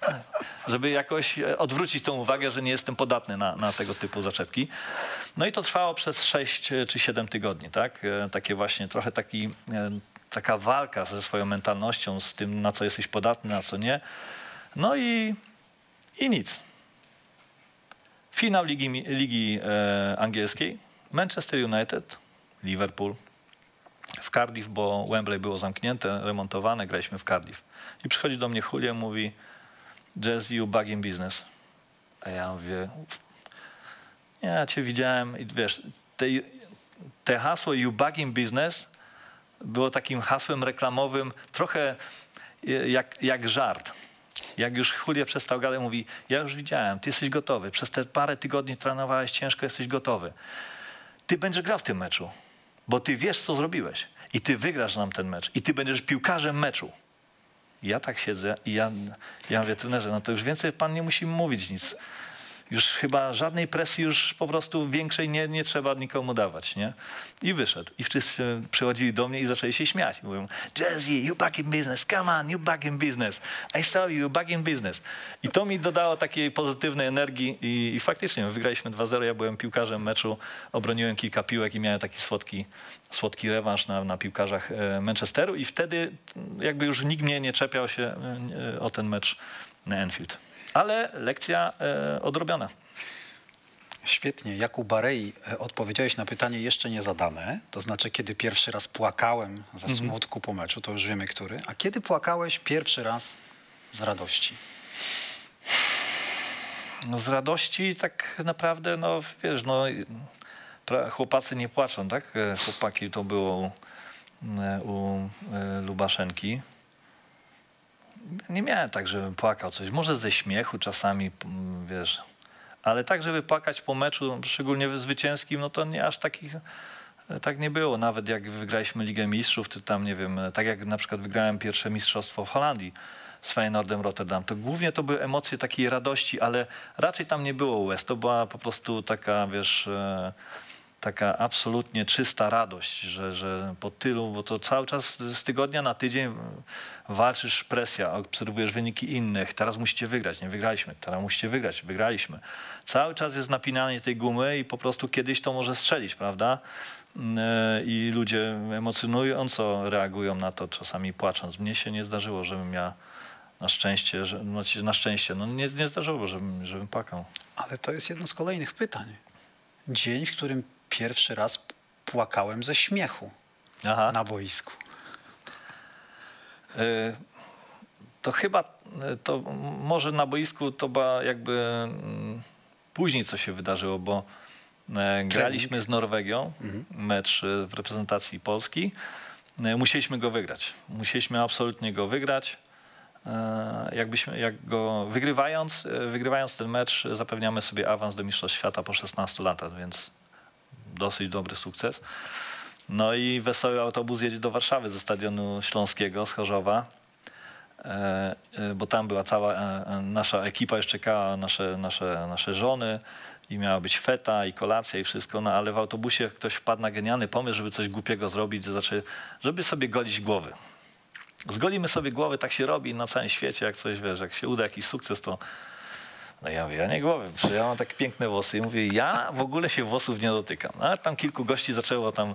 tak. Żeby jakoś e, odwrócić tą uwagę, że nie jestem podatny na, na tego typu zaczepki. No i to trwało przez 6 czy 7 tygodni, tak? E, Takie właśnie trochę taki, e, taka walka ze swoją mentalnością, z tym, na co jesteś podatny, na co nie. No i, i nic. Finał Ligi, Ligi e, Angielskiej. Manchester United, Liverpool, w Cardiff, bo Wembley było zamknięte, remontowane, graliśmy w Cardiff. I przychodzi do mnie Julio, mówi Jazz, you bug in business. A ja mówię, ja cię widziałem i wiesz, te, te hasło you bug in business było takim hasłem reklamowym, trochę jak, jak żart. Jak już Julio przestał gadać, mówi, ja już widziałem, ty jesteś gotowy, przez te parę tygodni trenowałeś ciężko, jesteś gotowy. Ty będziesz grał w tym meczu bo ty wiesz, co zrobiłeś. I ty wygrasz nam ten mecz. I ty będziesz piłkarzem meczu. I ja tak siedzę i ja, ja mówię, trenerze, no to już więcej pan nie musi mówić nic. Już chyba żadnej presji już po prostu większej nie, nie trzeba nikomu dawać, nie? I wyszedł. I wszyscy przychodzili do mnie i zaczęli się śmiać. Mówią, Jazzy, you back in business, come on, you back in business. I saw you, you back in business. I to mi dodało takiej pozytywnej energii i, i faktycznie wygraliśmy 2-0. Ja byłem piłkarzem meczu, obroniłem kilka piłek i miałem taki słodki, słodki rewanż na, na piłkarzach e, Manchesteru i wtedy jakby już nikt mnie nie czepiał się e, o ten mecz na Enfield. Ale lekcja e, odrobiona. Świetnie. Jakub Barei, e, odpowiedziałeś na pytanie jeszcze nie zadane, to znaczy kiedy pierwszy raz płakałem ze smutku po meczu, to już wiemy który, a kiedy płakałeś pierwszy raz z radości? No z radości tak naprawdę, no wiesz, no chłopacy nie płaczą, tak? E, Chłopaki to było u, Lubaszenki. Nie miałem tak, żebym płakał coś. Może ze śmiechu czasami, m, wiesz. Ale tak, żeby płakać po meczu, szczególnie zwycięskim, no to nie aż takich, e, tak nie było. Nawet jak wygraliśmy Ligę Mistrzów, to tam, nie wiem, e, tak jak na przykład wygrałem pierwsze mistrzostwo w Holandii z Feyenoordem Rotterdam, to głównie to były emocje takiej radości, ale raczej tam nie było łez. To była po prostu taka, wiesz, e, taka absolutnie czysta radość, że, że po tylu, bo to cały czas z tygodnia na tydzień walczysz, presja, obserwujesz wyniki innych, teraz musicie wygrać, nie wygraliśmy, teraz musicie wygrać, wygraliśmy. Cały czas jest napinanie tej gumy i po prostu kiedyś to może strzelić, prawda? Mm, e, I ludzie emocjonująco reagują na to, czasami płacząc. Mnie się nie zdarzyło, żebym ja na szczęście, że, znaczy na szczęście, no nie, nie zdarzyło, żebym, żebym płakał. Ale to jest jedno z kolejnych pytań. Dzień, w którym pierwszy raz płakałem ze śmiechu Aha. na boisku. Y, To chyba, y, to może na boisku to była jakby mm, później co się wydarzyło, bo e, graliśmy z Norwegią mecz y, w reprezentacji Polski. E, Musieliśmy go wygrać. Musieliśmy absolutnie go wygrać. E, Jakbyśmy, jak go wygrywając, wygrywając ten mecz zapewniamy sobie awans do Mistrzostw Świata po 16 latach, więc dosyć dobry sukces. No i wesoły autobus jedzie do Warszawy ze stadionu Śląskiego z Chorzowa, e, e, bo tam była cała e, nasza ekipa, jeszcze czekała nasze, nasze, nasze żony i miała być feta i kolacja i wszystko, no ale w autobusie ktoś wpadł na genialny pomysł, żeby coś głupiego zrobić, to znaczy, żeby sobie golić głowy. Zgolimy sobie głowy, tak się robi na całym świecie, jak coś, wiesz, jak się uda jakiś sukces, to no ja mówię, ja nie głowy, przecież ja mam piękne włosy. I mówię, ja w ogóle się włosów nie dotykam. No, tam kilku gości zaczęło tam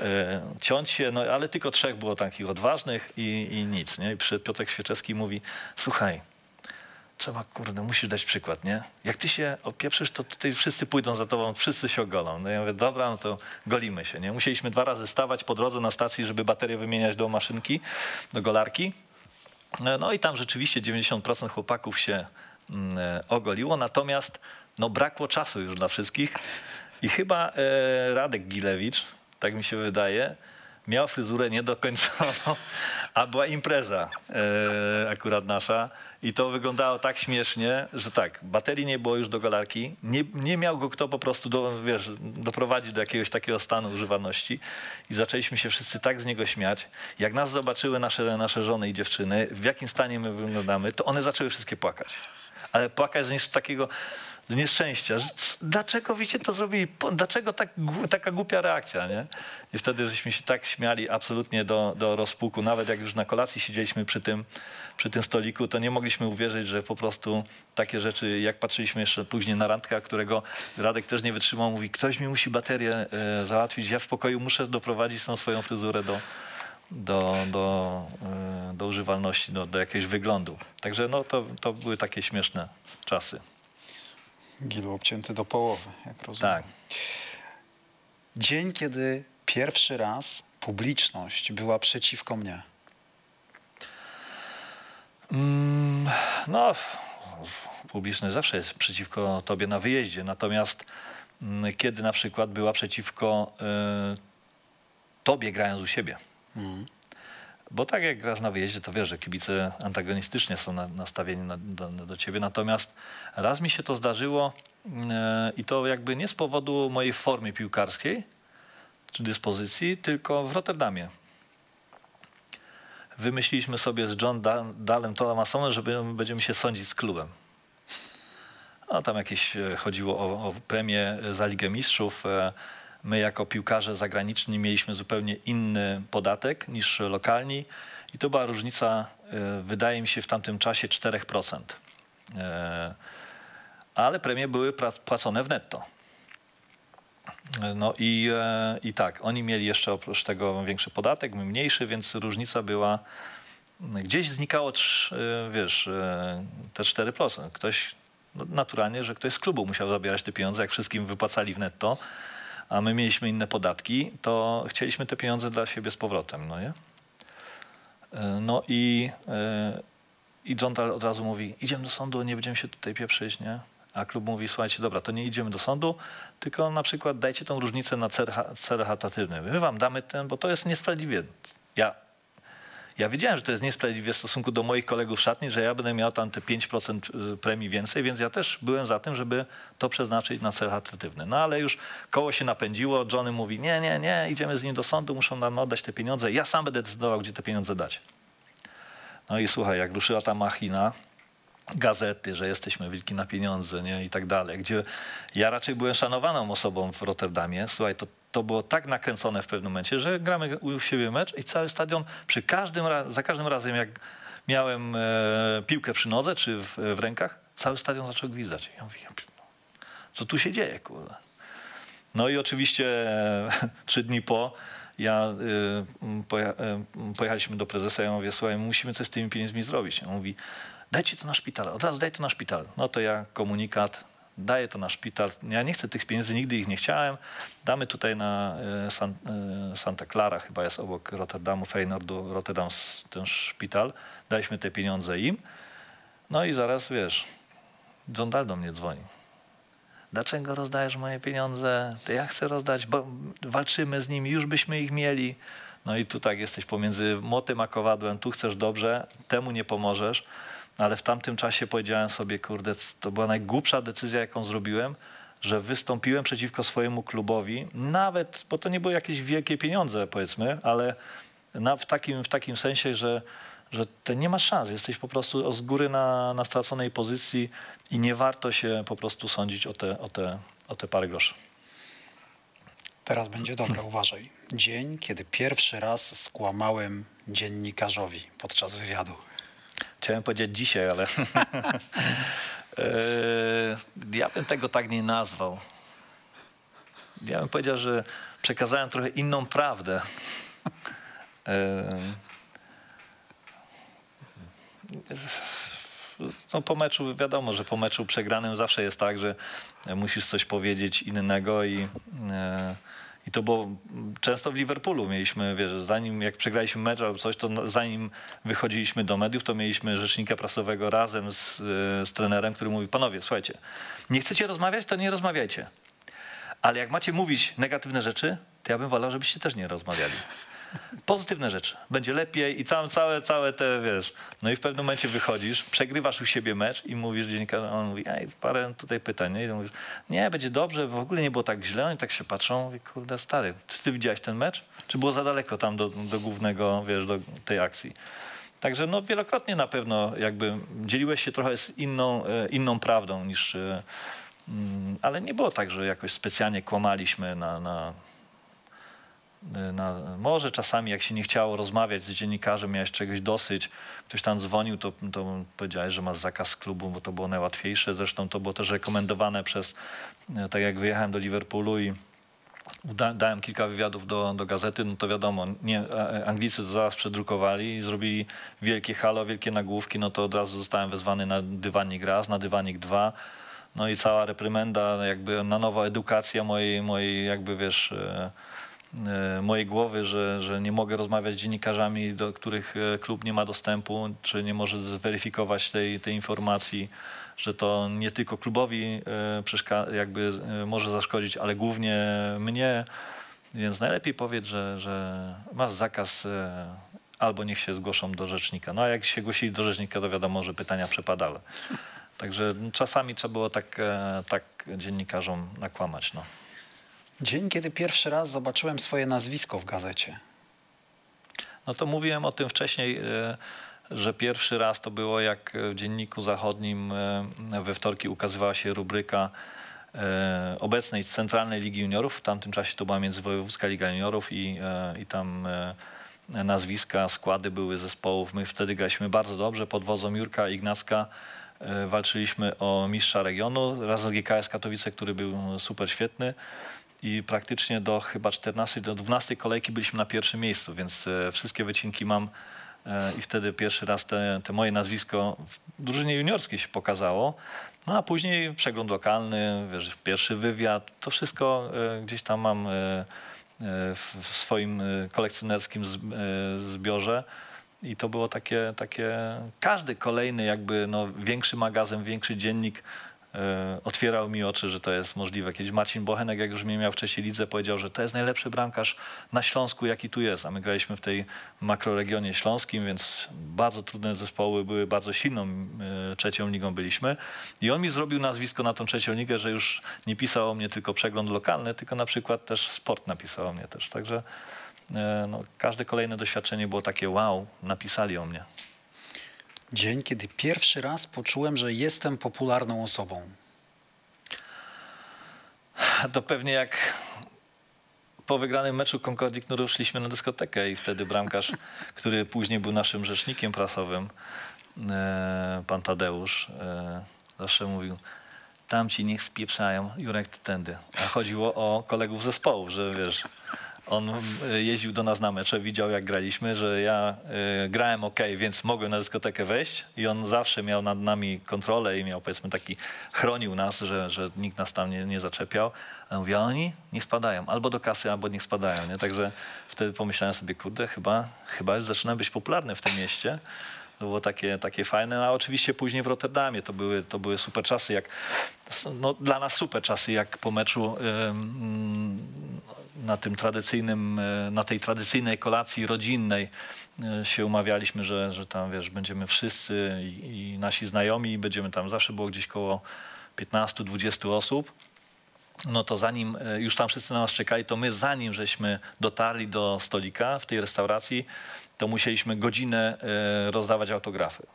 e, ciąć się, no ale tylko trzech było takich odważnych i, i nic. Nie? I przyszedł Piotrek Świeczewski mówi, słuchaj, trzeba, kurde, musisz dać przykład, nie? Jak ty się opieprzysz, to tutaj wszyscy pójdą za tobą, wszyscy się ogolą. No ja mówię, dobra, no to golimy się, nie? Musieliśmy dwa razy stawać po drodze na stacji, żeby baterię wymieniać do maszynki, do golarki. No i tam rzeczywiście 90% chłopaków się e, ogoliło, natomiast no, brakło czasu już dla wszystkich. I chyba e, Radek Gilewicz, tak mi się wydaje, miał fryzurę niedokończoną, a była impreza e, akurat nasza. I to wyglądało tak śmiesznie, że tak, baterii nie było już do golarki, nie, nie miał go kto po prostu do, wiesz, doprowadzić do jakiegoś takiego stanu używalności. I zaczęliśmy się wszyscy tak z niego śmiać. Jak nas zobaczyły nasze, nasze żony i dziewczyny, w jakim stanie my wyglądamy, to one zaczęły wszystkie płakać. Ale płakać z takiego nieszczęścia. Dlaczego wiecie to zrobili? Dlaczego tak, taka głupia reakcja, nie? I wtedy żeśmy się tak śmiali absolutnie do, do rozpuku. Nawet jak już na kolacji siedzieliśmy przy tym, przy tym stoliku, to nie mogliśmy uwierzyć, że po prostu takie rzeczy, jak patrzyliśmy jeszcze później na randkę, którego Radek też nie wytrzymał, mówi, ktoś mi musi baterię e, załatwić, ja w pokoju muszę doprowadzić tą swoją fryzurę do, do, do, e, do używalności, do, do jakiegoś wyglądu. Także no, to, to były takie śmieszne czasy. Gilu obcięty do połowy, jak rozumiem. Tak. Dzień, kiedy pierwszy raz publiczność była przeciwko mnie. Mm, No, publiczność zawsze jest przeciwko tobie na wyjeździe, natomiast mm, kiedy na przykład była przeciwko y, tobie grając u siebie. Mhm. Bo tak jak grasz na wyjeździe, to wiesz, że kibice antagonistycznie są na, nastawieni na, do, do ciebie. Natomiast raz mi się to zdarzyło y, i to jakby nie z powodu mojej formy piłkarskiej czy dyspozycji, tylko w Rotterdamie wymyśliliśmy sobie z John Da- Dalem Thomasonem, że będziemy- się sądzić z klubem. No, tam jakieś e, chodziło o, o premię za Ligę Mistrzów. E, My jako piłkarze zagraniczni mieliśmy zupełnie inny podatek niż lokalni i to była różnica, e, wydaje mi się, w tamtym czasie 4%. E, Ale premie były płacone w netto. No i, e, i tak, oni mieli jeszcze oprócz tego większy podatek, my mniejszy, więc różnica była, gdzieś znikało, e, wiesz, e, te 4%. Ktoś, no naturalnie, że ktoś z klubu musiał zabierać te pieniądze, jak wszystkim wypłacali w netto, a my mieliśmy inne podatki, to chcieliśmy te pieniądze dla siebie z powrotem, no nie? E, No i, e, i John od razu mówi, idziemy do sądu, nie będziemy się tutaj pieprzyć, nie? A klub mówi, słuchajcie, dobra, to nie idziemy do sądu, tylko na przykład dajcie tą różnicę na cel, cha- cel charytatywny. My wam damy ten, bo to jest niesprawiedliwie. Ja, ja wiedziałem, że to jest niesprawiedliwie w stosunku do moich kolegów szatni, że ja będę miał tam te 5% premii więcej, więc ja też byłem za tym, żeby to przeznaczyć na cel charytatywny. No ale już koło się napędziło, Johnny mówi, nie, nie, nie, idziemy z nim do sądu, muszą nam oddać te pieniądze, ja sam będę decydował, gdzie te pieniądze dać. No i słuchaj, jak ruszyła ta machina, gazety, że jesteśmy wilki na pieniądze nie? i tak dalej, gdzie ja raczej byłem szanowaną osobą w Rotterdamie. Słuchaj, to, to było tak nakręcone w pewnym momencie, że gramy u siebie mecz i cały stadion przy każdym za każdym razem jak miałem e, piłkę przy nodze czy w, w rękach, cały stadion zaczął gwizdać. Ja mówię, pi- co tu się dzieje, kurde. No i oczywiście e, [LAUGHS] trzy dni po ja, y, poja, y, pojechaliśmy do prezesa i ja mówię, słuchaj, musimy coś z tymi pieniędzmi zrobić. On mówi, dajcie to na szpital, od razu daj to na szpital. No to ja komunikat, daję to na szpital. Ja nie chcę tych pieniędzy, nigdy ich nie chciałem. Damy tutaj na y, San, y, Santa Clara, chyba jest obok Rotterdamu, Feyenoordu, Rotterdam, ten szpital. Daliśmy te pieniądze im. No i zaraz, wiesz, John Dahl do mnie dzwoni. Dlaczego rozdajesz moje pieniądze? To ja chcę rozdać, bo walczymy z nimi, już byśmy ich mieli. No i tu tak jesteś pomiędzy motem a kowadłem, tu chcesz dobrze, temu nie pomożesz. Ale w tamtym czasie powiedziałem sobie, kurde, to była najgłupsza decyzja, jaką zrobiłem, że wystąpiłem przeciwko swojemu klubowi, nawet, bo to nie były jakieś wielkie pieniądze, powiedzmy, ale na, w, takim, w takim sensie, że, że nie ma szans. Jesteś po prostu z góry na, na straconej pozycji i nie warto się po prostu sądzić o te, o te, o te parę groszy. Teraz będzie dobre, uważaj. Dzień, kiedy pierwszy raz skłamałem dziennikarzowi podczas wywiadu. Chciałem powiedzieć dzisiaj, ale Eee, [LAUGHS] ja bym tego tak nie nazwał. Ja bym powiedział, że przekazałem trochę inną prawdę. Eee, No po meczu wiadomo, że po meczu przegranym zawsze jest tak, że musisz coś powiedzieć innego i, e, i to było często w Liverpoolu mieliśmy, wiesz, zanim jak przegraliśmy mecz albo coś, to zanim wychodziliśmy do mediów, to mieliśmy rzecznika prasowego razem z, e, z trenerem, który mówi, panowie, słuchajcie, nie chcecie rozmawiać, to nie rozmawiajcie. Ale jak macie mówić negatywne rzeczy, to ja bym wolał, żebyście też nie rozmawiali. Pozytywne rzeczy. Będzie lepiej i całe, całe, całe te, wiesz. No i w pewnym momencie wychodzisz, przegrywasz u siebie mecz i mówisz dziennikarzom, on mówi, ej, parę tutaj pytań. Nie? I mówisz, nie, będzie dobrze, w ogóle nie było tak źle. Oni tak się patrzą, mówię, kurde, stary, czy ty widziałeś ten mecz? Czy było za daleko tam do, do głównego, wiesz, do tej akcji? Także no wielokrotnie na pewno jakby dzieliłeś się trochę z inną, e, inną prawdą niż... e, mm, Ale nie było tak, że jakoś specjalnie kłamaliśmy na, na, na, może czasami jak się nie chciało rozmawiać z dziennikarzem, miałeś czegoś dosyć, ktoś tam dzwonił, to, to powiedziałeś, że masz zakaz klubu, bo to było najłatwiejsze. Zresztą to było też rekomendowane przez, e, tak jak wyjechałem do Liverpoolu i dałem kilka wywiadów do, do gazety, no to wiadomo, nie, Anglicy to zaraz przedrukowali i zrobili wielkie halo, wielkie nagłówki, no to od razu zostałem wezwany na dywanik raz, na dywanik dwa. No i cała reprymenda, jakby na nowo edukacja mojej, mojej jakby wiesz, e, mojej głowy, że, że nie mogę rozmawiać z dziennikarzami, do których e, klub nie ma dostępu, czy nie może zweryfikować tej, tej informacji, że to nie tylko klubowi e, jakby e, może zaszkodzić, ale głównie mnie. Więc najlepiej powiedz, że, że masz zakaz e, albo niech się zgłoszą do rzecznika. No a jak się głosili do rzecznika, to wiadomo, że pytania przepadały. Także czasami trzeba było tak, e, tak dziennikarzom nakłamać. No. Dzień, kiedy pierwszy raz zobaczyłem swoje nazwisko w gazecie. No to mówiłem o tym wcześniej. e, że pierwszy raz to było jak w Dzienniku Zachodnim e, we wtorki ukazywała się rubryka e, obecnej Centralnej Ligi Juniorów. W tamtym czasie to była Międzywojewódzka Liga Juniorów i, e, i tam e, nazwiska, składy były zespołów. My wtedy graliśmy bardzo dobrze pod wodzą Jurka Ignacka. E, Walczyliśmy o mistrza regionu raz z GKS Katowice, który był super świetny i praktycznie do chyba 14, do 12 kolejki byliśmy na pierwszym miejscu, więc e, wszystkie wycinki mam e, i wtedy pierwszy raz te, te moje nazwisko w drużynie juniorskiej się pokazało. No a później przegląd lokalny, wiesz, pierwszy wywiad, to wszystko e, gdzieś tam mam w swoim kolekcjonerskim zbiorze. I to było takie, takie każdy kolejny jakby no, większy magazyn, większy dziennik otwierał mi oczy, że to jest możliwe. Kiedyś Marcin Bochenek, jak już mnie miał w trzeciej lidze, powiedział, że to jest najlepszy bramkarz na Śląsku, jaki tu jest. A my graliśmy w tej makroregionie śląskim, więc bardzo trudne zespoły były, bardzo silną e, trzecią ligą byliśmy. I on mi zrobił nazwisko na tą trzecią ligę, że już nie pisał o mnie tylko przegląd lokalny, tylko na przykład też sport napisał o mnie też. Także e, no, każde kolejne doświadczenie było takie wow, napisali o mnie. Dzień, kiedy pierwszy raz poczułem, że jestem popularną osobą. To pewnie jak po wygranym meczu Concordii Knurów szliśmy na dyskotekę i wtedy bramkarz, [LAUGHS] który później był naszym rzecznikiem prasowym, e, pan Tadeusz, e, zawsze mówił, tamci niech spieprzają, Jurek ty tędy. A chodziło o kolegów zespołu, że wiesz, on e, jeździł do nas na mecze, widział jak graliśmy, że ja e, grałem ok, więc mogłem na dyskotekę wejść i on zawsze miał nad nami kontrolę i miał powiedzmy taki, chronił nas, że, że nikt nas tam nie, nie zaczepiał. A mówię, a oni nie spadają, albo do kasy, albo niech spadają. Nie? Także wtedy pomyślałem sobie, kurde, chyba, chyba już zaczynam być popularny w tym mieście. To było takie, takie fajne, a oczywiście później w Rotterdamie to były, to były super czasy, jak, no, dla nas super czasy, jak po meczu ym, na tym tradycyjnym, e, na tej tradycyjnej kolacji rodzinnej e, się umawialiśmy, że, że tam wiesz, będziemy wszyscy i, i nasi znajomi będziemy tam, zawsze było gdzieś koło 15-20 osób. No to zanim e, już tam wszyscy na nas czekali, to my zanim żeśmy dotarli do stolika w tej restauracji, to musieliśmy godzinę rozdawać autografy.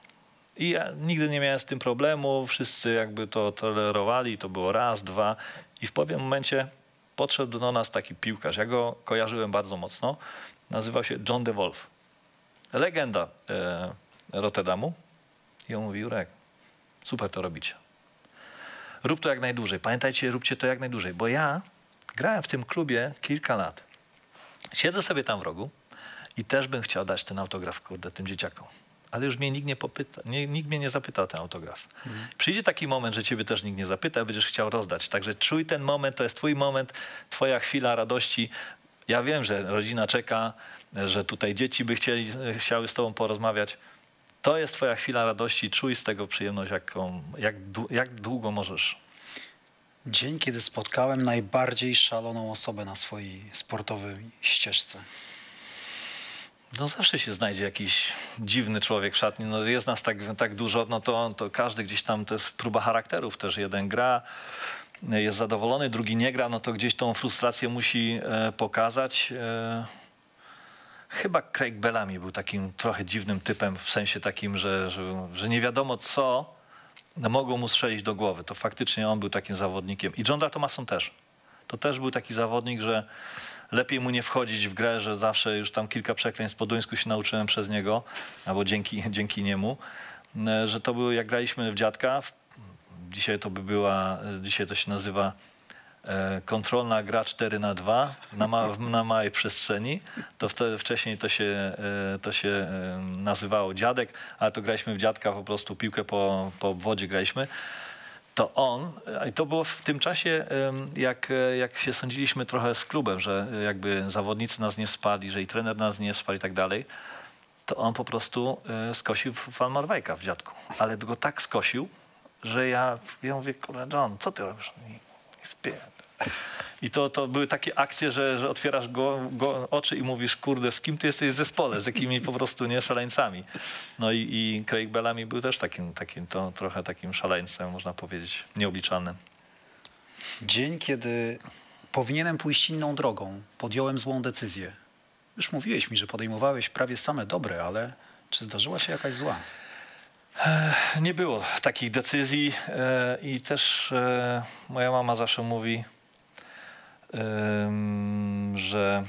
I ja nigdy nie miałem z tym problemu, wszyscy jakby to tolerowali, to było raz, dwa i w pewnym momencie podszedł do nas taki piłkarz, ja go kojarzyłem bardzo mocno, nazywał się John DeWolf. Legenda e, Rotterdamu. I on mówi, Jurek, super to robicie. Rób to jak najdłużej. Pamiętajcie, róbcie to jak najdłużej, bo ja grałem w tym klubie kilka lat. Siedzę sobie tam w rogu i też bym chciał dać ten autograf, kurde, tym dzieciakom. Ale już mnie nikt nie popyta, nie, nikt mnie nie zapyta o ten autograf. Przyjdzie taki moment, że ciebie też nikt nie zapyta, będziesz chciał rozdać. Także czuj ten moment, to jest twój moment, twoja chwila radości. Ja wiem, że rodzina czeka, że tutaj dzieci by chcieli, chciały z tobą porozmawiać. To jest twoja chwila radości, czuj z tego przyjemność, jaką, jak, jak długo możesz. Dzień, kiedy spotkałem najbardziej szaloną osobę na swojej sportowej ścieżce. No zawsze się znajdzie jakiś dziwny człowiek w szatni. No jest nas tak, tak dużo, no to, to każdy gdzieś tam, to jest próba charakterów też. Jeden gra, jest zadowolony, drugi nie gra, no to gdzieś tą frustrację musi e, pokazać. E, chyba Craig Bellamy był takim trochę dziwnym typem, w sensie takim, że, że, że nie wiadomo co mogło mu strzelić do głowy. To faktycznie on był takim zawodnikiem. I John Thomason też. To też był taki zawodnik, że lepiej mu nie wchodzić w grę, że zawsze już tam kilka przekleństw po duńsku się nauczyłem przez niego, albo dzięki, [LAUGHS] dzięki niemu, e, że to było jak graliśmy w dziadka, dzisiaj to by była, e, dzisiaj to się nazywa e, kontrolna gra 4 na 2 na, ma, na małej przestrzeni, to wtedy wcześniej to się, to się nazywało dziadek, ale to graliśmy w dziadka, po prostu piłkę po, po obwodzie graliśmy to on, i to było w tym czasie, jak, e, jak się sądziliśmy trochę z klubem, że e, jakby zawodnicy nas nie spali, że i trener nas nie spali i tak dalej, to on po prostu e, skosił Van Marwejka w dziadku. Ale go tak skosił, że ja, ja mówię, kurde John, co ty robisz? Nie, nie. I to, to były takie akcje, że, że otwierasz go, go oczy i mówisz, kurde, z kim ty jesteś w zespole, z jakimi po prostu nie szaleńcami. No i, i Craig Bellamy był też takim, takim to, trochę takim szaleńcem, można powiedzieć, nieobliczalnym. Dzień, kiedy powinienem pójść inną drogą, podjąłem złą decyzję. Już mówiłeś mi, że podejmowałeś prawie same dobre, ale Czy zdarzyła się jakaś zła? Nie było takich decyzji e, i też e, moja mama zawsze mówi, że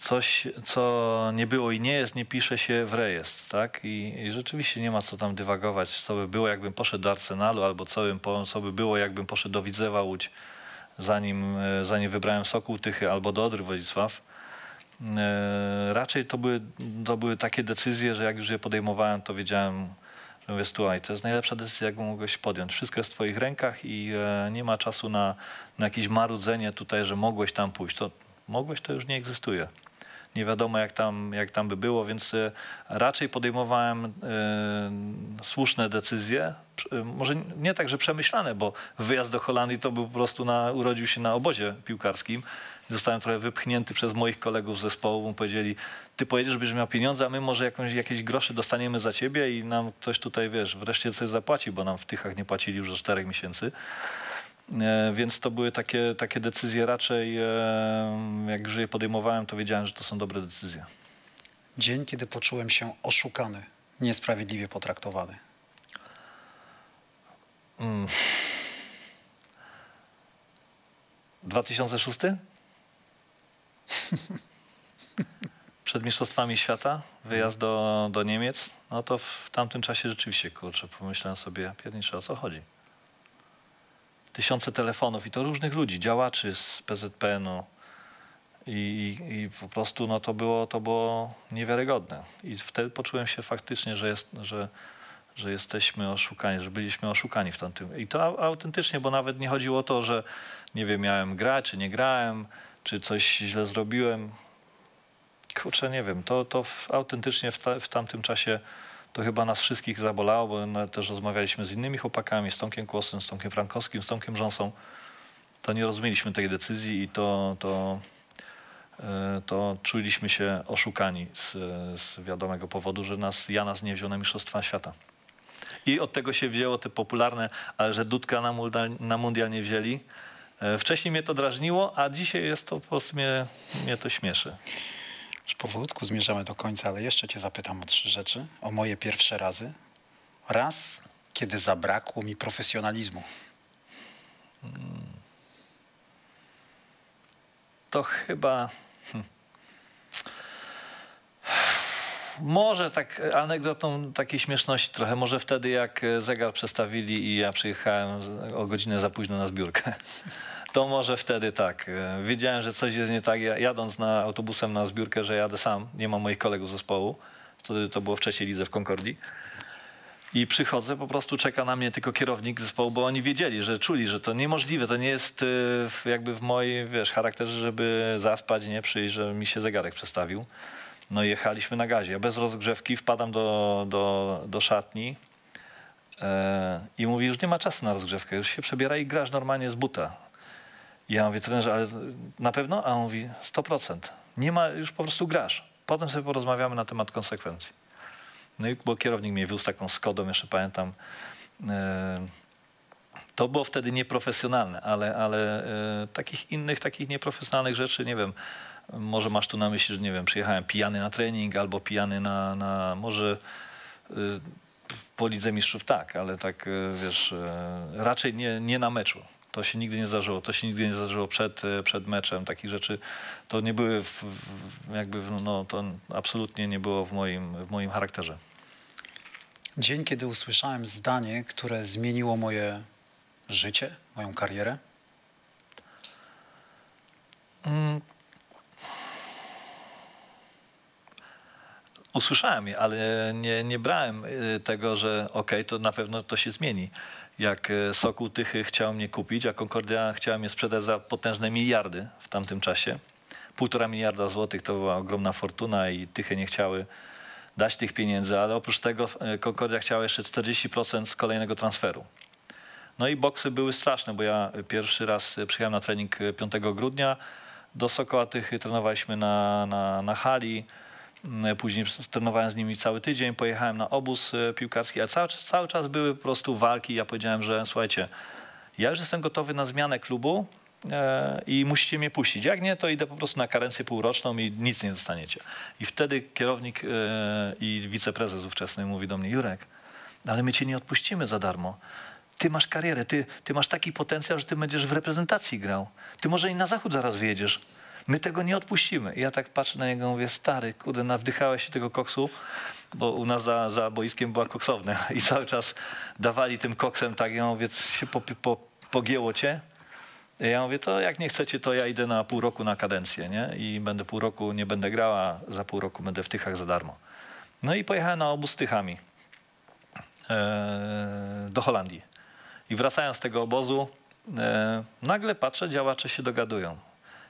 coś, co nie było i nie jest, nie pisze się w rejestr, tak? I, I rzeczywiście nie ma co tam dywagować, co by było, jakbym poszedł do Arsenalu, albo co, bym, co by było, jakbym poszedł do Widzewa Łódź, zanim, e, zanim wybrałem Sokół Tychy albo do Odry Wodzisław. E, Raczej to były, to były takie decyzje, że jak już je podejmowałem, to wiedziałem, że mówię, słuchaj, to jest najlepsza decyzja, jaką mogłeś podjąć. Wszystko jest w twoich rękach i e, nie ma czasu na, na jakieś marudzenie tutaj, że mogłeś tam pójść. To mogłeś, to już nie egzystuje. Nie wiadomo, jak tam, jak tam by było, więc e, raczej podejmowałem e, słuszne decyzje. Może nie tak, że przemyślane, bo wyjazd do Holandii to był po prostu na, urodził się na obozie piłkarskim. Zostałem trochę wypchnięty przez moich kolegów z zespołu. bo Powiedzieli, ty pojedziesz, będziesz miał pieniądze, a my może jakąś, jakieś grosze dostaniemy za ciebie i nam ktoś tutaj, wiesz, wreszcie coś zapłaci, bo nam w Tychach nie płacili już od czterech miesięcy. E, Więc to były takie, takie decyzje raczej, e, jak już je podejmowałem, to wiedziałem, że to są dobre decyzje. Dzień, kiedy poczułem się oszukany, niesprawiedliwie potraktowany. Mm. 2006? [LAUGHS] Przed Mistrzostwami Świata, wyjazd do, do Niemiec, no to w tamtym czasie rzeczywiście, kurczę, pomyślałem sobie, piernicze, o co chodzi? Tysiące telefonów i to różnych ludzi, działaczy z PZPN-u i, i, i po prostu no to, było, to było niewiarygodne. I wtedy poczułem się faktycznie, że, jest, że, że jesteśmy oszukani, że byliśmy oszukani w tamtym. I to au- autentycznie, bo nawet nie chodziło o to, że nie wiem, miałem grać, czy nie grałem, czy coś źle zrobiłem. Kurczę, nie wiem, to, to w, autentycznie w, ta, w tamtym czasie to chyba nas wszystkich zabolało, bo też rozmawialiśmy z innymi chłopakami, z Tomkiem Kłosem, z Tomkiem Frankowskim, z Tomkiem Rząsą. To nie rozumieliśmy tej decyzji i to, to, e, to czuliśmy się oszukani z, z wiadomego powodu, że nas, ja nas nie wziął na Mistrzostwa Świata. I od tego się wzięło te popularne, ale że Dudka na na mundial nie wzięli. E, Wcześniej mnie to drażniło, a dzisiaj jest to po prostu mnie, mnie to śmieszy. Już powolutku zmierzamy do końca, ale jeszcze cię zapytam o trzy rzeczy. O moje pierwsze razy. Raz, kiedy zabrakło mi profesjonalizmu. To chyba. hmm. Może tak anegdotą takiej śmieszności trochę. Może wtedy, jak e, zegar przestawili i ja przyjechałem o godzinę za późno na zbiórkę. [LAUGHS] To może wtedy tak. E, Wiedziałem, że coś jest nie tak. Ja, jadąc na autobusem na zbiórkę, że jadę sam, nie mam moich kolegów z zespołu. To, to było w trzeciej lidze w Concordii. I przychodzę, po prostu czeka na mnie tylko kierownik zespołu, bo oni wiedzieli, że czuli, że to niemożliwe, to nie jest jakby w mojej, wiesz, charakterze, żeby zaspać, nie przyjść, że mi się zegarek przestawił. No jechaliśmy na gazie. Ja bez rozgrzewki wpadam do, do, do szatni e, i mówi, już nie ma czasu na rozgrzewkę, już się przebiera i grasz normalnie z buta. I ja mówię, trenerze, ale na pewno? A on mówi, 100%. Nie ma, już po prostu grasz. Potem sobie porozmawiamy na temat konsekwencji. No i bo kierownik mnie wiózł taką Skodą, jeszcze pamiętam. E, To było wtedy nieprofesjonalne, ale, ale e, takich innych, takich nieprofesjonalnych rzeczy, nie wiem, może masz tu na myśli, że nie wiem, przyjechałem pijany na trening albo pijany na, na może po Lidze Mistrzów tak, ale tak, e, wiesz, e, raczej nie, nie na meczu. To się nigdy nie zdarzyło. To się nigdy nie zdarzyło przed, przed meczem. Takich rzeczy to nie były, w, jakby, no, to absolutnie nie było w moim, w moim charakterze. Dzień, kiedy usłyszałem zdanie, które zmieniło moje życie, moją karierę. Mm. Usłyszałem je, ale nie, nie brałem y, tego, że okej, to na pewno to się zmieni. Jak y, Sokół Tychy chciał mnie kupić, a Concordia chciała mnie sprzedać za potężne miliardy w tamtym czasie. Półtora miliarda złotych to była ogromna fortuna i Tychy nie chciały dać tych pieniędzy, ale oprócz tego y, Concordia chciała jeszcze 40% z kolejnego transferu. No i boksy były straszne, bo ja pierwszy raz przyjechałem na trening 5 grudnia do Sokoła Tychy, trenowaliśmy na, na, na hali, później trenowałem z nimi cały tydzień, pojechałem na obóz e, piłkarski, a cały, cały czas były po prostu walki. Ja powiedziałem, że słuchajcie, ja już jestem gotowy na zmianę klubu, e, i musicie mnie puścić. Jak nie, to idę po prostu na karencję półroczną i nic nie dostaniecie. I wtedy kierownik e, i wiceprezes ówczesny mówi do mnie, Jurek, ale my cię nie odpuścimy za darmo. Ty masz karierę, ty, ty masz taki potencjał, że ty będziesz w reprezentacji grał. Ty może i na zachód zaraz wyjedziesz. My tego nie odpuścimy. I ja tak patrzę na niego i mówię, stary, kurde, nawdychałeś się tego koksu, bo u nas za, za boiskiem była koksownia [LAUGHS] i cały czas dawali tym koksem tak, ja mówię, się po, po, pogięło cię. I Ja mówię, to jak nie chcecie, to ja idę na pół roku na kadencję, nie? I będę pół roku, nie będę grała, za pół roku będę w Tychach za darmo. No i pojechałem na obóz z Tychami e, do Holandii. I wracając z tego obozu, e, nagle patrzę, działacze się dogadują.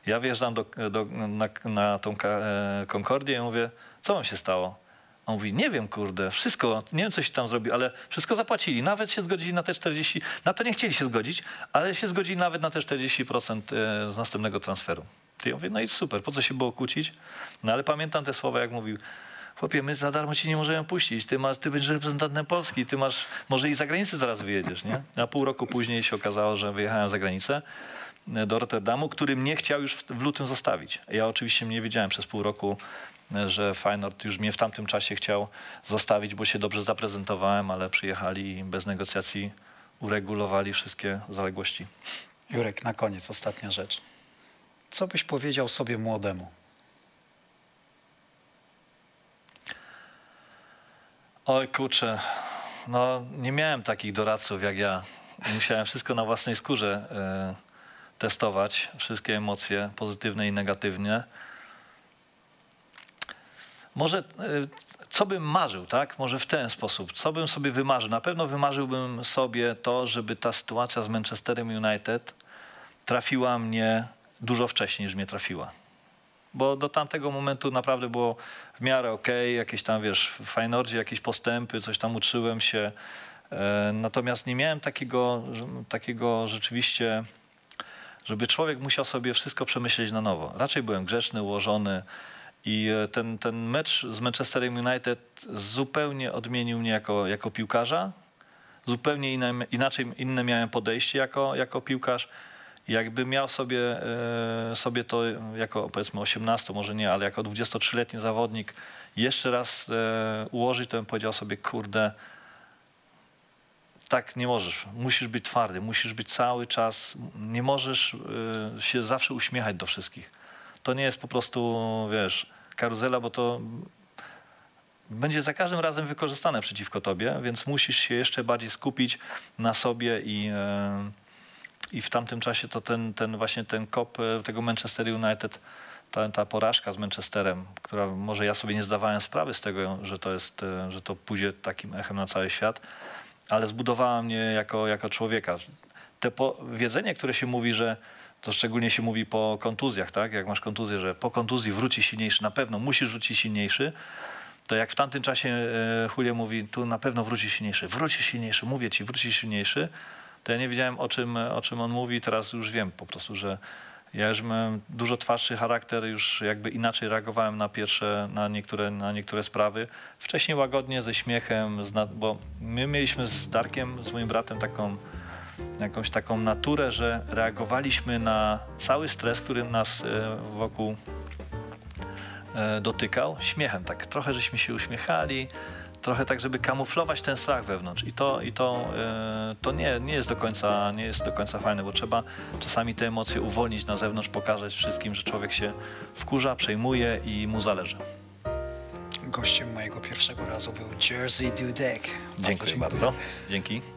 Ja wjeżdżam do, do, na, na tą e, Concordię i mówię, co wam się stało? On mówi, nie wiem, kurde, wszystko, nie wiem, coś tam zrobił, ale wszystko zapłacili. Nawet się zgodzili na te 40, na to nie chcieli się zgodzić, ale się zgodzili nawet na te 40% e, z następnego transferu. Ty ja mówię, no i super, po co się było kłócić? No ale pamiętam te słowa, jak mówił, chłopie, my za darmo ci nie możemy puścić, ty, masz, ty będziesz reprezentantem Polski, ty masz, może i za granicę zaraz wyjedziesz, nie? A pół roku później się okazało, że wyjechałem za granicę do Rotterdamu, który mnie chciał już w, w lutym zostawić. Ja oczywiście nie wiedziałem przez pół roku, e, że Feyenoord już mnie w tamtym czasie chciał zostawić, bo się dobrze zaprezentowałem, ale przyjechali i bez negocjacji uregulowali wszystkie zaległości. Jurek, na koniec ostatnia rzecz. Co byś powiedział sobie młodemu? Oj kurczę, no nie miałem takich doradców jak ja. Musiałem wszystko na własnej skórze e, testować, wszystkie emocje, pozytywne i negatywne. Może e, co bym marzył, tak? Może w ten sposób. Co bym sobie wymarzył? Na pewno wymarzyłbym sobie to, żeby ta sytuacja z Manchesterem United trafiła mnie dużo wcześniej niż mnie trafiła bo do tamtego momentu naprawdę było w miarę okej, jakieś tam, wiesz, w Feyenoordzie jakieś postępy, coś tam uczyłem się. E, Natomiast nie miałem takiego, takiego rzeczywiście, żeby człowiek musiał sobie wszystko przemyśleć na nowo. Raczej byłem grzeczny, ułożony i e, ten, ten mecz z Manchesterem United zupełnie odmienił mnie jako, jako piłkarza. Zupełnie inne, inaczej, inne miałem podejście jako, jako piłkarz. Jakby miał sobie, e, sobie to jako powiedzmy 18, może nie, ale jako 23-letni zawodnik jeszcze raz e, ułożyć, to bym powiedział sobie, kurde, tak nie możesz. Musisz być twardy, musisz być cały czas, nie możesz e, się zawsze uśmiechać do wszystkich. To nie jest po prostu, wiesz, karuzela, bo to będzie za każdym razem wykorzystane przeciwko tobie, więc musisz się jeszcze bardziej skupić na sobie i, e, i w tamtym czasie to ten, ten właśnie ten kop e, tego Manchester United, ta, ta porażka z Manchesterem, która może ja sobie nie zdawałem sprawy z tego, że to jest, że to pójdzie takim echem na cały świat, ale zbudowała mnie jako, jako człowieka. Te po, wiedzenie, które się mówi, że to szczególnie się mówi po kontuzjach, tak? Jak masz kontuzję, że po kontuzji wróci silniejszy, na pewno musisz wrócić silniejszy, to jak w tamtym czasie e, Julio mówi, tu na pewno wróci silniejszy, wróci silniejszy, mówię ci, wróci silniejszy, to ja nie wiedziałem o czym, o czym on mówi, teraz już wiem po prostu, że ja już miałem dużo twardszy charakter, już jakby inaczej reagowałem na pierwsze, na niektóre, na niektóre sprawy. Wcześniej łagodnie, ze śmiechem, bo my mieliśmy z Darkiem, z moim bratem taką jakąś taką naturę, że reagowaliśmy na cały stres, który nas e, wokół e, dotykał, śmiechem. Tak trochę żeśmy się uśmiechali, trochę tak, żeby kamuflować ten strach wewnątrz. I to, i to, e, to nie, nie, jest do końca, nie jest do końca fajne, bo trzeba czasami te emocje uwolnić na zewnątrz, pokazać wszystkim, że człowiek się wkurza, przejmuje i mu zależy. Gościem mojego pierwszego razu był Jersey Dudek. Dziękuję bardzo. Dzięki.